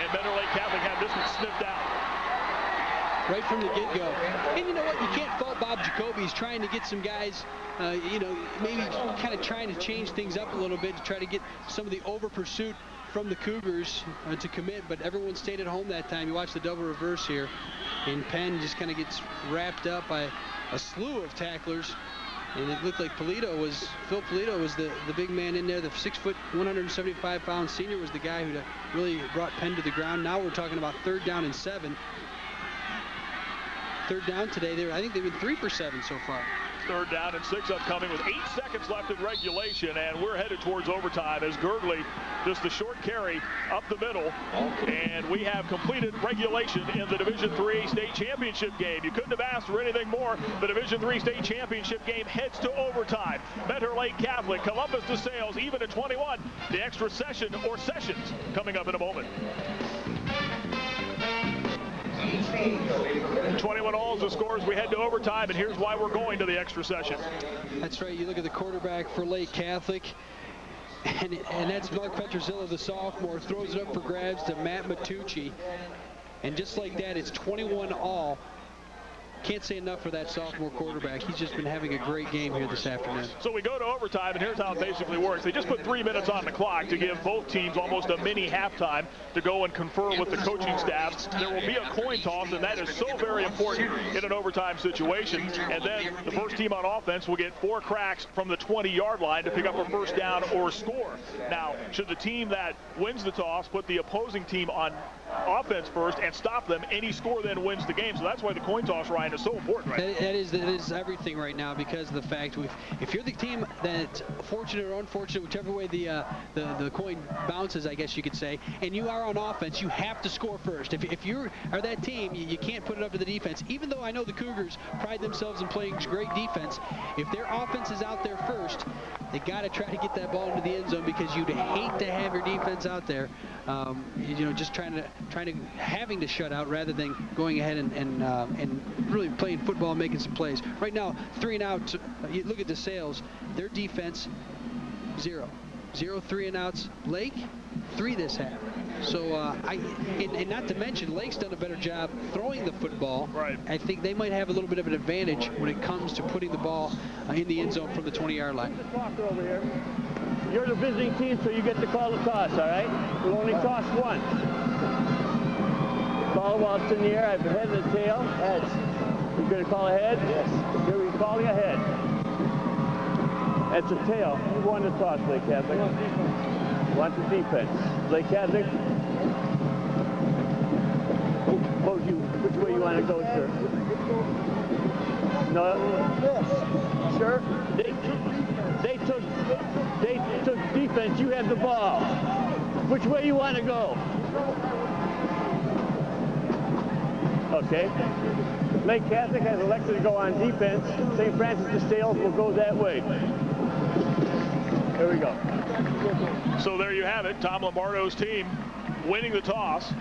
And Lake Catholic had this one sniffed out. right from the get-go. And you know what? You can't fault Bob Jacoby. He's trying to get some guys, uh, you know, maybe kind of trying to change things up a little bit to try to get some of the over-pursuit from the Cougars uh, to commit, but everyone stayed at home that time. You watch the double reverse here, and Penn just kind of gets wrapped up by a slew of tacklers. And it looked like Polito was, Phil Polito was the, the big man in there. The six foot, 175 pound senior was the guy who really brought Penn to the ground. Now we're talking about third down and seven. Third down today, they I think they've been three for seven so far. Third down and six upcoming with eight seconds left in regulation, and we're headed towards overtime as Gurgley just a short carry up the middle, and we have completed regulation in the Division Three state championship game. You couldn't have asked for anything more. The Division Three state championship game heads to overtime. Mentor Lake Catholic, Columbus DeSales, even at 21. The extra session or sessions coming up in a moment. 21 all is the score as we head to overtime, and here's why we're going to the extra session. That's right. You look at the quarterback for Lake Catholic. And, and that's Mark Petrazilla, the sophomore, throws it up for grabs to Matt Matucci. And just like that, it's 21 all. Can't say enough for that sophomore quarterback. He's just been having a great game here this afternoon. So we go to overtime, and here's how it basically works. They just put three minutes on the clock to give both teams almost a mini halftime to go and confer with the coaching staffs. There will be a coin toss, and that is so very important in an overtime situation. And then the first team on offense will get four cracks from the 20-yard line to pick up a first down or score. Now, should the team that wins the toss put the opposing team on offense first and stop them, any score then wins the game. So that's why the coin toss, Ryan, is so important right that, that is that is everything right now because of the fact we if you're the team that's fortunate or unfortunate, whichever way the, uh, the the coin bounces, I guess you could say, and you are on offense, you have to score first. If, if you are that team, you, you can't put it up to the defense. Even though I know the Cougars pride themselves in playing great defense, if their offense is out there first, they got to try to get that ball into the end zone because you'd hate to have your defense out there, um, you know, just trying to trying to having to shut out rather than going ahead and and, uh, and really playing football, making some plays. Right now, three and out. You look at DeSales. Their defense, zero, zero three and outs. Lake, three this half. So, uh, I and, and, not to mention, Lake's done a better job throwing the football. Right. I think they might have a little bit of an advantage when it comes to putting the ball uh, in the end zone from the 20-yard line. You're the visiting team, so you get to call the toss, all right? We'll only toss once. Call while it's in the air. I have head and the tail. Heads. You're going to call ahead? Yes. Here we calling ahead. That's a tail. You won the toss, Lake Catholic. Want the defense. Lake Catholic. You, which way you want to go, sir? No. Yes. Sure. They, they took, they took defense. You have the ball. Which way you want to go? Okay. Lake Catholic has elected to go on defense. St. Francis de Sales will go that way. Here we go. So there you have it. Tom Lombardo's team winning the toss.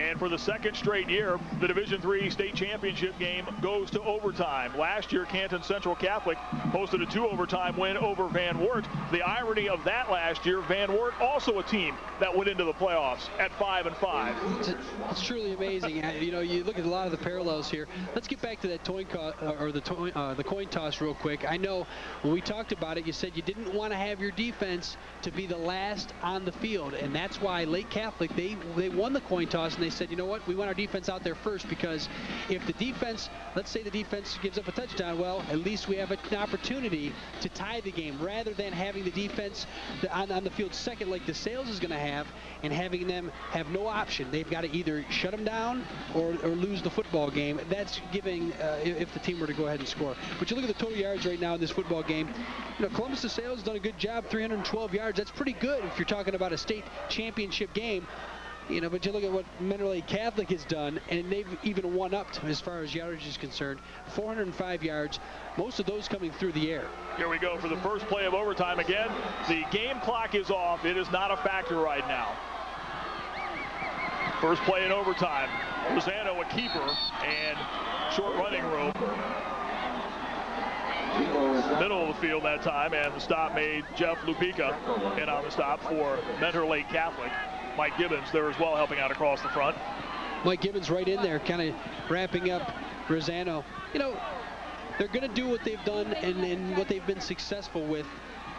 And for the second straight year, the Division Three state championship game goes to overtime. Last year, Canton Central Catholic posted a two-overtime win over Van Wert. The irony of that last year, Van Wert also a team that went into the playoffs at five and five. It's, it's truly amazing. you know, you look at a lot of the parallels here. Let's get back to that coin uh, or the toy, uh, the coin toss real quick. I know when we talked about it, you said you didn't want to have your defense to be the last on the field, and that's why Lake Catholic they they won the coin toss and they said, you know what, we want our defense out there first because if the defense, let's say the defense gives up a touchdown, well, at least we have an opportunity to tie the game rather than having the defense on, on the field second like DeSales is going to have and having them have no option. They've got to either shut them down or, or lose the football game. That's giving uh, if the team were to go ahead and score. But you look at the total yards right now in this football game. You know, Columbus DeSales has done a good job, 312 yards. That's pretty good if you're talking about a state championship game. You know, but you look at what Mentor Lake Catholic has done, and they've even won up to, as far as yardage is concerned. 405 yards, most of those coming through the air. Here we go for the first play of overtime again. The game clock is off. It is not a factor right now. First play in overtime. Rosano a keeper and short running room. Middle of the field that time, and the stop made Jeff Lupica in on the stop for Mentor Lake Catholic. Mike Gibbons there as well, helping out across the front. Mike Gibbons right in there, kind of wrapping up Rosano. You know, they're going to do what they've done and, and what they've been successful with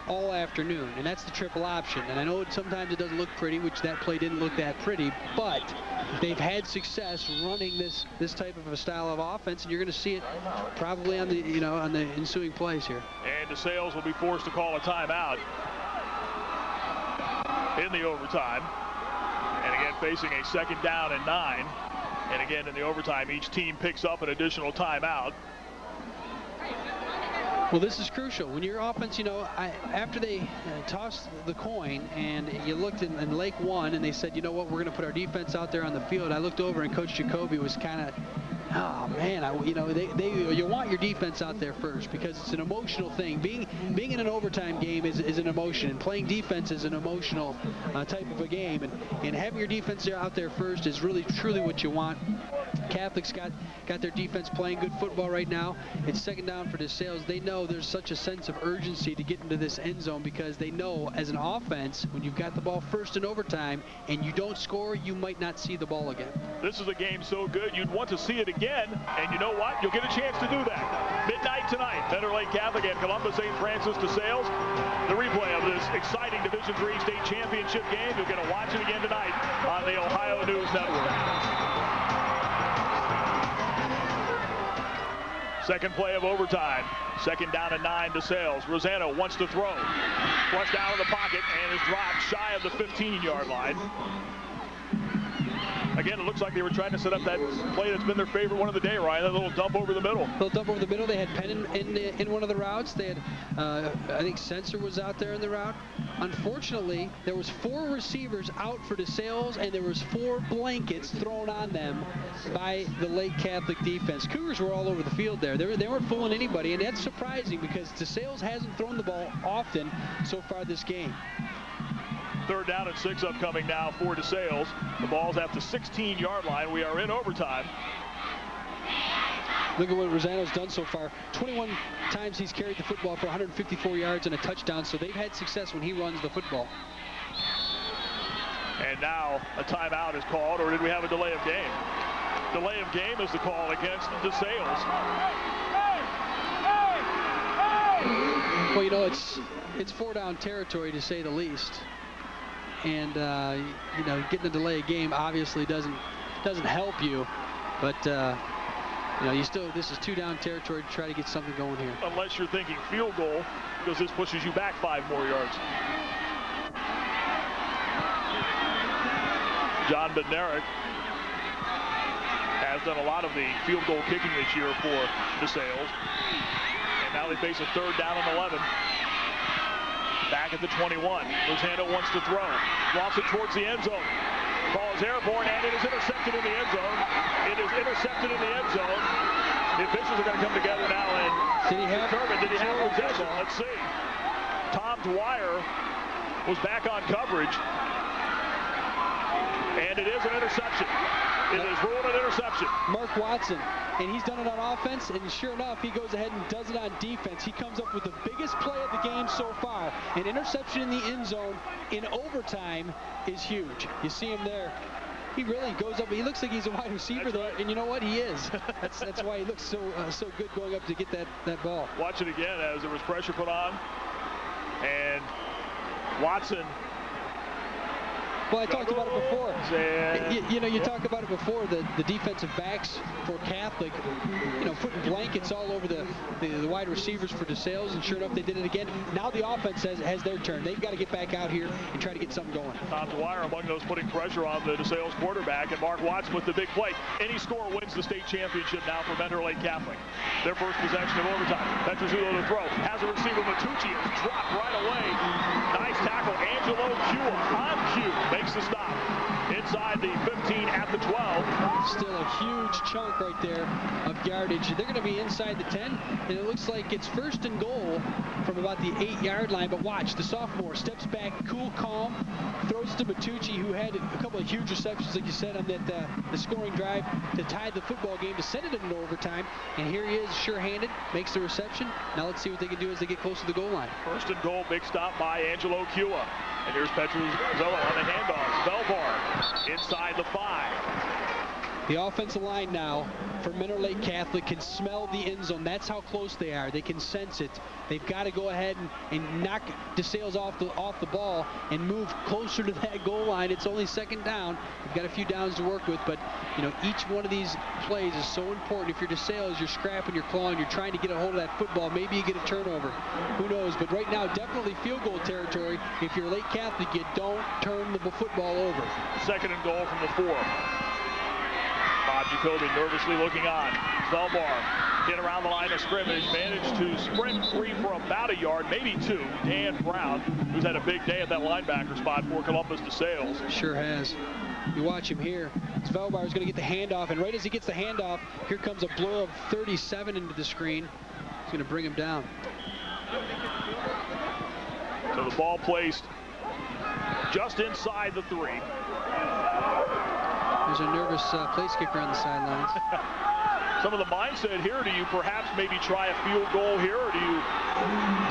all afternoon, and that's the triple option. And I know sometimes it doesn't look pretty, which that play didn't look that pretty, but they've had success running this this type of a style of offense, and you're going to see it probably on the you know on the ensuing plays here. And DeSales will be forced to call a timeout in the overtime. Facing a second down and nine. And again, in the overtime, each team picks up an additional timeout. Well, this is crucial. When your offense, you know, I, after they uh, tossed the coin and you looked in, in Lake One and they said, you know what, we're going to put our defense out there on the field. I looked over and Coach Jacoby was kind of oh man, I, you know, they, they, you want your defense out there first because it's an emotional thing. Being being in an overtime game is, is an emotion, and playing defense is an emotional uh, type of a game. And, and having your defense there out there first is really truly what you want. Catholic's got got their defense playing good football right now. It's second down for DeSales. They know there's such a sense of urgency to get into this end zone because they know as an offense, when you've got the ball first in overtime and you don't score, you might not see the ball again. This is a game so good you'd want to see it again, and you know what? You'll get a chance to do that. Midnight tonight, Mentor Lake Catholic at Columbus St. Francis DeSales. The replay of this exciting Division III state championship game. You'll get to watch it again tonight on the Ohio News Network. Second play of overtime. Second down and nine DeSales. Rosano wants to throw. Flush out of the pocket and is dropped shy of the 15-yard line. Again, it looks like they were trying to set up that play that's been their favorite one of the day, Ryan. That little dump over the middle. Little dump over the middle. They had Penn in, in, in one of the routes. They had, uh, I think, Sensor was out there in the route. Unfortunately, there was four receivers out for DeSales, and there was four blankets thrown on them by the Lake Catholic defense. Cougars were all over the field there. They, were, they weren't fooling anybody, and that's surprising because DeSales hasn't thrown the ball often so far this game. Third down and six upcoming now for DeSales. The ball's at the 16-yard line. We are in overtime. Look at what Rosano's done so far. 21 times he's carried the football for 154 yards and a touchdown, so they've had success when he runs the football. And now a timeout is called, or did we have a delay of game? Delay of game is the call against DeSales. Well, you know, it's it's four down territory to say the least and uh, you know getting a delay game obviously doesn't doesn't help you. But uh, you know you still this is two down territory to try to get something going here. Unless you're thinking field goal because this pushes you back five more yards. John Bednarik has done a lot of the field goal kicking this year for DeSales. and now they face a third down and 11 Back at the 21. Rosano wants to throw. Lofts it towards the end zone. Ball is airborne and it is intercepted in the end zone. It is intercepted in the end zone. The officials are going to come together now and did he have, determine did he have possession. Let's see. Tom Dwyer was back on coverage. And it is an interception. It is ruled an interception. Mark Watson, and he's done it on offense, and sure enough, he goes ahead and does it on defense. He comes up with the biggest play of the game so far. An interception in the end zone in overtime is huge. You see him there. He really goes up. He looks like he's a wide receiver that's there, right. and you know what? He is. that's that's why he looks so uh, so good going up to get that that ball. Watch it again as there was pressure put on, and Watson well, I talked about it before. You, you, know, you talk about it before, the, the defensive backs for Catholic, you know, putting blankets all over the, the, the wide receivers for DeSales, and sure enough, they did it again. Now the offense has, has their turn. They've got to get back out here and try to get something going. Tom Dwyer among those putting pressure on the DeSales quarterback, and Mark Watson with the big play. Any score wins the state championship now for Mentor Lake Catholic. Their first possession of overtime. Petrozulo to throw. Has a receiver. Matucci is dropped right away. Tackle. Angelo Cua on cue makes the stop. Inside the 15 at the 12. Still a huge chunk right there of yardage. They're going to be inside the 10, and it looks like it's first and goal from about the 8-yard line. But watch, the sophomore steps back, cool, calm, throws to Matucci, who had a couple of huge receptions, like you said, on that uh, the scoring drive to tie the football game, to send it into overtime. And here he is, sure-handed, makes the reception. Now let's see what they can do as they get close to the goal line. First and goal, big stop by Angelo Cua. And here's Petruzzello on the handoff. Belbar inside the five. The offensive line now for Mentor Lake Catholic can smell the end zone. That's how close they are. They can sense it. They've got to go ahead and, and knock DeSales off the off the ball and move closer to that goal line. It's only second down. They've got a few downs to work with, but you know each one of these plays is so important. If you're DeSales, you're scrapping, you're clawing, you're trying to get a hold of that football. Maybe you get a turnover. Who knows? But right now, definitely field goal territory. If you're Lake Catholic, you don't turn the football over. Second and goal from the four. Jacoby nervously looking on. Belbar Get around the line of scrimmage, managed to sprint free for about a yard, maybe two. Dan Brown, who's had a big day at that linebacker spot for Columbus DeSales. Sure has. You watch him here. Svelbauer is going to get the handoff, and right as he gets the handoff, here comes a blow of 37 into the screen. He's going to bring him down. So the ball placed just inside the three. There's a nervous uh, place kicker on the sidelines. Some of the mindset here, do you perhaps maybe try a field goal here, or do you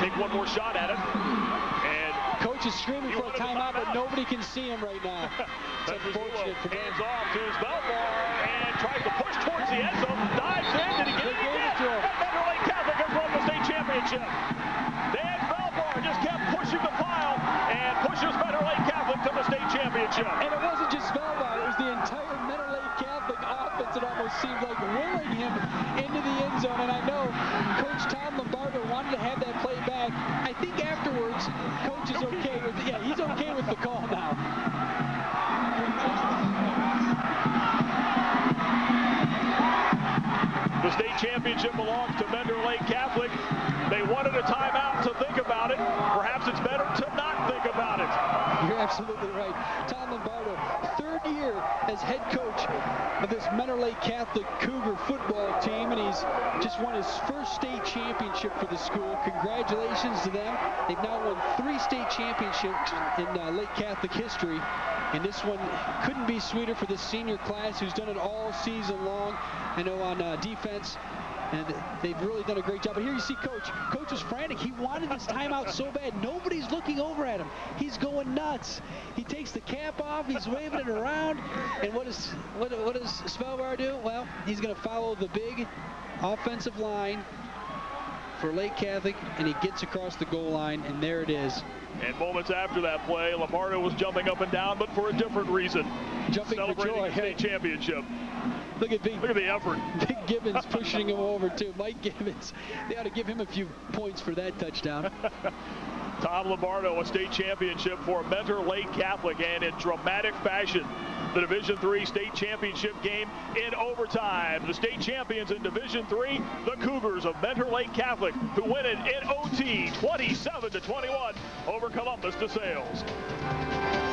take one more shot at it? And Coach is screaming for a timeout, but nobody can see him right now. It's unfortunate for Hands off to his Belmar and tries to push towards the end zone. Dives in. Did he get it? It to him. Lake Catholic has won the state championship. Dan Belmar just kept pushing the pile and pushes Mentor Lake Catholic to the state championship. And it wasn't championship belongs to Mentor Lake Catholic. They wanted a timeout to think about it. Perhaps it's better to not think about it. You're absolutely right. Tom Lombardo, third year as head coach of this Mentor Lake Catholic Cougar football team, and he's just won his first state championship for the school. Congratulations to them. They've now won three state championships in uh, Lake Catholic history. And this one couldn't be sweeter for this senior class who's done it all season long. I know on uh, defense, and they've really done a great job. But here you see Coach. Coach is frantic. He wanted this timeout so bad. Nobody's looking over at him. He's going nuts. He takes the cap off. He's waving it around. And what does what, what does Svelbar do? Well, he's going to follow the big offensive line for Lake Catholic, and he gets across the goal line, and there it is. And moments after that play, Lombardo was jumping up and down, but for a different reason. Jumping for Celebrating joy. the state championship. Look at Big, Look at the effort. Big Gibbons pushing him over, too. Mike Gibbons. They ought to give him a few points for that touchdown. Tom Lombardo, a state championship for Mentor Lake Catholic, and in dramatic fashion, the Division Three state championship game in overtime. The state champions in Division Three, the Cougars of Mentor Lake Catholic, who win it in OT 27 to 21 over Columbus DeSales.